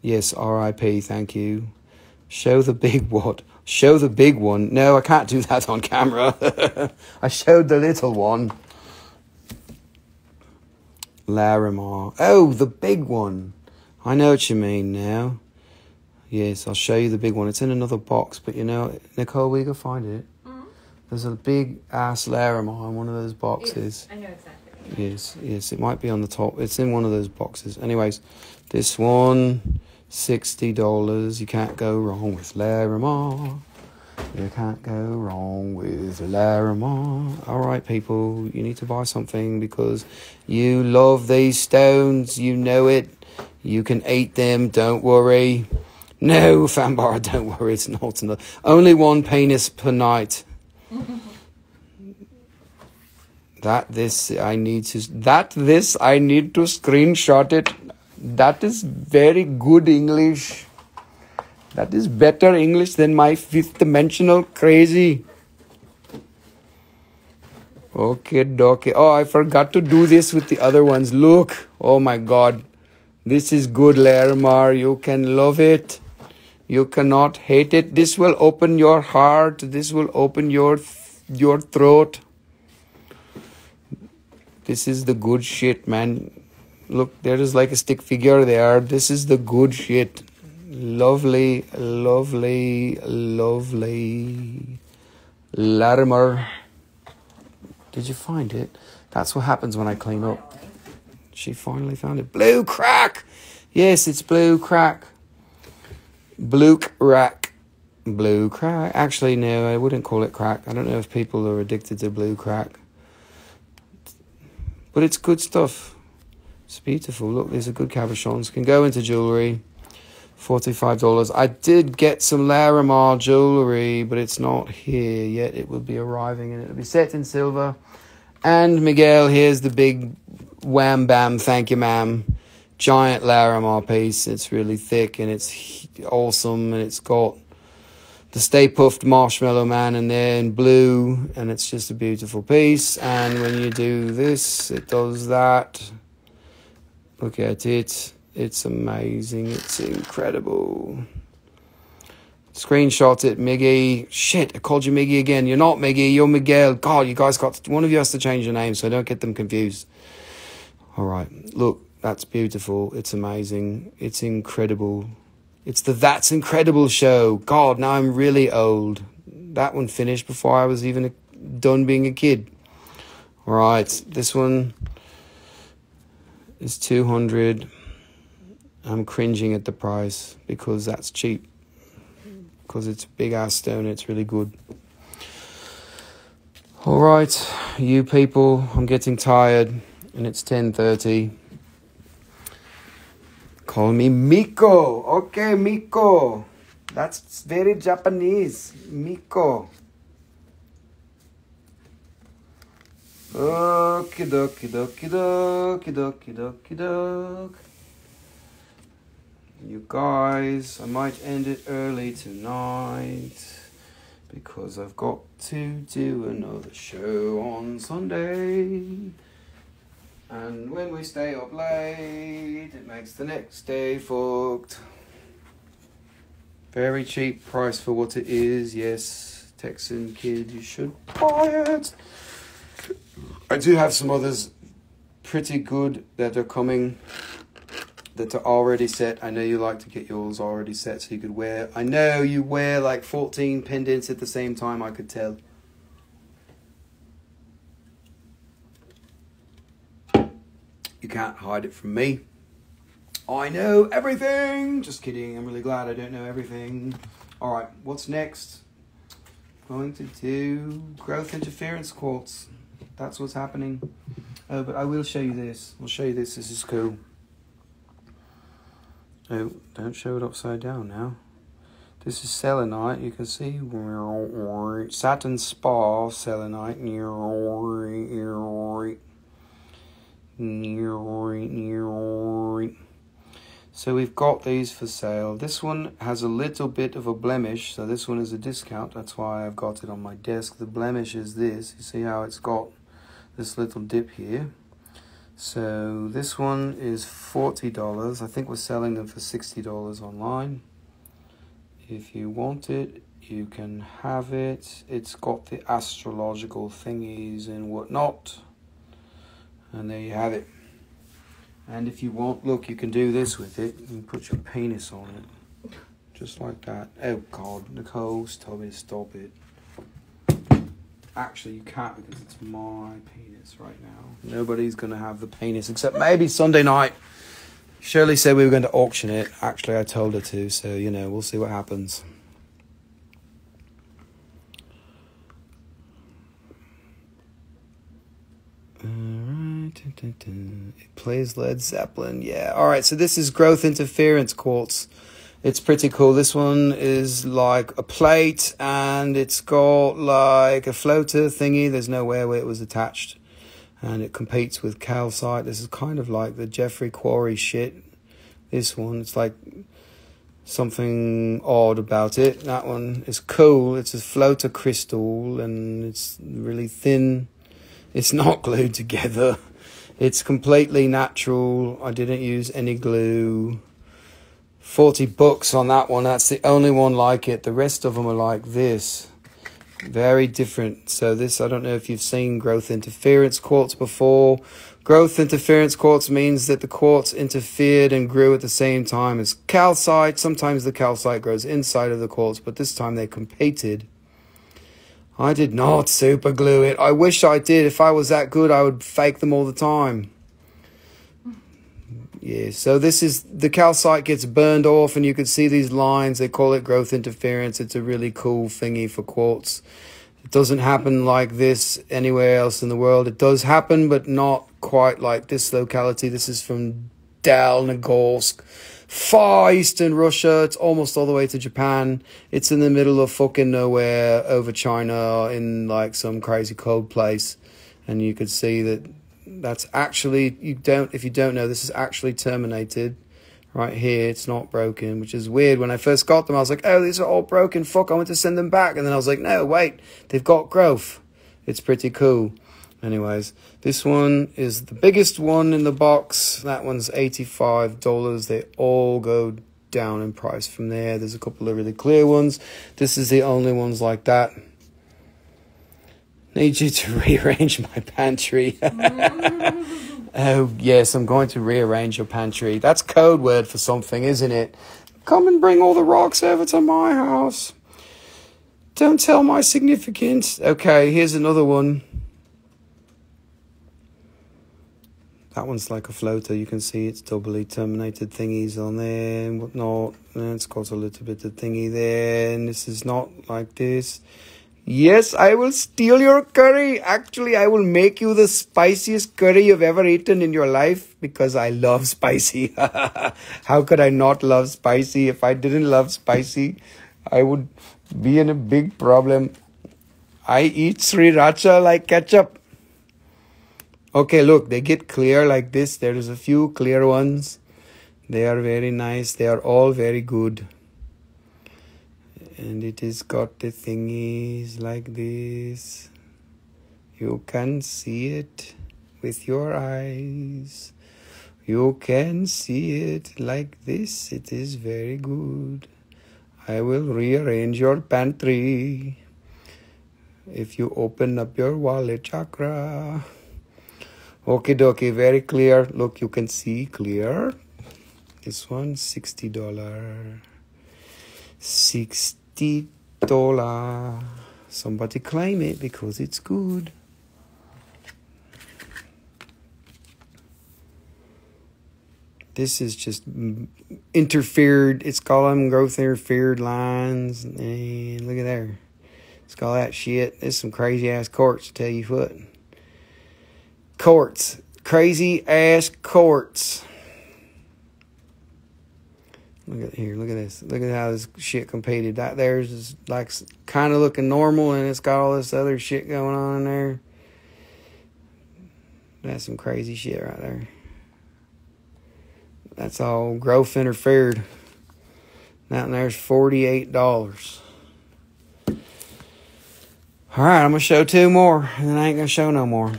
Yes, RIP, thank you. Show the big [LAUGHS] what? Show the big one. No, I can't do that on camera. [LAUGHS] I showed the little one. Larimar. Oh, the big one. I know what you mean now. Yes, I'll show you the big one. It's in another box, but you know, Nicole, we can find it. There's a big ass Larimar in one of those boxes. I know exactly. Yes, yes, it might be on the top. It's in one of those boxes. Anyways, this one, sixty dollars. You can't go wrong with Larimar. You can't go wrong with Larimar. All right, people, you need to buy something because you love these stones. You know it. You can eat them. Don't worry. No, [LAUGHS] Fanbar, don't worry. It's not enough. Only one penis per night [LAUGHS] that this I need to that this I need to screenshot it. That is very good English. That is better English than my fifth dimensional crazy. Okay, okay. Oh, I forgot to do this with the other ones. Look. Oh my god. This is good, Larimar. You can love it. You cannot hate it. This will open your heart. This will open your your throat. This is the good shit, man. Look, there is like a stick figure there. This is the good shit. Lovely, lovely, lovely. Latimer. Did you find it? That's what happens when I clean up. She finally found it. Blue crack! Yes, it's blue crack. Blue crack. Blue crack. Actually, no, I wouldn't call it crack. I don't know if people are addicted to blue crack. But it's good stuff. It's beautiful. Look, these are good cabochons. Can go into jewellery. $45. I did get some Larimar jewellery, but it's not here yet. It will be arriving and it'll be set in silver. And Miguel, here's the big wham bam, thank you, ma'am. giant Larimar piece. It's really thick and it's awesome, and it's got the Stay Puft Marshmallow Man in there in blue, and it's just a beautiful piece. And when you do this, it does that. Look at it. It's amazing. It's incredible. Screenshot it, Miggy. Shit, I called you Miggy again. You're not Miggy, you're Miguel. God, you guys got to, one of you has to change your name so don't get them confused. All right, look, that's beautiful. It's amazing. It's incredible. It's the That's Incredible show. God, now I'm really old. That one finished before I was even done being a kid. All right, this one is 200. I'm cringing at the price because that's cheap. Because it's a big ass stone, it's really good. All right, you people, I'm getting tired and it's 10:30. Call me Miko. Okay, Miko. That's very Japanese. Miko. Okie dokie dokie dokie dokie dokie dokie. You guys, I might end it early tonight because I've got to do another show on Sunday. And when we stay up late, it makes the next day fucked. Very cheap price for what it is, yes. Texan kid, you should buy it. I do have some others pretty good that are coming that are already set. I know you like to get yours already set so you could wear. I know you wear like 14 pendants at the same time, I could tell. You can't hide it from me. I know everything. Just kidding. I'm really glad I don't know everything. All right, what's next? Going to do growth interference quartz. That's what's happening. Oh, but I will show you this. I'll show you this. This is cool. Oh, don't show it upside down now. This is selenite. You can see satin spar selenite. So we've got these for sale. This one has a little bit of a blemish, so this one is a discount. That's why I've got it on my desk. The blemish is this. You see how it's got this little dip here. So this one is $40. I think we're selling them for $60 online. If you want it, you can have it. It's got the astrological thingies and whatnot. And there you have it. And if you want, look, you can do this with it. You put your penis on it. Just like that. Oh, God. Nicole, me to stop it. Actually, you can't because it's my penis right now. Nobody's going to have the penis except maybe Sunday night. Shirley said we were going to auction it. Actually, I told her to, so, you know, we'll see what happens. It plays Led Zeppelin. Yeah. All right. So this is growth interference quartz. It's pretty cool. This one is like a plate and it's got like a floater thingy. There's nowhere where it was attached. And it competes with calcite. This is kind of like the Jeffrey Quarry shit. This one, it's like something odd about it. That one is cool. It's a floater crystal and it's really thin. It's not glued together. [LAUGHS] It's completely natural. I didn't use any glue. 40 bucks on that one. That's the only one like it. The rest of them are like this. Very different. So this, I don't know if you've seen growth interference quartz before. Growth interference quartz means that the quartz interfered and grew at the same time as calcite. Sometimes the calcite grows inside of the quartz, but this time they competed. I did not super glue it. I wish I did. If I was that good, I would fake them all the time. Yeah, so this is the calcite gets burned off, and you can see these lines. They call it growth interference. It's a really cool thingy for quartz. It doesn't happen like this anywhere else in the world. It does happen, but not quite like this locality. This is from Dalnegorsk, far eastern Russia. It's almost all the way to Japan. It's in the middle of fucking nowhere over China in like some crazy cold place. And you could see that That's actually you don't if you don't know this is actually terminated. Right here, it's not broken, which is weird. When I first got them, I was like, "Oh, these are all broken. Fuck, I want to send them back." And then I was like, "No, wait, they've got growth. It's pretty cool." Anyways, this one is the biggest one in the box. That one's eighty-five dollars. They all go down in price from there. There's a couple of really clear ones. This is the only ones like that. Need you to [LAUGHS] rearrange my pantry. [LAUGHS] oh, yes, I'm going to rearrange your pantry. That's code word for something, isn't it? Come and bring all the rocks over to my house. Don't tell my significance. Okay, here's another one. That one's like a floater. You can see it's doubly terminated thingies on there and whatnot. And it's got a little bit of thingy there. And this is not like this. Yes, I will steal your curry. Actually, I will make you the spiciest curry you've ever eaten in your life because I love [LAUGHS] spicy. [LAUGHS] How could I not love spicy? If I didn't love spicy, I would be in a big problem. I eat sriracha like ketchup. Okay, look, they get clear like this. There's a few clear ones. They are very nice. They are all very good. And it is got the thingies like this. You can see it with your eyes. You can see it like this. It is very good. I will rearrange your pantry if you open up your wallet chakra. Okie dokie, very clear. Look, you can see clear. This one, $60. $60. Somebody claim it because it's good. This is just interfered, it's got them growth interfered lines. And look at there. It's got that shit. There's some crazy ass quartz, to tell you what. Quartz. Crazy ass quartz. Look at here. Look at this. Look at how this shit competed. That there's is like kind of looking normal, and it's got all this other shit going on in there. That's some crazy shit right there. That's all growth interfered. And there's forty-eight dollars. All right, I'm gonna show two more, and then I ain't gonna show no more.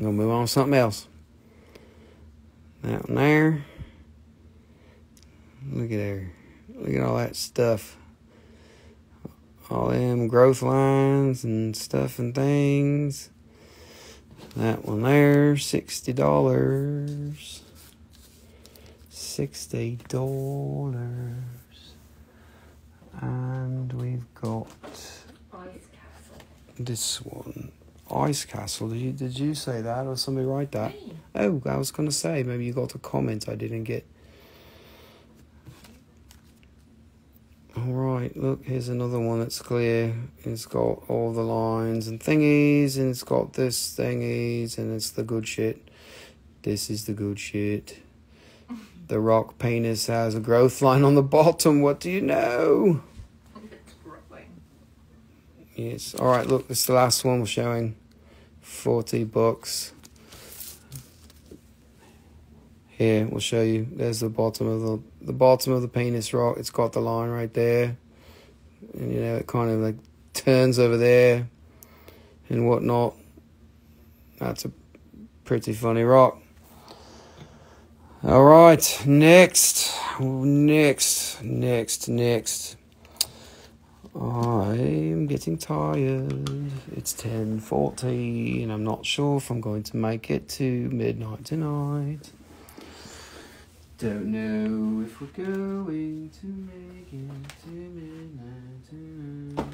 I'm gonna move on to something else. That one there. Look at there. Look at all that stuff. All them growth lines and stuff and things. That one there, sixty dollars. Sixty dollars. And we've got Ice Castle. this one. Ice Castle. Did you did you say that or somebody write that? Hey. Oh, I was gonna say maybe you got a comment I didn't get. All right, look, here's another one that's clear. It's got all the lines and thingies, and it's got this thingies, and it's the good shit. This is the good shit. The rock penis has a growth line on the bottom. What do you know? [LAUGHS] Yes. All right. Look, this is the last one we're showing. Forty bucks. Here, we'll show you. There's the bottom of the the bottom of the penis rock. It's got the line right there, and you know it kind of like turns over there, and whatnot. That's a pretty funny rock. All right, next, next, next, next. I'm getting tired. It's 10:40 and I'm not sure if I'm going to make it to midnight tonight. Don't know if we're going to make it to midnight tonight.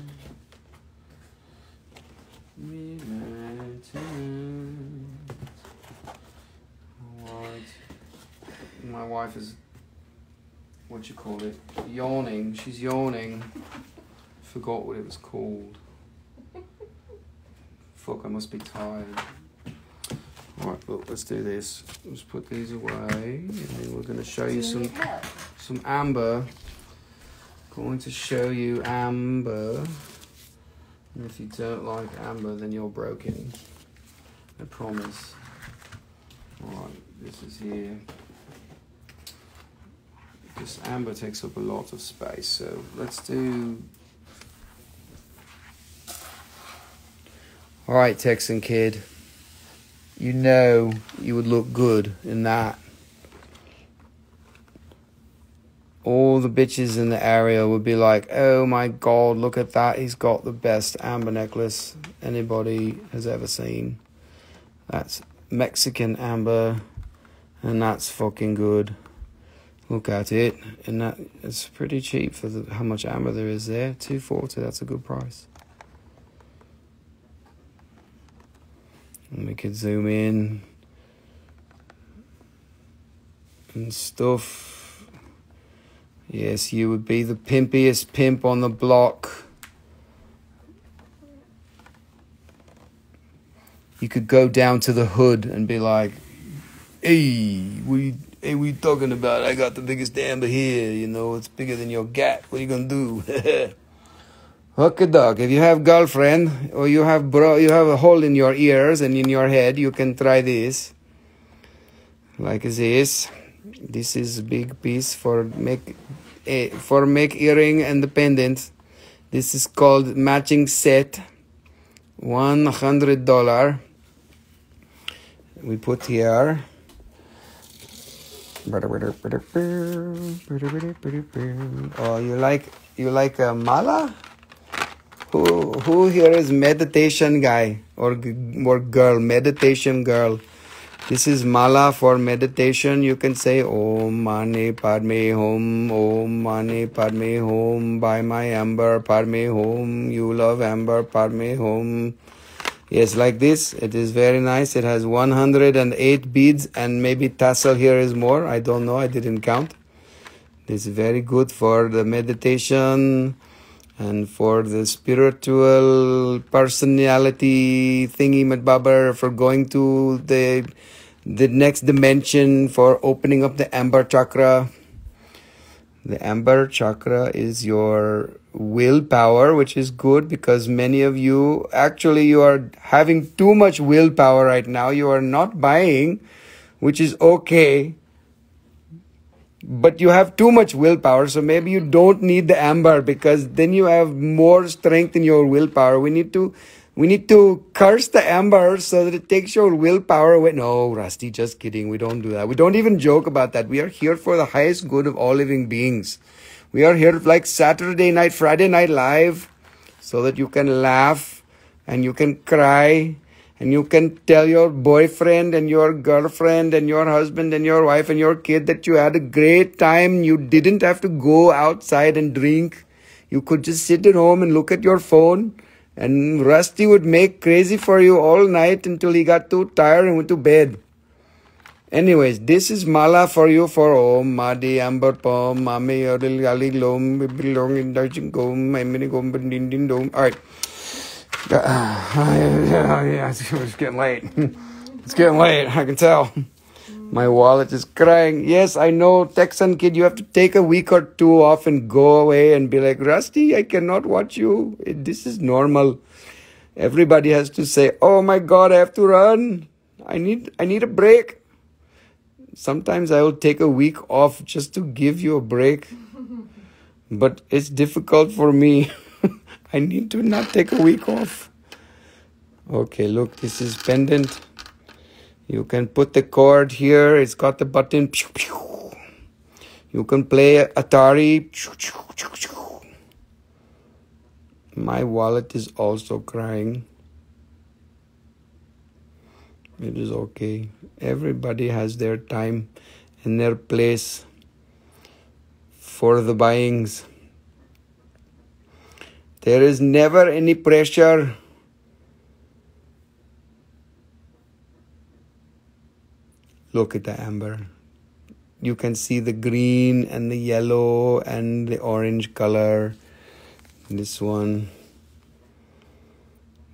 Midnight tonight. My wife is what you call it? Yawning. She's yawning. Forgot what it was called. [LAUGHS] Fuck, I must be tired. Alright, look, let's do this. Let's put these away and then we're gonna show you some some amber. Going to show you amber. And if you don't like amber, then you're broken. I promise. Alright, this is here. This amber takes up a lot of space, so let's do. Alright, Texan kid. You know you would look good in that. all the bitches in the area would be like, oh my god, look at that. He's got the best amber necklace anybody has ever seen. That's Mexican amber, and that's fucking good. Look at it, and that it's pretty cheap for the, how much amber there is there. Two forty. That's a good price. And we could zoom in and stuff. Yes, you would be the pimpiest pimp on the block. You could go down to the hood and be like, "Hey, we, hey, we talking about? I got the biggest amber here. You know, it's bigger than your gat. What are you gonna do?" [LAUGHS] A dog. If you have girlfriend or you have bro, you have a hole in your ears and in your head, you can try this. Like this. This is a big piece for make uh, for make earring and pendant. This is called matching set. One hundred dollar. We put here. Oh, you like you like a mala? Who who here is meditation guy or or girl meditation girl? This is mala for meditation. You can say Om Mani Padme Hum, Om Mani Padme Hum, by my amber Padme Hum. You love amber Padme Hum. Yes, like this. It is very nice. It has 108 beads and maybe tassel here is more. I don't know. I didn't count. This is very good for the meditation and for the spiritual personality thingy madbabber for going to the the next dimension for opening up the amber chakra. The amber chakra is your willpower which is good because many of you actually you are having too much willpower right now. You are not buying which is okay but you have too much willpower so maybe you don't need the amber because then you have more strength in your willpower we need to we need to curse the amber so that it takes your willpower away. No, Rusty, just kidding. We don't do that. We don't even joke about that. We are here for the highest good of all living beings. We are here like Saturday night, Friday night live so that you can laugh and you can cry and you can tell your boyfriend and your girlfriend and your husband and your wife and your kid that you had a great time. You didn't have to go outside and drink. You could just sit at home and look at your phone and Rusty would make crazy for you all night until he got too tired and went to bed. Anyways, this is mala for you for Om Madi Amber Pom Mami Yodil Gali Lom Belong in Daching Gom Emini Gom Din Din Dom. Alright. Yeah, yeah, it's getting late. It's getting late, I can tell. My wallet is crying. Yes, I know, Texan kid, you have to take a week or two off and go away and be like, Rusty, I cannot watch you. This is normal. Everybody has to say, "Oh my God, I have to run. I need, I need a break." Sometimes I will take a week off just to give you a break, but it's difficult for me. [LAUGHS] I need to not take a week off. Okay, look, this is pendant. You can put the cord here. It's got the button. You can play Atari. My wallet is also crying. It is okay. Everybody has their time and their place for the buyings. There is never any pressure Look at the amber. You can see the green and the yellow and the orange color. This one,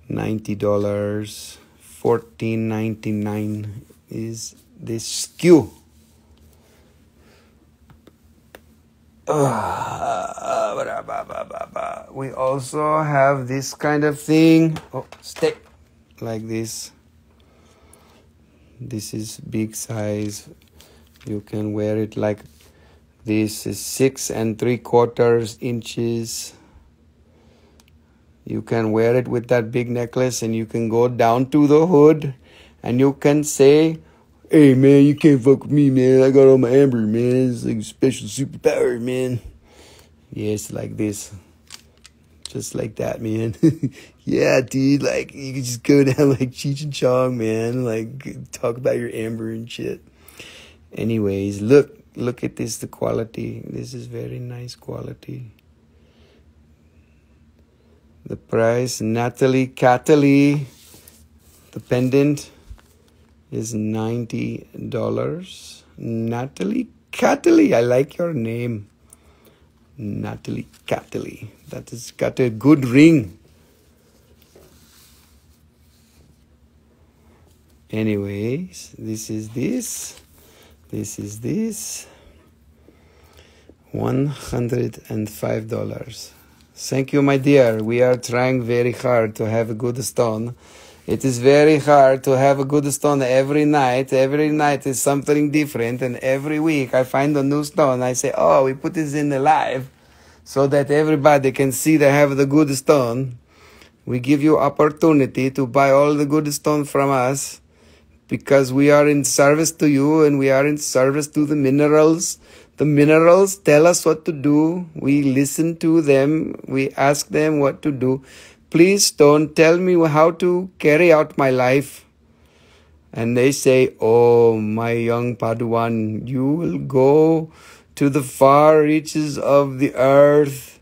$90. $14.99 is this skew. Ah, we also have this kind of thing. Oh, stay like this. This is big size. You can wear it like this is six and three quarters inches. You can wear it with that big necklace and you can go down to the hood and you can say, Hey man, you can't fuck with me, man. I got all my amber, man. It's like special superpower, man. Yes, like this. Just like that, man. [LAUGHS] yeah, dude. Like you can just go [LAUGHS] down like Cheech and Chong, man. Like talk about your amber and shit. Anyways, look, look at this. The quality. This is very nice quality. The price, Natalie Cattley, the pendant is ninety dollars. Natalie Cattley, I like your name. Natalie Cattley. That has got a good ring. Anyways, this is this. This is this. $105. Thank you, my dear. We are trying very hard to have a good stone. It is very hard to have a good stone every night. Every night is something different, and every week I find a new stone. I say, Oh, we put this in the live so that everybody can see they have the good stone. We give you opportunity to buy all the good stone from us because we are in service to you and we are in service to the minerals. The minerals tell us what to do. We listen to them. We ask them what to do. Please don't tell me how to carry out my life. And they say, Oh, my young Padawan, you will go to the far reaches of the earth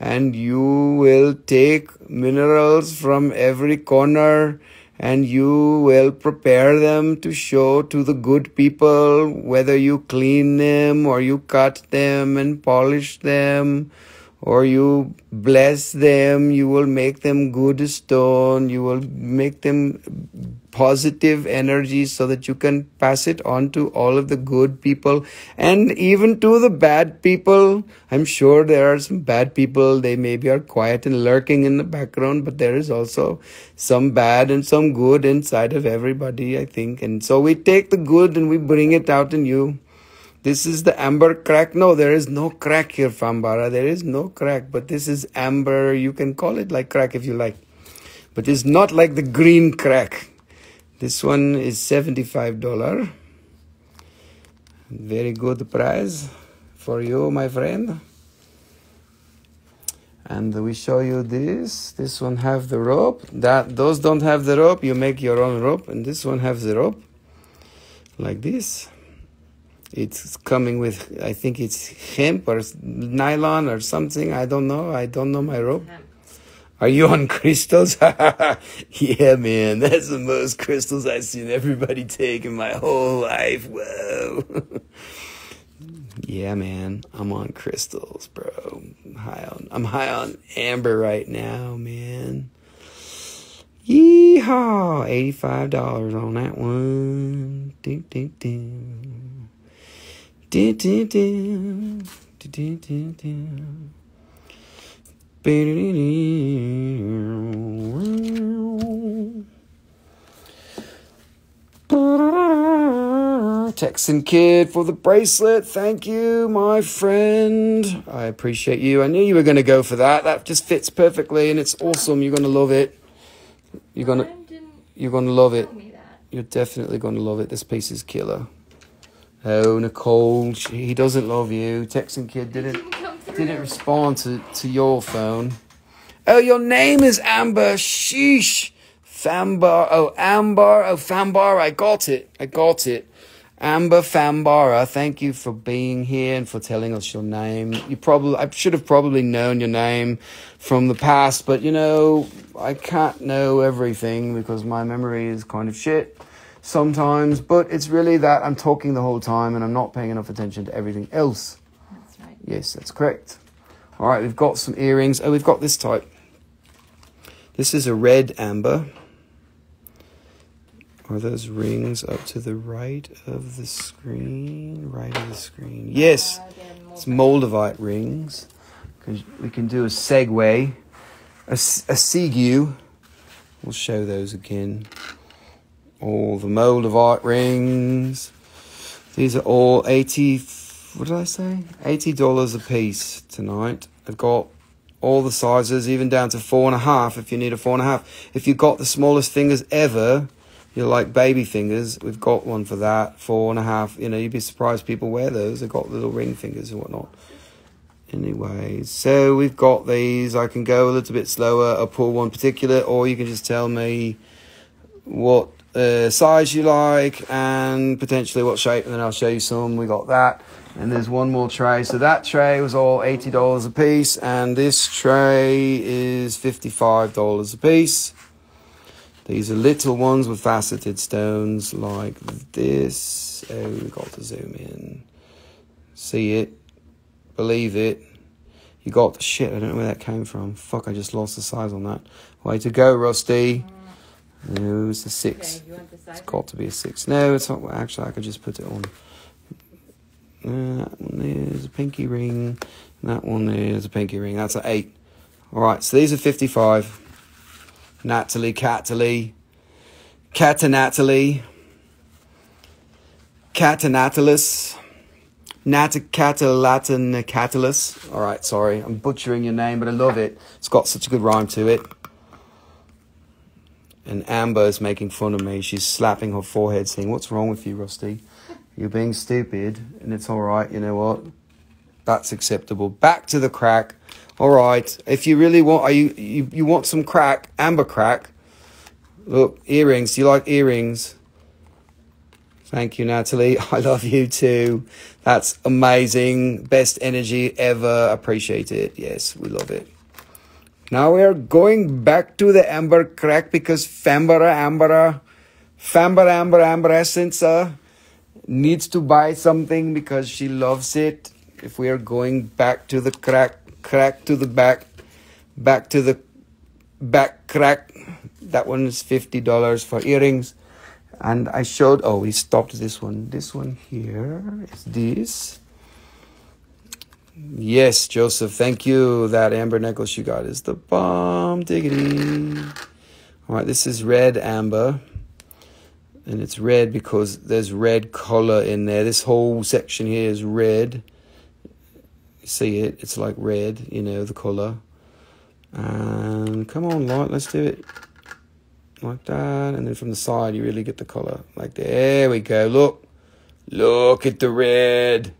and you will take minerals from every corner and you will prepare them to show to the good people whether you clean them or you cut them and polish them or you bless them you will make them good stone you will make them positive energy so that you can pass it on to all of the good people and even to the bad people. I'm sure there are some bad people. They maybe are quiet and lurking in the background, but there is also some bad and some good inside of everybody, I think. And so we take the good and we bring it out in you. This is the amber crack. No, there is no crack here, Fambara. There is no crack, but this is amber. You can call it like crack if you like. But it's not like the green crack. This one is $75. Very good price for you, my friend. And we show you this. This one have the rope. That those don't have the rope. You make your own rope. And this one has the rope, like this. It's coming with, I think it's hemp or nylon or something. I don't know. I don't know my rope. Are you on [LAUGHS] crystals? [LAUGHS] yeah, man, that's the most crystals I've seen everybody take in my whole life. Whoa. [LAUGHS] yeah, man, I'm on crystals, bro. I'm high on, I'm high on amber right now, man. Yeehaw! Eighty-five dollars on that one. Ding, ding, ding. Texan Kid for the bracelet. Thank you, my friend. I appreciate you. I knew you were going to go for that. That just fits perfectly and it's awesome. You're going to love it. You're going to you're going to love it. You're definitely going to love it. This piece is killer. Oh, Nicole, she, he doesn't love you. Texan Kid didn't didn't respond to, to your phone. Oh, your name is Amber. Sheesh. Fambar. Oh, Amber. Oh, Fambar. I got it. I got it. Amber Fambara, thank you for being here and for telling us your name. You probably, I should have probably known your name from the past, but you know, I can't know everything because my memory is kind of shit sometimes. But it's really that I'm talking the whole time and I'm not paying enough attention to everything else. That's right. Yes, that's correct. All right, we've got some earrings. Oh, we've got this type. This is a red amber. Are those rings up to the right of the screen? Right of the screen. Yes, uh, it's Moldavite rings. Because we can do a segue, a, a segue. We'll show those again. All the Moldavite rings. These are all 80, what did I say? $80 a piece tonight. I've got all the sizes, even down to four and a half if you need a four and a half. If you've got the smallest fingers ever, you're like baby fingers, we've got one for that, four and a half. You know, you'd be surprised people wear those. They've got little ring fingers and whatnot. Anyway, so we've got these. I can go a little bit slower or pull one particular, or you can just tell me what uh, size you like and potentially what shape, and then I'll show you some. We got that, and there's one more tray. So that tray was all eighty dollars a piece, and this tray is fifty-five dollars a piece. These are little ones with faceted stones like this. Oh, we got to zoom in. See it? Believe it. You got the shit. I don't know where that came from. Fuck, I just lost the size on that. Way to go, Rusty. No, it's a six. Okay, you want the? It's got to be a six. No, it's not. Actually, I could just put it on. Uh, that one there's a pinky ring. That one there's a pinky ring. That's an eight. All right, so these are 55. Natalie, Cataly, Catanatalie, Catanatalis, Natacatalatin Catalus. All right, sorry, I'm butchering your name, but I love it. It's got such a good rhyme to it. And Amber is making fun of me. She's slapping her forehead, saying, "What's wrong with you, Rusty? You're being stupid, and it's all right. You know what? That's acceptable. Back to the crack. All right. If you really want, are you you, you want some crack? Amber crack. Look, earrings. Do you like earrings? Thank you, Natalie. [LAUGHS] I love you too. That's amazing. Best energy ever. Appreciate it. Yes, we love it. Now we are going back to the amber crack because Fambara Ambera, Fambara Amber Amber Essence uh, needs to buy something because she loves it. If we are going back to the crack, crack to the back, back to the back crack, that one is fifty dollars for earrings. And I showed. Oh, we stopped this one. This one here is this. Yes, Joseph, thank you. That amber necklace you got is the bomb diggity. All right, this is red amber. And it's red because there's red color in there. This whole section here is red. You see it? It's like red, you know, the color. And come on, light, let's do it. Like that. And then from the side, you really get the color. Like there we go. Look. Look at the red.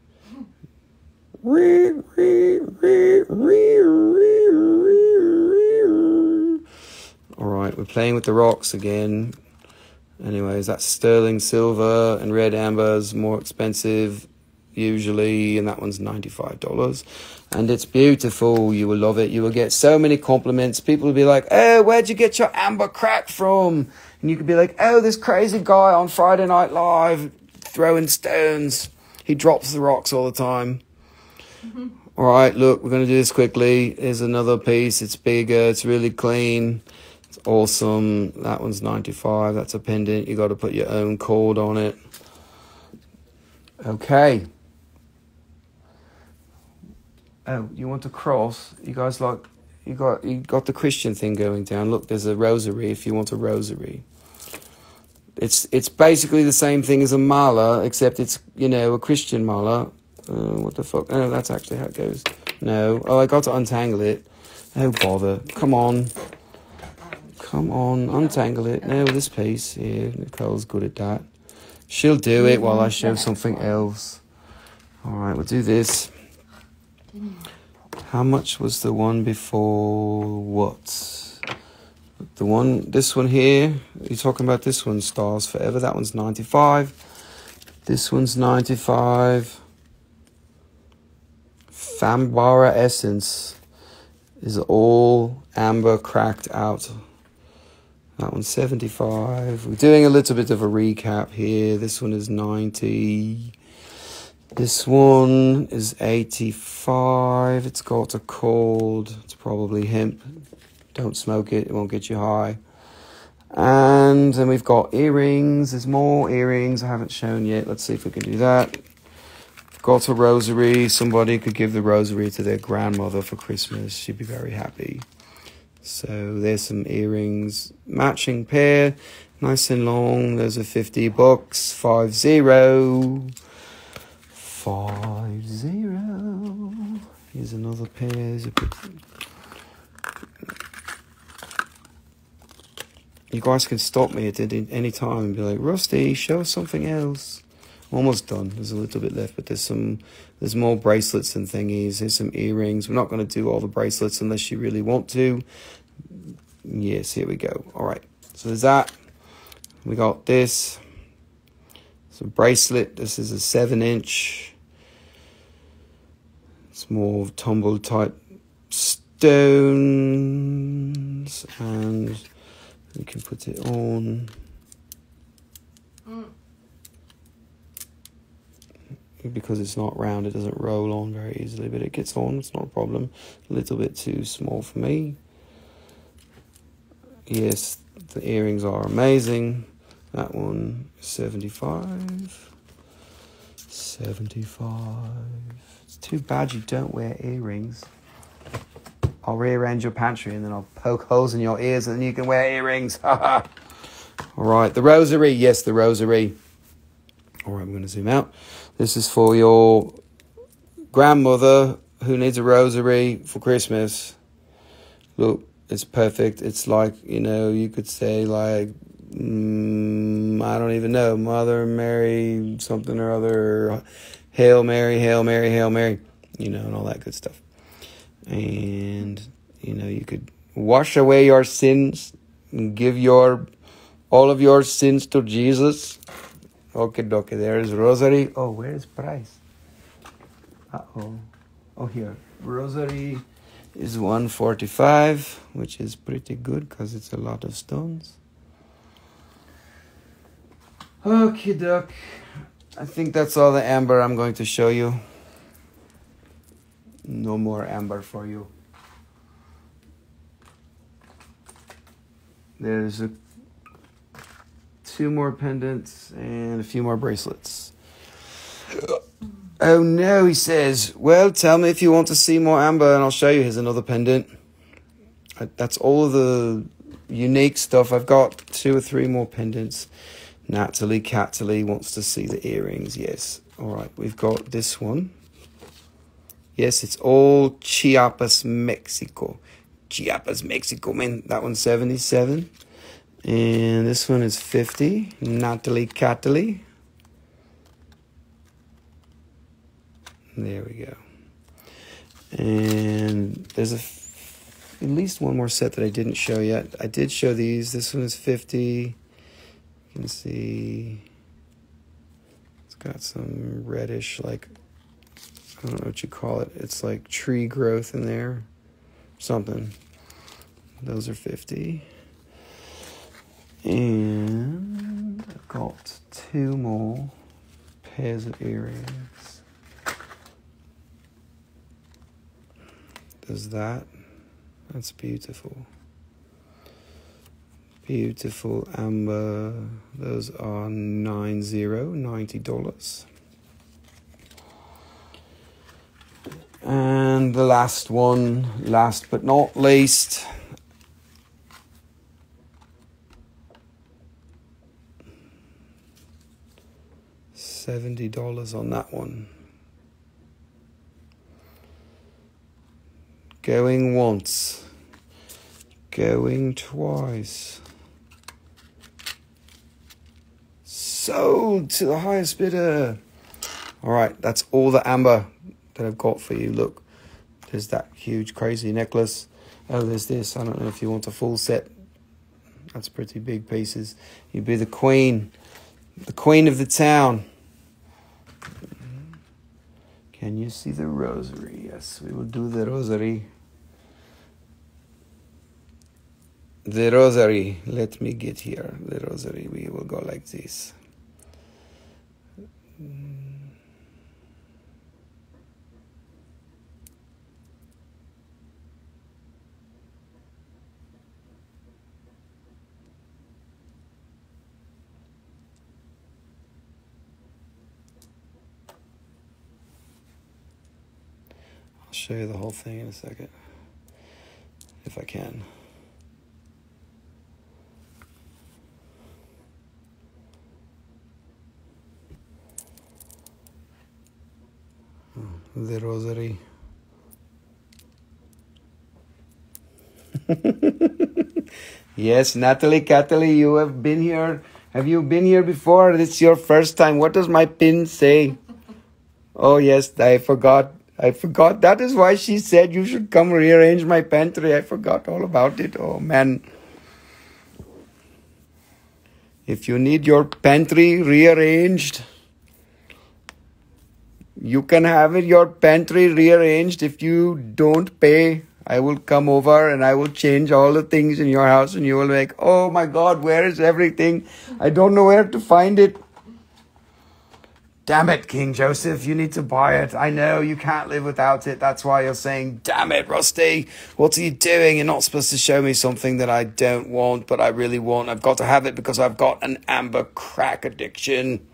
All right, we're playing with the rocks again. Anyways, that's sterling silver and red amber is more expensive usually, and that one's $95. And it's beautiful. You will love it. You will get so many compliments. People will be like, Oh, where'd you get your amber crack from? And you could be like, Oh, this crazy guy on Friday Night Live throwing stones. He drops the rocks all the time. Mm-hmm. All right, look, we're going to do this quickly. Here's another piece. It's bigger. It's really clean. It's awesome. That one's 95. That's a pendant. You got to put your own cord on it. Okay. Oh, you want to cross? You guys like you got you got the Christian thing going down. Look, there's a rosary if you want a rosary. It's it's basically the same thing as a mala, except it's you know a Christian mala. Uh, what the fuck? Oh, that's actually how it goes. No. Oh, I got to untangle it. Oh bother! Come on, come on, untangle it. No, this piece here. Nicole's good at that. She'll do it while I show something else. All right, we'll do this. How much was the one before what? The one, this one here, you're talking about this one, Stars Forever. That one's 95. This one's 95. Fambara Essence is all amber cracked out. That one's 75. We're doing a little bit of a recap here. This one is 90. This one is 85. It's got a cold. It's probably hemp. Don't smoke it, it won't get you high. And then we've got earrings. There's more earrings I haven't shown yet. Let's see if we can do that. Got a rosary. Somebody could give the rosary to their grandmother for Christmas. She'd be very happy. So there's some earrings. Matching pair. Nice and long. Those are 50 bucks. Five zero. Five zero. Here's another pair. You guys can stop me at any time and be like, Rusty, show us something else. Almost done. There's a little bit left, but there's some there's more bracelets and thingies. There's some earrings. We're not going to do all the bracelets unless you really want to. Yes, here we go. All right. So there's that. We got this. Some bracelet. This is a seven inch. It's more tumble type stones, and we can put it on. Mm. Because it's not round, it doesn't roll on very easily, but it gets on, it's not a problem. A little bit too small for me. Yes, the earrings are amazing. That one, 75. 75. It's too bad you don't wear earrings. I'll rearrange your pantry and then I'll poke holes in your ears and then you can wear earrings. [LAUGHS] All right, the rosary. Yes, the rosary. All right, I'm going to zoom out. This is for your grandmother who needs a rosary for Christmas. Look, it's perfect. It's like, you know, you could say, like, mm, I don't even know, Mother Mary, something or other, Hail Mary, Hail Mary, Hail Mary, you know, and all that good stuff. And, you know, you could wash away your sins and give your all of your sins to Jesus. Okay, okay, there's Rosary. Oh, where's Price? Uh oh. Oh, here. Rosary is 145, which is pretty good because it's a lot of stones. Okay, duck. I think that's all the amber I'm going to show you. No more amber for you. There's a two more pendants and a few more bracelets. Oh no, he says. Well, tell me if you want to see more amber and I'll show you. Here's another pendant. That's all of the unique stuff. I've got two or three more pendants. Natalie Cataly wants to see the earrings. Yes. All right, we've got this one. Yes, it's all Chiapas, Mexico. Chiapas, Mexico. Man, that one's 77. And this one is 50. Natalie Cataly. There we go. And there's a at least one more set that I didn't show yet. I did show these. This one is 50. You can see it's got some reddish, like, I don't know what you call it. It's like tree growth in there. Something. Those are 50. And I've got two more pairs of earrings. Does that? That's beautiful. Beautiful amber. Those are nine zero, ninety dollars. And the last one, last but not least, seventy dollars on that one. Going once, going twice. Sold to the highest bidder. All right, that's all the amber that I've got for you. Look, there's that huge, crazy necklace. Oh, there's this. I don't know if you want a full set. That's pretty big pieces. You'd be the queen, the queen of the town. Can you see the rosary? Yes, we will do the rosary. The rosary. Let me get here. The rosary. We will go like this. I'll show you the whole thing in a second, if I can. Hmm, the rosary. [LAUGHS] yes, Natalie, Natalie, you have been here. Have you been here before? This is your first time. What does my pin say? Oh, yes, I forgot. I forgot. That is why she said you should come rearrange my pantry. I forgot all about it. Oh, man. If you need your pantry rearranged, you can have it your pantry rearranged if you don't pay I will come over and I will change all the things in your house, and you will be like, oh my God, where is everything? I don't know where to find it. Damn it, King Joseph, you need to buy it. I know you can't live without it. That's why you're saying, damn it, Rusty, what are you doing? You're not supposed to show me something that I don't want, but I really want. I've got to have it because I've got an amber crack addiction.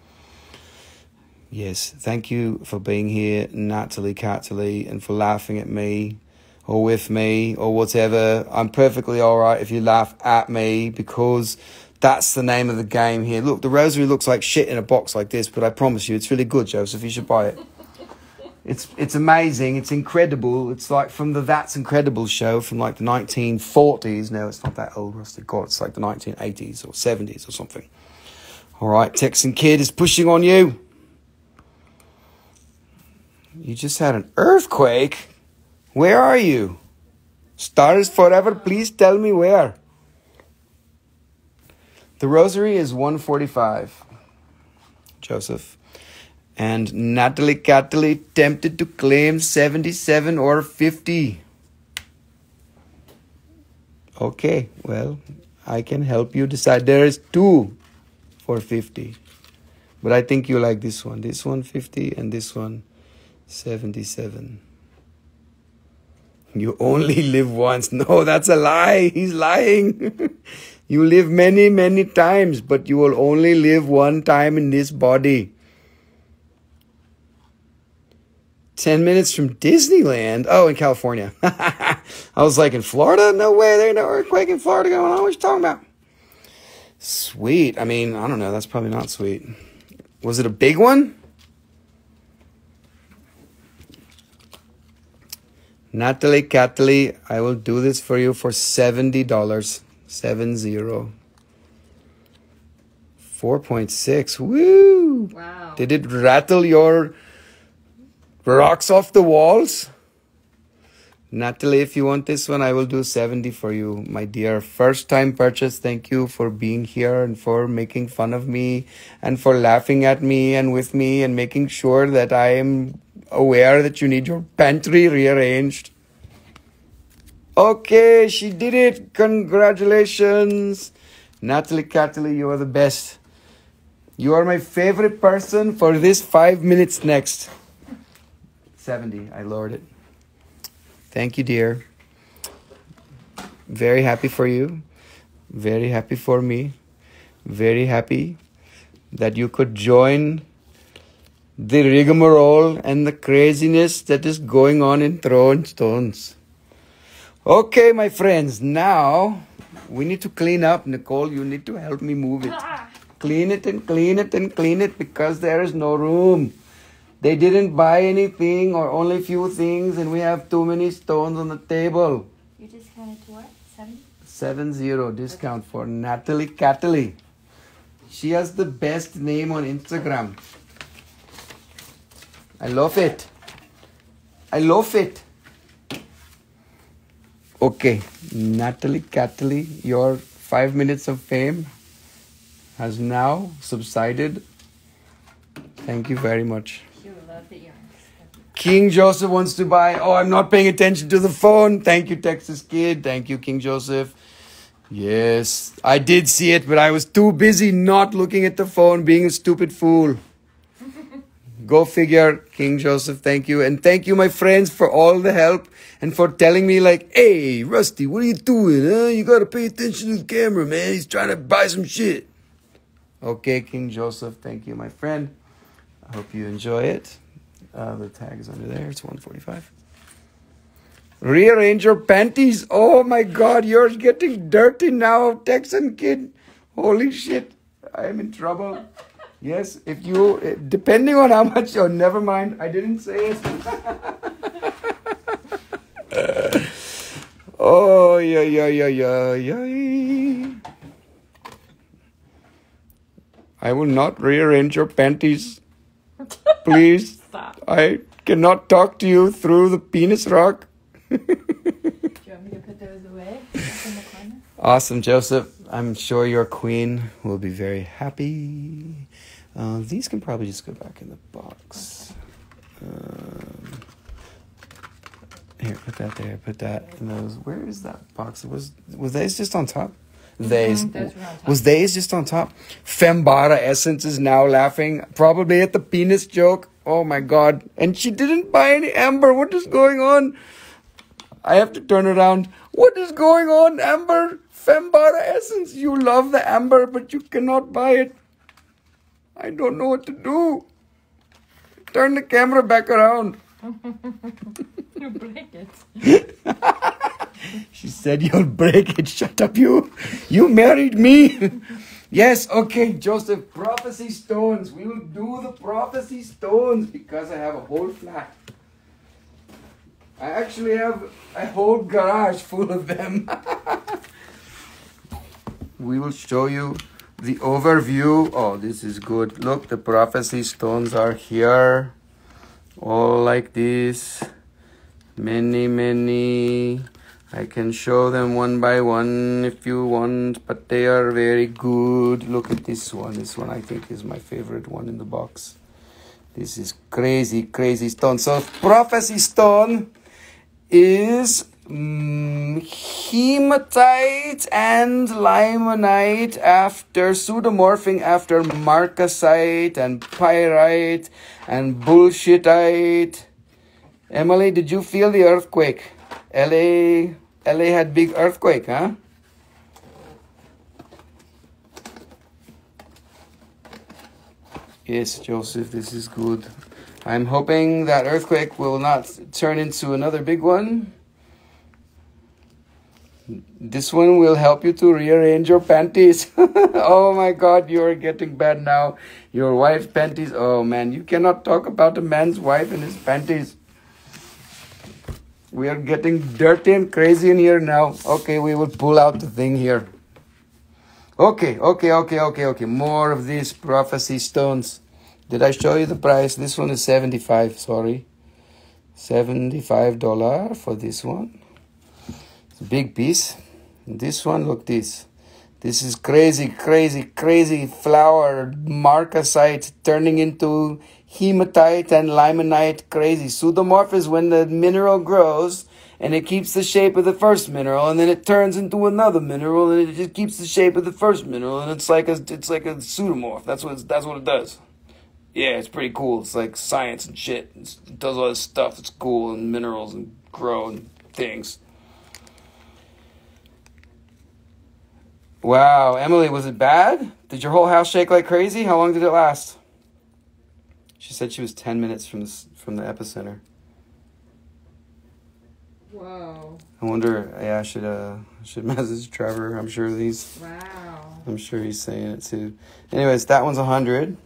Yes, thank you for being here, Natalie Cataly, and for laughing at me or with me or whatever. I'm perfectly all right if you laugh at me because that's the name of the game here. Look, the rosary looks like shit in a box like this, but I promise you, it's really good, Joseph. You should buy it. It's it's amazing. It's incredible. It's like from the That's Incredible show from like the 1940s. No, it's not that old, Rusty. God, it's like the 1980s or 70s or something. All right, Texan Kid is pushing on you. You just had an earthquake. Where are you? Stars forever, please tell me where. The rosary is 145. Joseph. And Natalie Cataly tempted to claim 77 or 50. Okay, well, I can help you decide. There is two for 50. But I think you like this one. This one 50 and this one 77. You only [LAUGHS] live once. No, that's a lie. He's lying. [LAUGHS] you live many, many times, but you will only live one time in this body. 10 minutes from Disneyland. Oh, in California. [LAUGHS] I was like, in Florida? No way. There ain't no earthquake in Florida going on. What you talking about? Sweet. I mean, I don't know. That's probably not sweet. Was it a big one? Natalie Cataly, I will do this for you for $70. Seven zero. 4.6. Woo! Wow. Did it rattle your rocks off the walls? Natalie, if you want this one, I will do 70 for you, my dear. First time purchase. Thank you for being here and for making fun of me and for laughing at me and with me and making sure that I am aware that you need your pantry rearranged. Okay, she did it. Congratulations. Natalie Cataly, you are the best. You are my favorite person for this five minutes next. 70, I lowered it. Thank you, dear. Very happy for you. Very happy for me. Very happy that you could join the rigmarole and the craziness that is going on in Throwin' Stones. Okay, my friends, now we need to clean up. Nicole, you need to help me move it. Clean it and clean it and clean it because there is no room. They didn't buy anything or only few things, and we have too many stones on the table. You discounted to what? Seven? Seven zero discount for Natalie Cataly. She has the best name on Instagram. I love it. I love it. Okay, Natalie Cataly, your five minutes of fame has now subsided. Thank you very much. She would love the earrings. King Joseph wants to buy. Oh, I'm not paying attention to the phone. Thank you, Texas Kid. Thank you, King Joseph. Yes, I did see it, but I was too busy not looking at the phone, being a stupid fool. Go figure, King Joseph. Thank you. And thank you, my friends, for all the help and for telling me, like, hey, Rusty, what are you doing? Huh? You got to pay attention to the camera, man. He's trying to buy some shit. Okay, King Joseph. Thank you, my friend. I hope you enjoy it. Uh, the tag is under there. It's 145. Rearrange your panties. Oh my God, you're getting dirty now, Texan kid. Holy shit. I am in trouble. Yes, if you, eh, depending on how much, oh, never mind, I didn't say it. [LAUGHS] oh, yeah, yeah, yeah, yeah, yeah. I will not rearrange your panties. [LAUGHS] Please. Stop. I cannot talk to you through the penis rock. Do you want me to put those away in the corner? Awesome, Joseph. I'm sure your queen will be very happy. Uh, these can probably just go back in the box. Um, here, put that there. Put that in those. Where is that box? Was was these just on top? Those were was these just on top? Fembara Essence is now laughing, probably at the penis joke. Oh my god! And she didn't buy any amber. What is going on? I have to turn around. What is going on, Amber? Fembara Essence. You love the amber, but you cannot buy it. I don't know what to do. Turn the camera back around. [LAUGHS] You break it. [LAUGHS] She said, You'll break it. Shut up, you. You married me. [LAUGHS] yes, okay, Joseph. Prophecy stones. We will do the prophecy stones because I have a whole flat. I actually have a whole garage full of them. we will show you the overview. Oh, this is good. Look, the prophecy stones are here. All like this. Many, many. I can show them one by one if you want, but they are very good. Look at this one. This one I think is my favorite one in the box. This is crazy, crazy stone. So prophecy stone is mm, hematite and limonite after pseudomorphing after marcasite and pyrite and bullshitite. Emily, did you feel the earthquake? LA, LA had big earthquake, huh? Yes, Joseph, this is good. I'm hoping that earthquake will not turn into another big one. This one will help you to rearrange your panties. [LAUGHS] oh my god, you are getting bad now. Your wife's panties. Oh man, you cannot talk about a man's wife and his panties. We are getting dirty and crazy in here now. Okay, we will pull out the thing here. Okay, okay, okay, okay, okay. More of these prophecy stones. Did I show you the price? This one is 75, sorry. $75 for this one. Big piece. This one, look this. This is crazy, crazy, crazy flower marcasite turning into hematite and limonite. Crazy. Pseudomorph is when the mineral grows and it keeps the shape of the first mineral and then it turns into another mineral and it just keeps the shape of the first mineral and it's like a it's like a pseudomorph. That's what that's what it does. Yeah, it's pretty cool. It's like science and shit. It's, it does all this stuff. It's cool and minerals and grow and things. Wow, Emily, was it bad? Did your whole house shake like crazy? How long did it last? She said she was 10 minutes from the, from the epicenter. Whoa. I wonder, yeah, I should uh should [LAUGHS] message Trevor. I'm sure he's Wow. I'm sure he's saying it too. Anyways, that one's 100.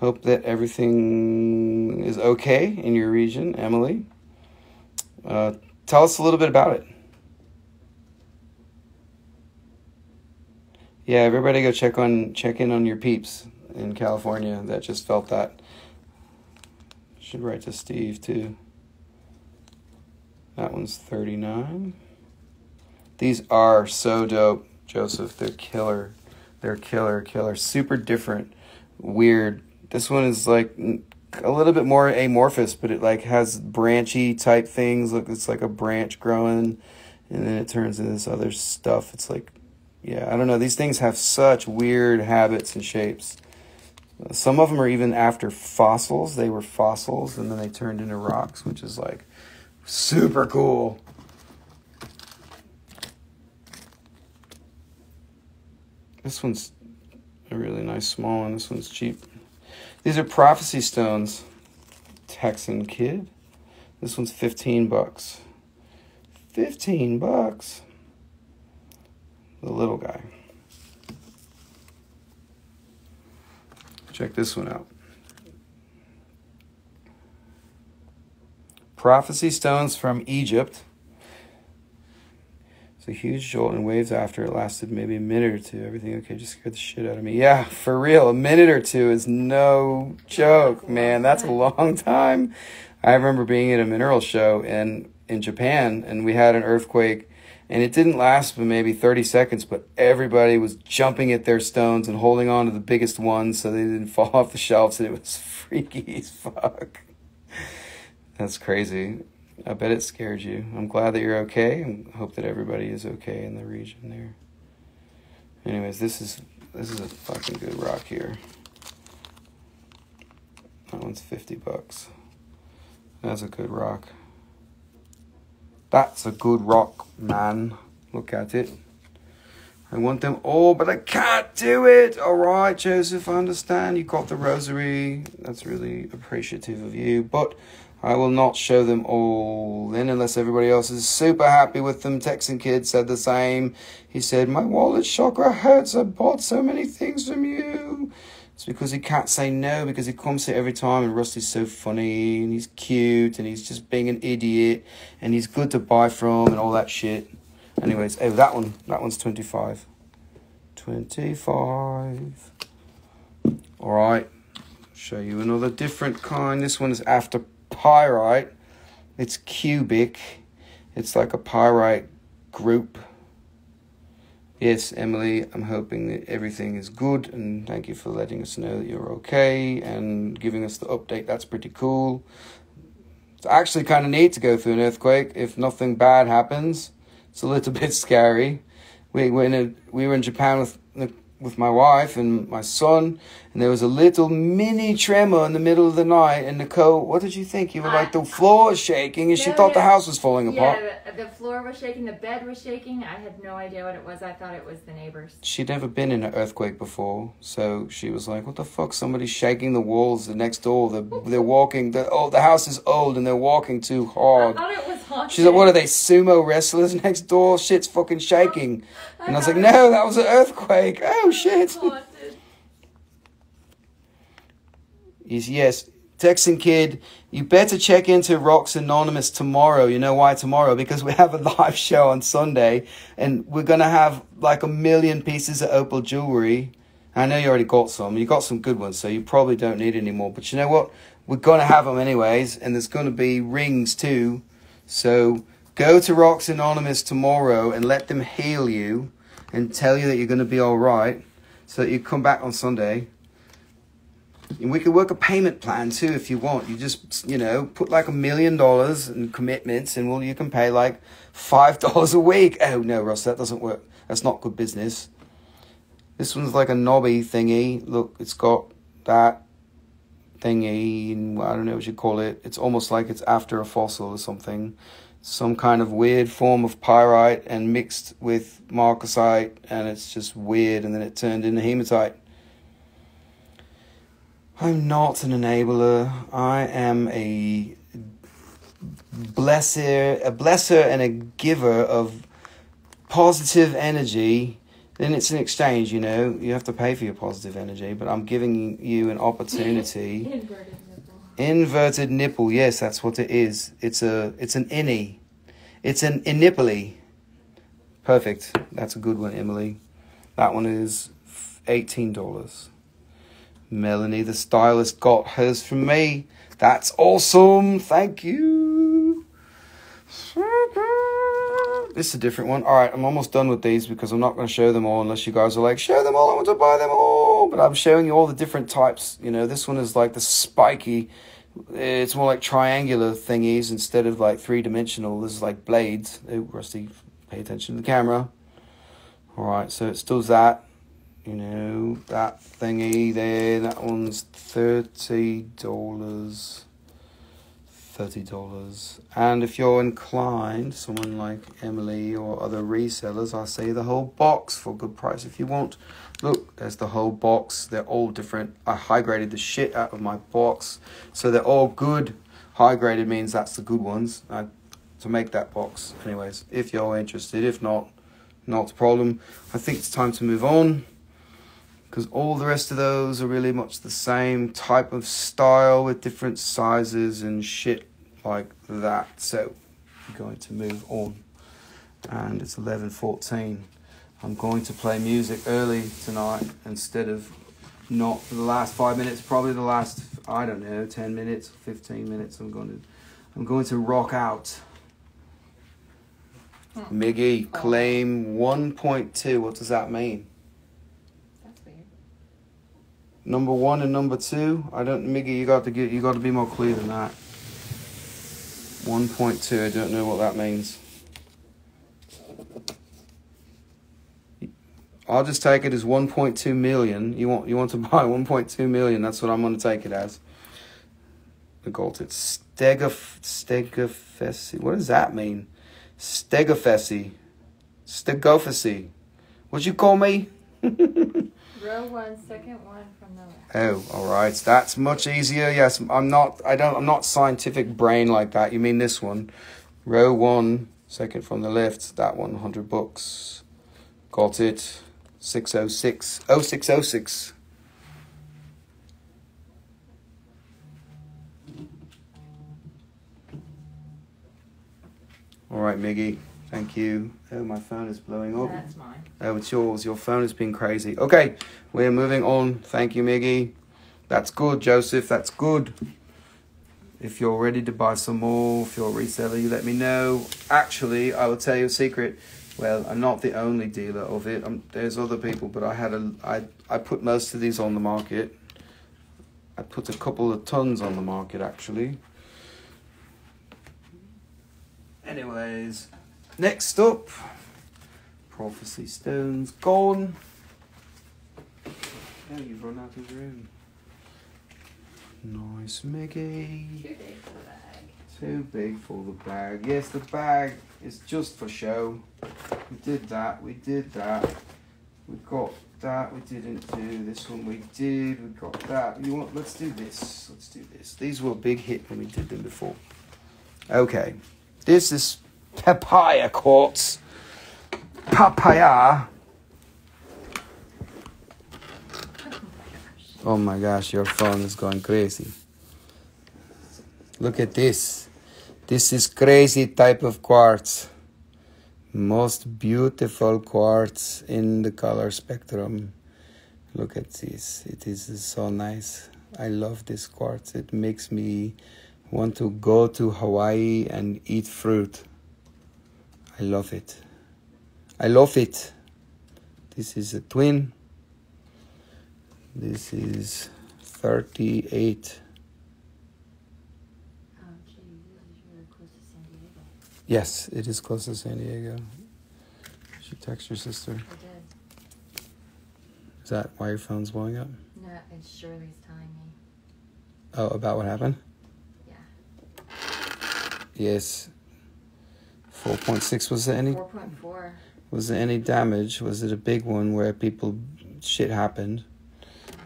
Hope that everything is okay in your region, Emily. Uh, tell us a little bit about it. Yeah, everybody go check on check in on your peeps in California that just felt that. Should write to Steve too. That one's 39. These are so dope, Joseph. They're killer. They're killer, killer. Super different, weird. This one is like a little bit more amorphous, but it like has branchy type things. Look, it's like a branch growing, and then it turns into this other stuff. It's like, yeah, I don't know. These things have such weird habits and shapes. Some of them are even after fossils. They were fossils, and then they turned into rocks, which is like super cool. This one's a really nice small one. This one's cheap. These are prophecy stones. Texan kid. This one's 15 bucks. 15 bucks. The little guy. Check this one out. Prophecy stones from Egypt. A huge jolt and waves after it lasted maybe a minute or two. Everything okay just scared the shit out of me. Yeah, for real. A minute or two is no joke, man. That's a long time. I remember being at a mineral show in in Japan and we had an earthquake and it didn't last for maybe 30 seconds, but everybody was jumping at their stones and holding on to the biggest ones so they didn't [LAUGHS] fall off the shelves and it was [LAUGHS] freaky as fuck. That's crazy. I bet it scared you. I'm glad that you're okay and hope that everybody is okay in the region there. Anyways, this is this is a fucking good rock here. That one's 50 bucks. That's a good rock. That's a good rock, man. Look at it. I want them all, but I can't do it. All right, Joseph, I understand. You got the rosary. That's really appreciative of you. But I will not show them all in unless everybody else is super happy with them. Texan Kid said the same. He said, My wallet chakra hurts. I bought so many things from you. It's because he can't say no because he comes here every time and Rusty's so funny and he's cute and he's just being an idiot and he's good to buy from and all that shit. Anyways, oh, that one, that one's 25. 25. All right, show you another different kind. This one is after pyrite. It's cubic. It's like a pyrite group. Yes, Emily, I'm hoping that everything is good and thank you for letting us know that you're okay and giving us the update. That's pretty cool. It's actually kind of neat to go through an earthquake if nothing bad happens. It's a little [LAUGHS] bit scary. We were in a, we were in Japan with with my wife and my son, and there was a little mini tremor in the middle of the night. And Nicole, what did you think? You were like the floor was shaking, and she thought the house was falling apart. Yeah, the, the floor was shaking, the bed was shaking. I had no idea what it was. I thought it was the neighbors. She'd never been in an earthquake before, so she was like, "What the fuck? Somebody's shaking the walls the next door. They're, they're walking. The oh, the house is old, and they're walking too hard." I thought it was haunted. She's like, "What are they? Sumo wrestlers next door? Shit's fucking shaking." [LAUGHS] And I was like, "No, that was an earthquake. Oh shit." He's yes, Texan kid. You better check into Rocks Anonymous tomorrow. You know why tomorrow? Because we have a [LAUGHS] live show on Sunday, and we're gonna have like a million pieces of opal jewelry. I know you already got some. You got some good ones, so you probably don't need any more. But you know what? We're gonna have them anyways, and there's gonna be rings too. So go to Rocks Anonymous tomorrow and let them heal you and tell you that you're gonna be all right, so that you come back on Sunday. And we could work a payment plan too if you want. You just, you know, put like a million dollars in commitments and well, you can pay like five [LAUGHS] dollars a week. Oh no, Ross, that doesn't work. That's not good business. This one's like a knobby thingy. Look, it's got that thingy. I don't know what you call it. It's almost like it's after a fossil or something. Some kind of weird form of pyrite and mixed with marcasite, and it's just weird. And then it turned into hematite. I'm not an enabler. I am a blesser, a blesser and a giver of positive energy. Then it's an exchange, you know. You have to pay for your positive energy, but I'm giving you an opportunity. [LAUGHS] Inverted nipple. Inverted nipple, yes, that's what it is. It's a, it's an innie. It's an inipoli. Perfect. That's a good one, Emily. That one is eighteen dollars. Melanie, the stylist, got hers from me. That's awesome. Thank you. This is a different one. All right, I'm almost done with these because I'm not going to show them all unless you guys are like, show them all. I want to buy them all. But I'm showing you all the different types. You know, this one is like the spiky. It's more like triangular thingies instead of like three dimensional. This is like blades. Oh, Rusty, pay attention to the camera. All right, so it still that you know that thingy there that one's thirty dollars $30. And if you're inclined, someone like Emily or other resellers, I'll say the whole box for a good price if you want. Look, there's the whole box. They're all different. I high graded the shit out of my box. So they're all good. High graded means that's the good ones. I, to make that box. Anyways, if you're interested, if not, not a problem. I think it's time to move on because all the rest of those are really much the same type of style with different sizes and shit like that. So I'm going to move on. And it's 11:14. I'm going to play music early tonight instead of not for the last 5 minutes, probably the last I don't know, 10 minutes, 15 minutes. I'm going to I'm going to rock out. Hmm. Miggy, claim 1.2. What does that mean? Number one and number two. I don't, Miggy. You got to get. You got to be more clear than that. One point two. I don't know what that means. I'll just take it as one point two million. You want you want to [LAUGHS] buy one point two million. That's what I'm going to take it as. The gold. It's stegaf stegafesi. What does that mean? Stegafesi. Stegophacy. What'd you call me? [LAUGHS] Row one, second one from the left. Oh, all right. That's much easier. Yes, I'm not. I don't. I'm not scientific brain like that. You mean this one? Row one, second from the left. That one, hundred bucks. Got it. Six oh six. Oh six oh six. All right, Miggy. Thank you. Oh, my phone is blowing up. That's mine. Oh, it's yours. Your phone has been crazy. Okay, we're moving on. Thank you, Miggy. That's good, Joseph. That's good. If you're ready to buy some more, if you're a reseller, you let me know. Actually, I will tell you a secret. Well, I'm not the only dealer of it. Um there's other people, but I had a I I put most of these on the market. I put a couple of tons on the market actually. Anyways, next up, Prophecy Stones gone. Oh, you've run out of room. Nice, Mickey. Too big for the bag. Too big for the bag. Yes, the bag is just for show. We did that. We did that. We got that. We didn't do this one. We did. We got that. You want? Let's do this. Let's do this. These were a big hit when we did them before. Okay, this is papaya quartz. Papaya. Oh my gosh, your phone is going crazy. Look at this. This is crazy type of quartz. Most beautiful quartz in the color spectrum. Look at this. It is so nice. I love this quartz. It makes me want to go to Hawaii and eat fruit. I love it. I love it. This is a twin. This is 38. Oh, gee, this is really close to San Diego. Yes, it is close to San Diego. She text your sister. I did. Is that why your phone's blowing up? No, it's Shirley's telling me. Oh, about what happened? Yeah. Yes. 4.6 was there any 4.4. was there any damage? Was it a big one where people shit happened?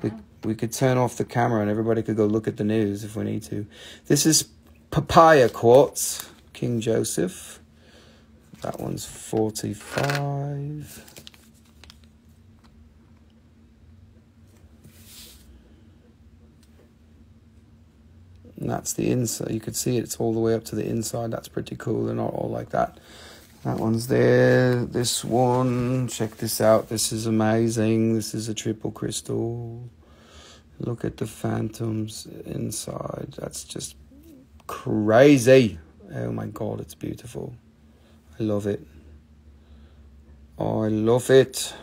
We uh-huh. we could turn off the camera and everybody could go look at the news if we need to. This is papaya quartz, King Joseph. That one's 45. And that's the inside. You could see it, it's all the way up to the inside. That's pretty cool. They're not all like that. That one's there. This one, check this out. This is amazing. This is a triple crystal. Look at the phantoms inside. That's just crazy. Oh my god, it's beautiful. I love it. I love it.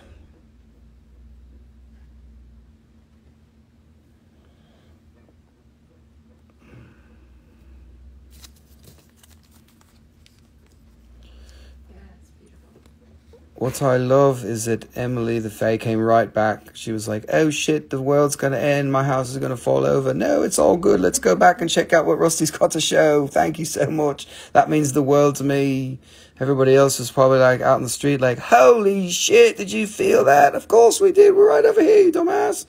What I love is that Emily the Fae came right back. She was like, "Oh shit, the world's gonna end. My house is gonna fall over." No, it's all good. Let's go back and check out what Rusty's got to show. Thank you so much. That means the world to me. Everybody else was probably like out in the street, like, "Holy shit, did you feel that?" Of course we did. We're right over here, you dumbass.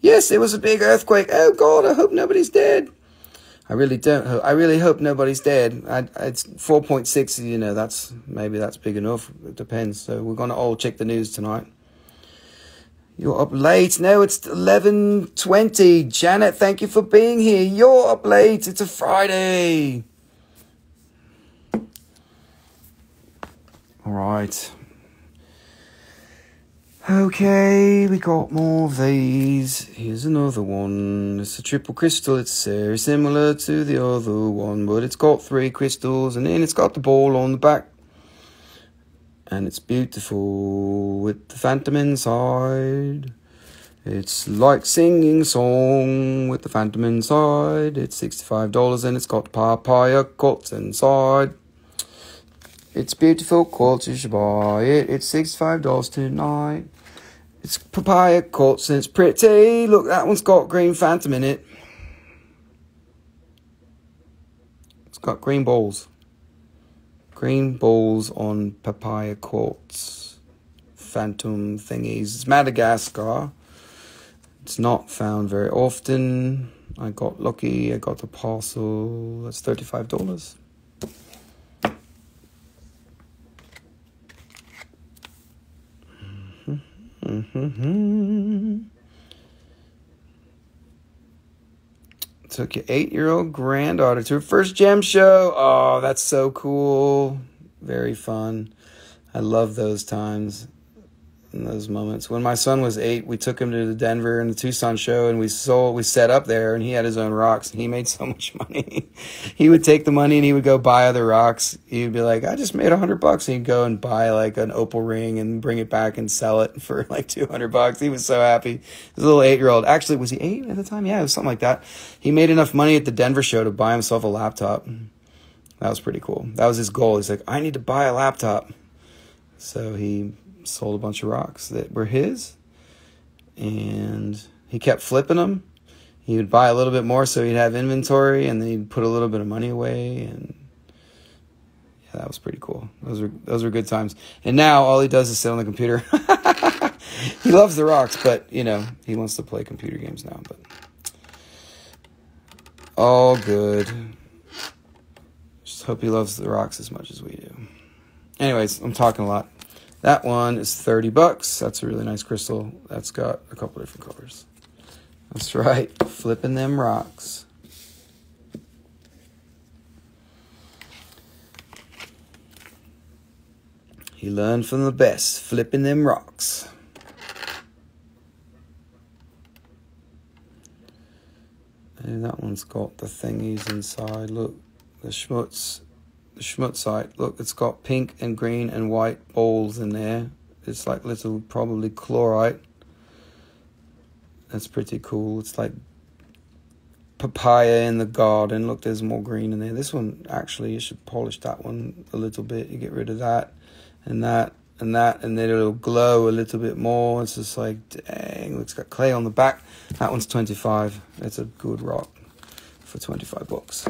Yes, it was a big earthquake. Oh God, I hope nobody's dead. I really don't hope. I really hope nobody's dead. I, it's four point six. You know, that's maybe that's big enough. It depends. So we're gonna all check the news tonight. You're up late. No, it's eleven twenty. Janet, thank you for being here. You're up late. It's a Friday. All right. Okay, we got more of these. Here's another one. It's a triple crystal. It's very similar to the other one, but it's got three crystals and then it's got the ball on the back. And it's beautiful with the phantom inside. It's like singing song with the phantom inside. It's $65 and it's got papaya quartz inside. It's beautiful quality, you should buy it. It's $65 tonight. It's papaya quartz and it's pretty. Look, that one's got green phantom in it. It's got green balls. Green balls on papaya quartz. Phantom thingies. It's Madagascar. It's not found very often. I got lucky. I got the parcel. That's $35. Mm-hmm. Took your eight year old granddaughter to her first gem show. Oh, that's so cool. Very fun. I love those times in those moments. When my son was eight, we took him to the Denver and the Tucson show, and we sold, we set up there, and he had his own rocks, and he made so [LAUGHS] much money. he would take the money and he would go buy other rocks. He'd be like, "I just made a hundred bucks," and he'd go and buy like an opal ring and bring it back and sell it [LAUGHS] for like two hundred bucks. He was so happy. His little eight year old. Actually, was he eight at the time? Yeah, it was something like that. He made enough money at the Denver show to buy himself a laptop. That was pretty cool. That was his goal. He's like, I need to buy a laptop. So he sold a bunch of rocks that were his, and he kept flipping them. He would buy a little bit more so he'd have inventory, and then he'd put a little bit of money away, and yeah, that was pretty cool. Those were those were good times. And now all he does is sit on the computer. [LAUGHS] he loves the rocks, but you know he wants to play computer games now. But all good. Just hope he loves the rocks as much as we do. Anyways, I'm talking a lot. That one is 30 bucks. That's a really nice crystal. That's got a couple different colors. That's right, [LAUGHS] flipping them rocks. He learned from the best, flipping them rocks. And that one's got the thingies inside. Look, the schmutz the schmutzite. Look, it's got pink and green and white balls in there. It's like little, probably chlorite. That's pretty cool. It's like papaya in the garden. Look, there's more green in there. This one, actually, you should polish that one a little bit. You get rid of that and that and that, and then it'll glow a little bit more. It's just like, dang, it's got clay on the back. That one's 25. It's a good rock for 25 bucks.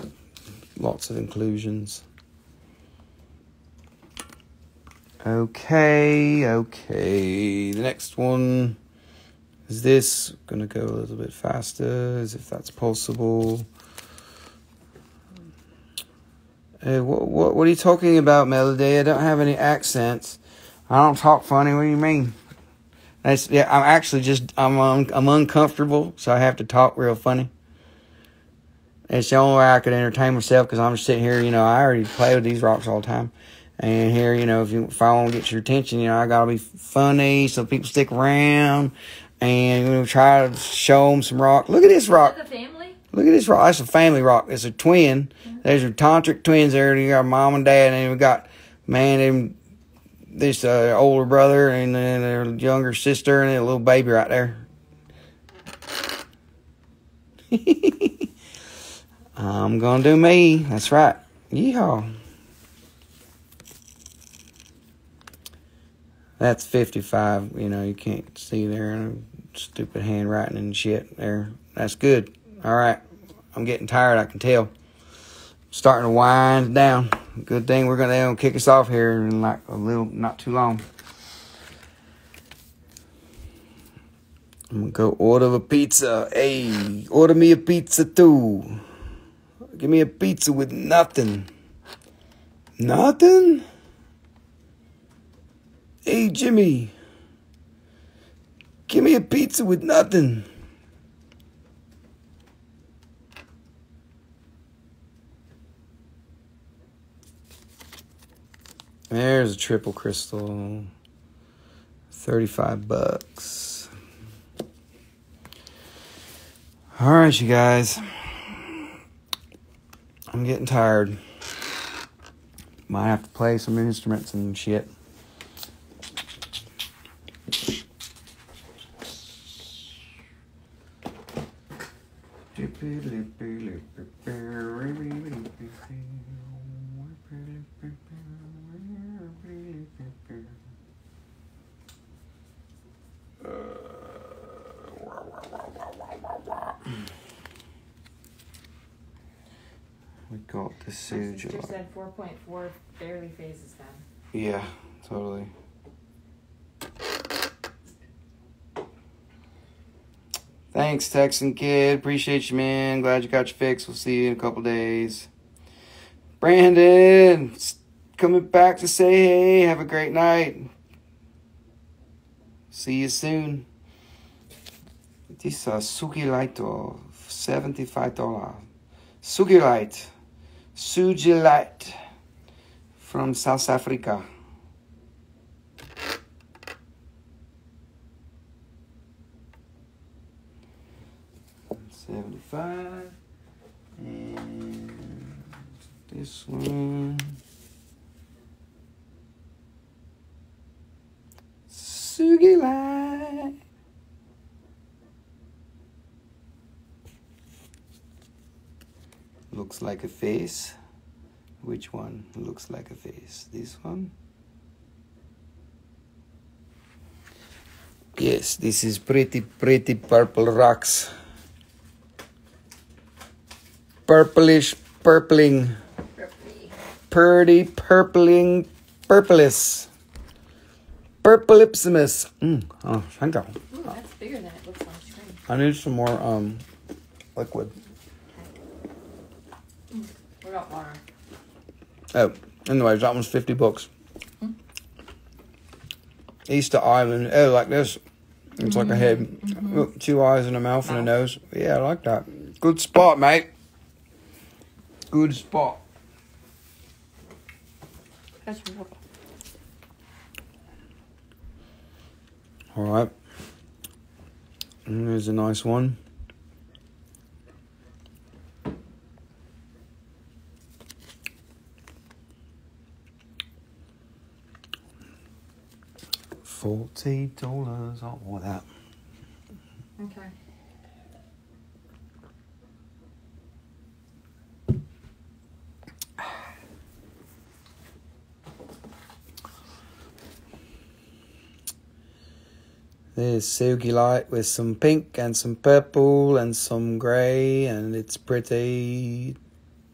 Lots of inclusions. Okay, okay. The next one is this. gonna go a little bit faster, as if that's possible. Hey, what, what, what are you talking about, Melody? I don't have any accents. I don't talk funny. What do you mean? That's yeah. I'm actually just I'm un, I'm uncomfortable, so I have to talk real funny. It's the only way I could entertain myself because I'm just sitting here. You know, I already play with these rocks all the time. And here, you know, if you if I want to get your attention, you know, I gotta be funny so people stick around and you know, try to show them some rock. Look at this rock. Look at this rock. That's a family rock. It's a twin. Mm-hmm. There's your tantric twins there. You got mom and dad, and we got man, and this uh, older brother and then their younger sister and a little baby right there. [LAUGHS] I'm gonna do me. That's right. Yeehaw. That's 55. You know, you can't see there. Stupid handwriting and shit there. That's good. All right. I'm getting tired, I can tell. Starting to wind down. Good thing we're to kick us off here in like a little, not too long. I'm gonna go order a pizza. Hey, order me a pizza too. Give me a pizza with nothing. Nothing? Hey, Jimmy. Give me a pizza with nothing. There's a triple crystal. 35 bucks. All right, you guys. I'm getting tired. Might have to play some instruments and shit. We got the Sister Sujula. said 4.4 barely phases them. Yeah, totally. Thanks, Texan Kid. Appreciate you, man. Glad you got your fix. We'll see you in a couple days. Brandon, coming back to say hey. Have a great night. See you soon. This uh, Sugilite of $75. Sugilite. Sugi Light from South Africa. Seventy-five, and this one. Looks like a face. Which one looks like a face? This one? Yes, this is pretty, pretty purple rocks. Purplish, purpling, pretty, purpling, purplish. Purplipsimus. Mm. Oh, thank you. Ooh, that's bigger than it looks on screen. I need some more um liquid. What about water? Oh, anyways, that one's 50 bucks. Easter Island. Oh, like this. It's like a head. Look, two eyes and a mouth and a nose. Yeah, I like that. Good spot, mate. Good spot. That's water. All right. And mm, there's a nice one. Forty dollars. Oh, what that? Okay. There's sugilite with some pink and some purple and some grey, and it's pretty.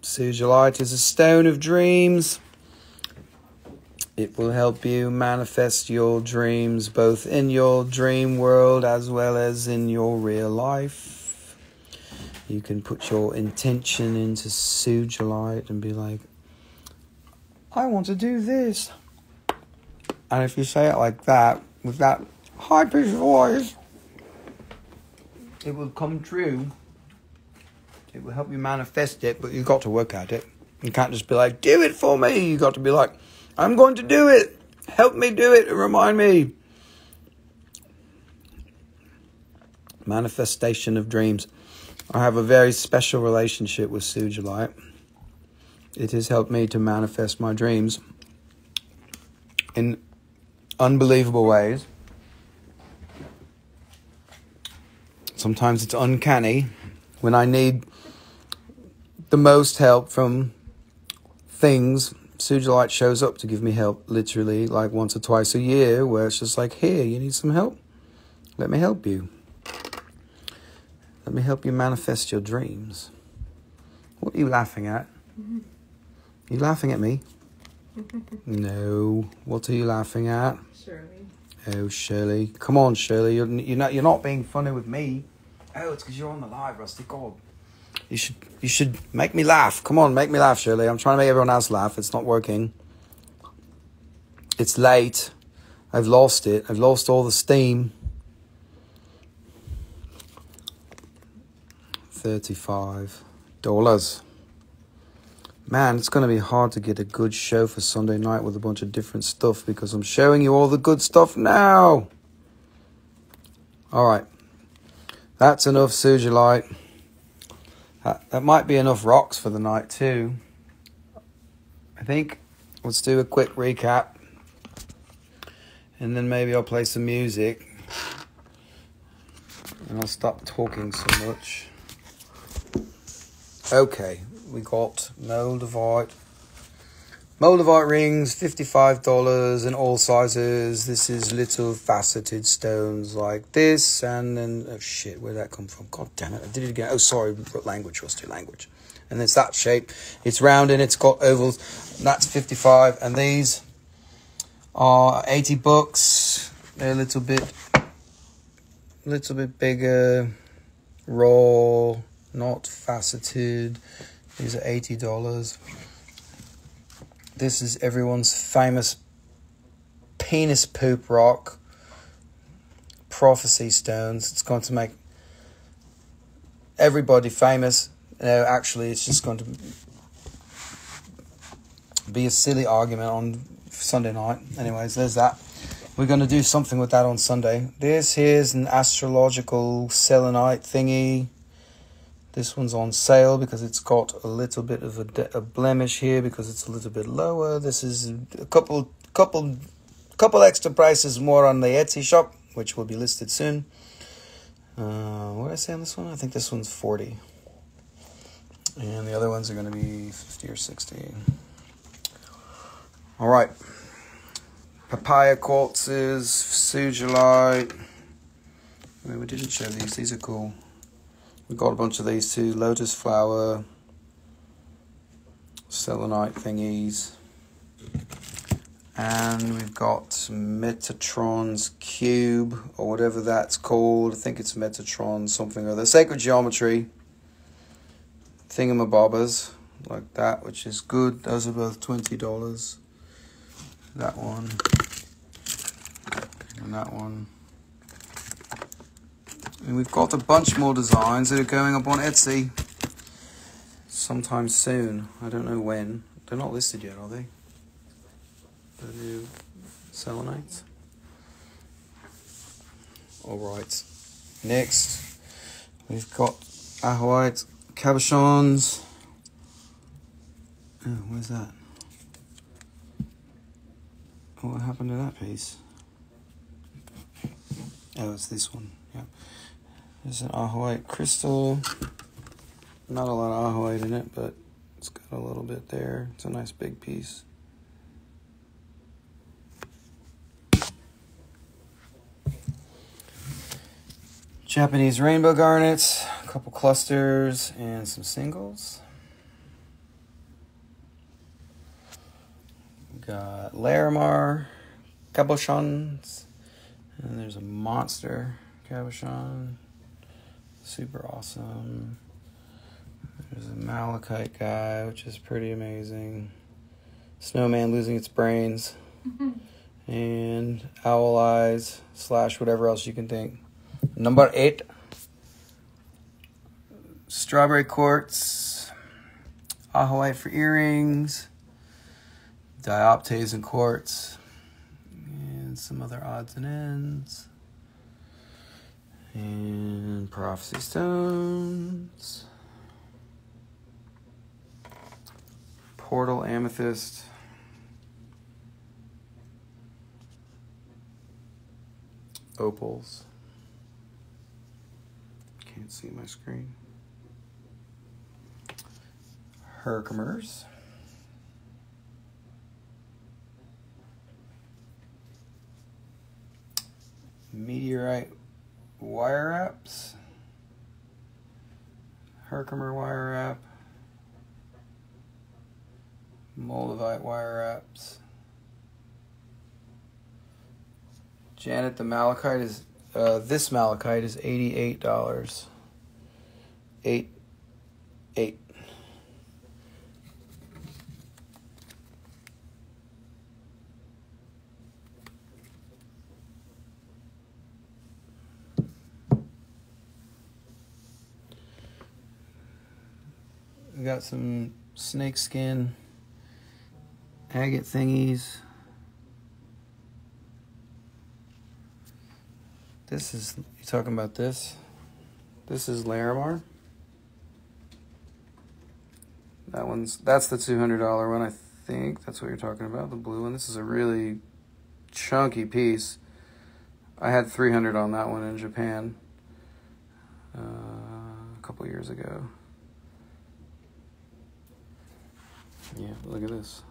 Sugilite is a stone of dreams. It will help you manifest your dreams both in your dream world as well as in your real life. You can put your intention into Sugilite and be like, I want to do this. And if you say it like that, with that high pitched voice, it will come true. It will help you manifest it, but you've got to work at it. You can't just be like, do it for me. You've got to be like, I'm going to do it. Help me do it and remind me. Manifestation of dreams. I have a very special relationship with Sugilite. It has helped me to manifest my dreams in unbelievable ways. Sometimes it's uncanny when I need the most help from things Sugilite shows up to give me help literally like once or twice a year where it's just like, here, you need some help? Let me help you. Let me help you manifest your dreams. What are you laughing at? Mm-hmm. You laughing at me? [LAUGHS] no. What are you laughing at? Surely. Oh, Shirley. Come on, Shirley. You're, you're, not, you're not being funny with me. Oh, it's because you're on the live, Rusty. God. You should, you should make me laugh. Come on, make me laugh, Shirley. I'm trying to make everyone else laugh. It's not working. It's late. I've lost it. I've lost all the steam. 35 dollars. Man, it's going to be hard to get a good show for Sunday night with a bunch of different stuff because I'm showing you all the good stuff now. All right. That's enough Sugilite. That, that might be enough rocks for the night too. I think let's do a quick recap. And then maybe I'll play some music. And I'll stop talking so much. Okay, we got Moldavite. Moldavite rings, $55 in all sizes. This is little faceted stones like this. And then, oh shit, where'd that come from? God damn it, I did it again. Oh, sorry, language, rusty language. And it's that shape. It's round and it's got ovals. That's 55 And these are 80 bucks. They're a little bit, little bit bigger, raw not faceted. These are $80. This is everyone's famous penis poop rock, prophecy stones. It's going to make everybody famous. No, actually, it's just going to be a silly argument on Sunday night. Anyways, there's that. We're going to do something with that on Sunday. This here's an astrological selenite thingy. This one's on sale because it's got a little bit of a, a blemish here because it's a little bit lower. This is a couple, couple, couple extra prices more on the Etsy shop, which will be listed soon. Uh, what did I say on this one? I think this one's 40. And the other ones are going to be 50 or 60. All right. Papaya quartzes, sugilite. I mean, we didn't show these. These are cool. We've got a bunch of these too lotus flower, selenite thingies. And we've got Metatron's cube, or whatever that's called. I think it's Metatron something or the Sacred geometry thingamabobbers, like that, which is good. Those are both $20. That one. And that one. And we've got a bunch more designs that are going up on Etsy sometime soon. I don't know when. They're not listed yet, are they? The new selenites. Alright. Next, we've got Ajoite cabochons. Oh, where's that? What happened to that piece? Oh, it's this one. Yeah. There's an Ajoite crystal. Not a lot of Ajoite in it, but it's got a little bit there. It's a nice big piece. Japanese rainbow garnets, a couple clusters, and some singles. Got Larimar cabochons, and there's a monster cabochon super awesome. There's a malachite guy, which is pretty amazing. Snowman losing its brains. [LAUGHS] and owl eyes slash whatever else you can think. Number eight. Strawberry quartz. Ajoite for earrings. Dioptase and quartz. And some other odds and ends. And prophecy stones. Portal amethyst. Opals. Can't see my screen. Herkimer's. Meteorite wire wraps. Herkimer wire wrap. Moldavite wire wraps. Janet, the malachite is uh, this malachite is eighty-eight dollars. Eight, eight. We got some snake skin agate thingies. This is you talking about this? This is Larimar. That one's that's the two hundred dollar one, I think. That's what you're talking about, the blue one. This is a really chunky piece. I had three hundred on that one in Japan uh, a couple years ago. Yeah, look at this.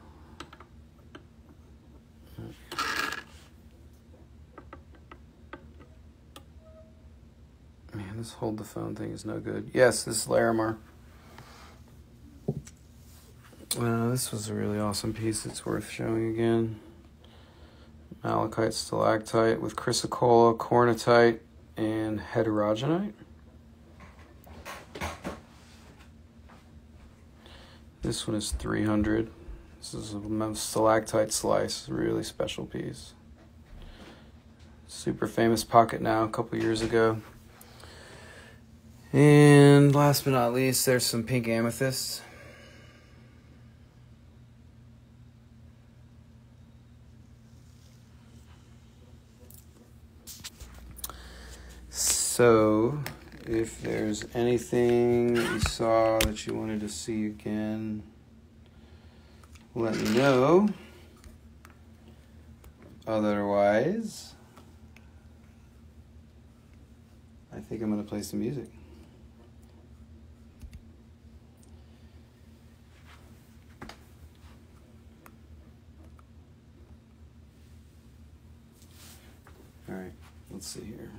Man, this hold the phone thing is no good. Yes, this is Larimar. Uh, this was a really awesome piece. It's worth showing again. Malachite stalactite with chrysocolla, cornetite, and heterogenite. This one is 300. This is a stalactite slice, really special piece. Super famous pocket now, a couple years ago. And last but not least, there's some pink amethysts. So, if there's anything that you saw that you wanted to see again, let me know. Otherwise, I think I'm going to play some music. All right, let's see here.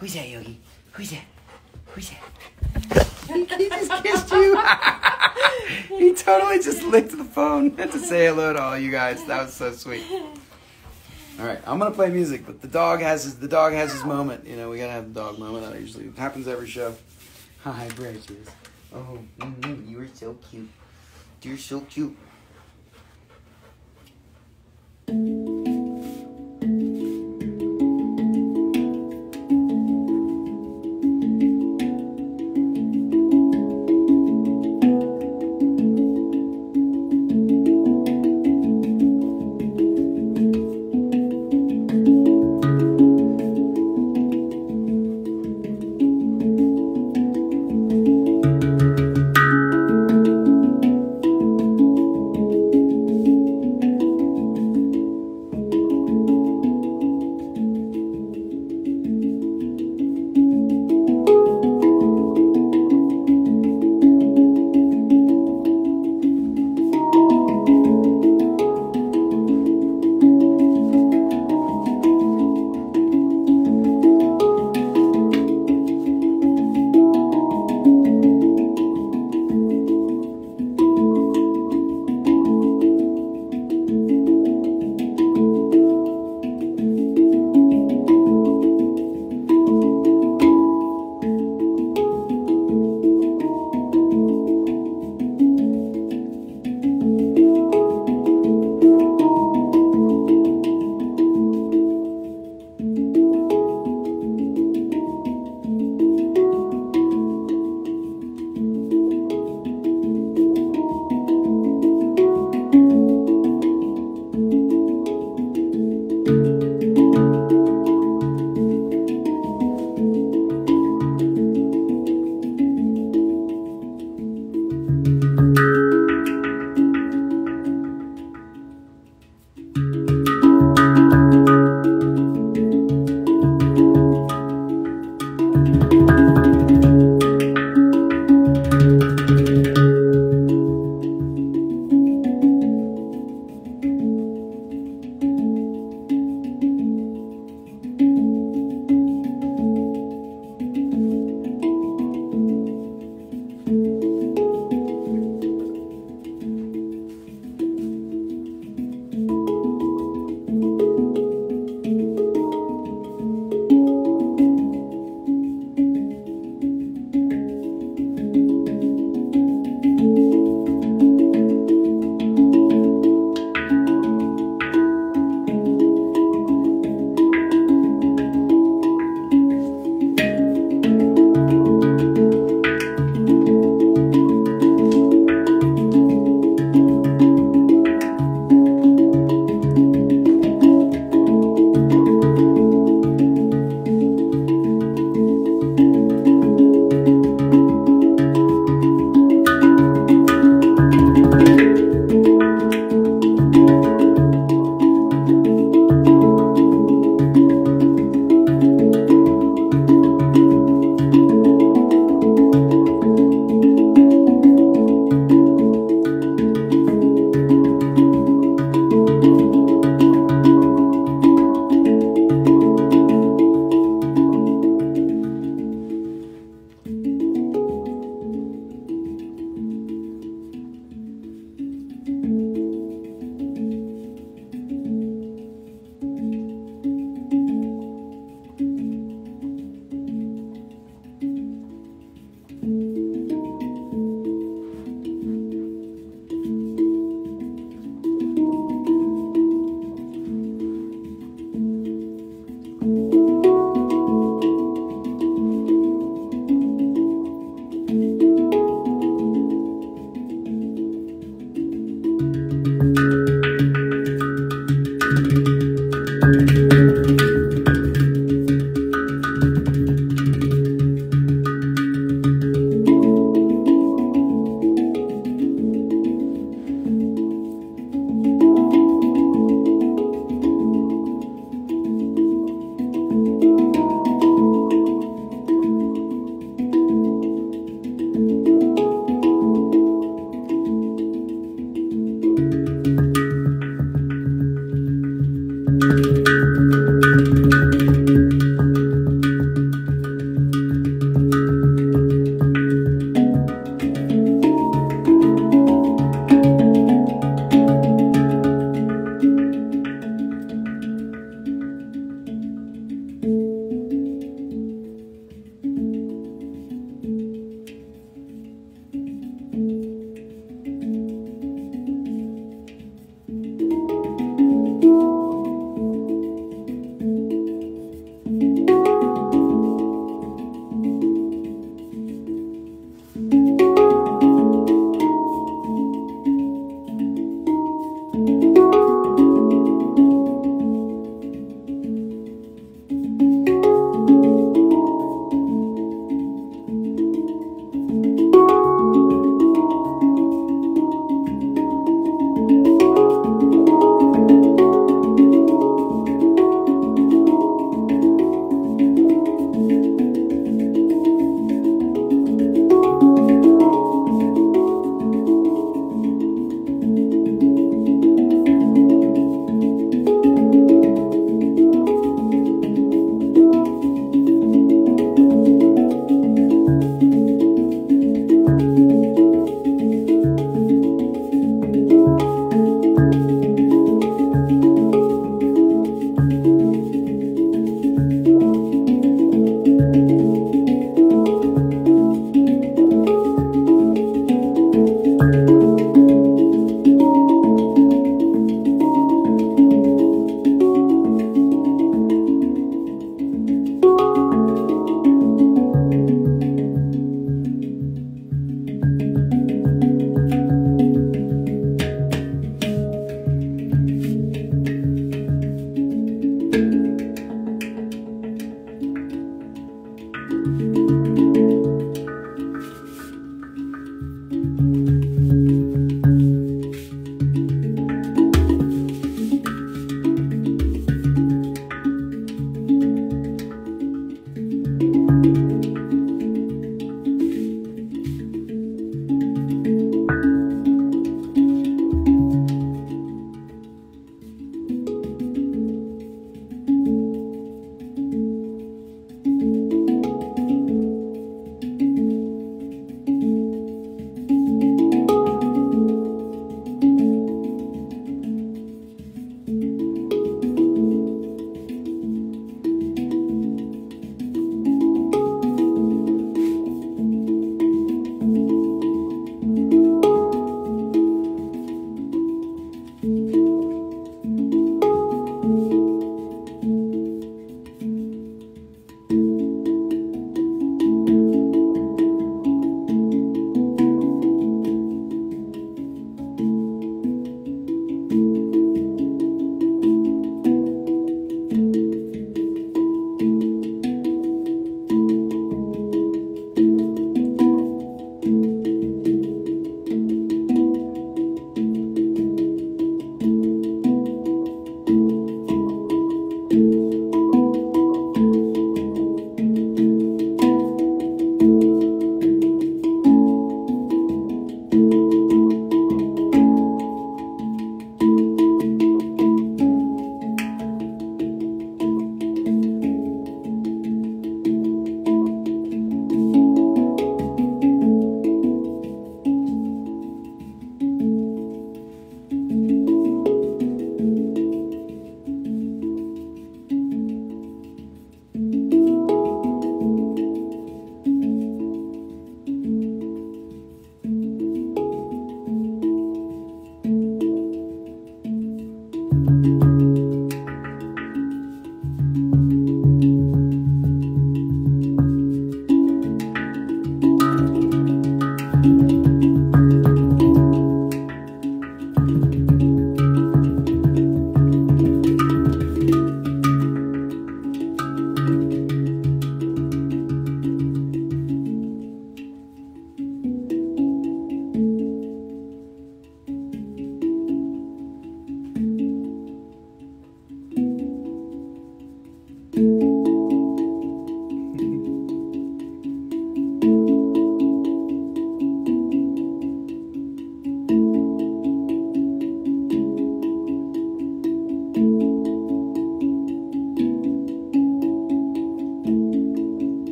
Who's that, Yogi? Who's that? Who's that? [LAUGHS] he just kissed you. he totally just licked the phone [LAUGHS] to say hello to all you guys. That was so sweet. All right, I'm gonna play music, but the dog has his the dog has his moment. You know, we gotta have the dog moment. That usually happens every show. [LAUGHS] Hi, Precious. Oh, mm, you are so cute. You're so cute.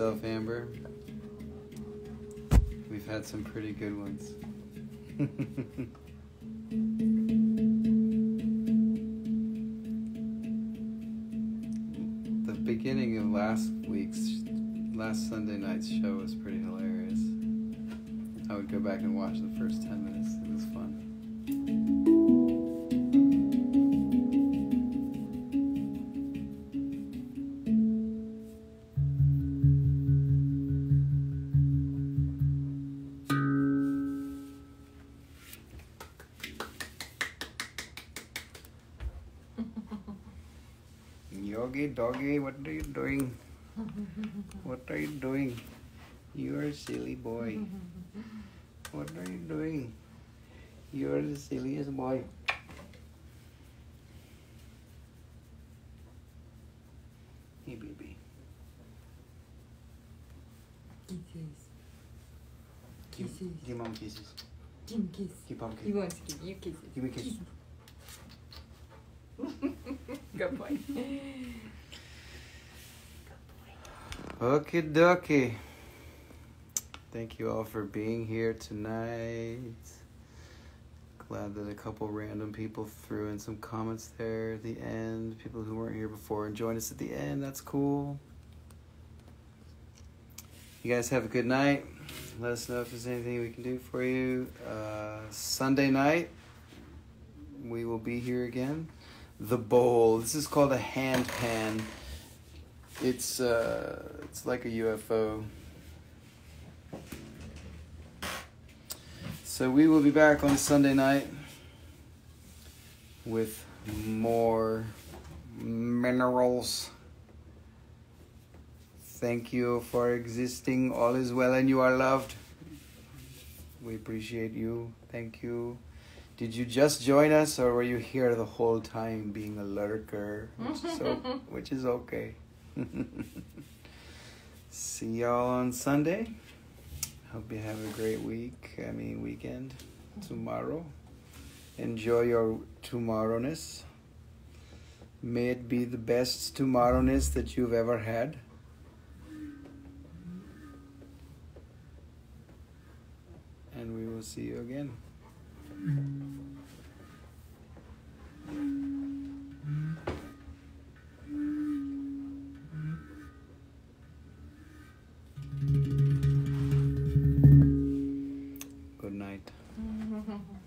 Yourself, Amber. Doggy, what are you doing? What are you doing? You're a silly boy. What are you doing? You're the silliest boy. Hey, baby. Kisses. Give, Kisses. give mom kisses. Give him kiss. Give mom He wants to give you kisses. Give me a kiss. [LAUGHS] Good boy. [LAUGHS] Okie dokie. Thank you all for being here tonight. Glad that a couple random people threw in some comments there at the end. People who weren't here before and joined us at the end. That's cool. You guys have a good night. Let us know if there's anything we can do for you. Uh, Sunday night, we will be here again. The bowl. This is called a hand pan. It's uh, it's like a UFO. So we will be back on Sunday night with more minerals. Thank you for existing. All is well and you are loved. We appreciate you. Thank you. Did you just join us or were you here the whole time being a lurker? Which is, [LAUGHS] which is okay. [LAUGHS] See y'all on Sunday. Hope you have a great week. I mean, weekend tomorrow. Enjoy your tomorrowness. May it be the best tomorrowness that you've ever had. And we will see you again. Night.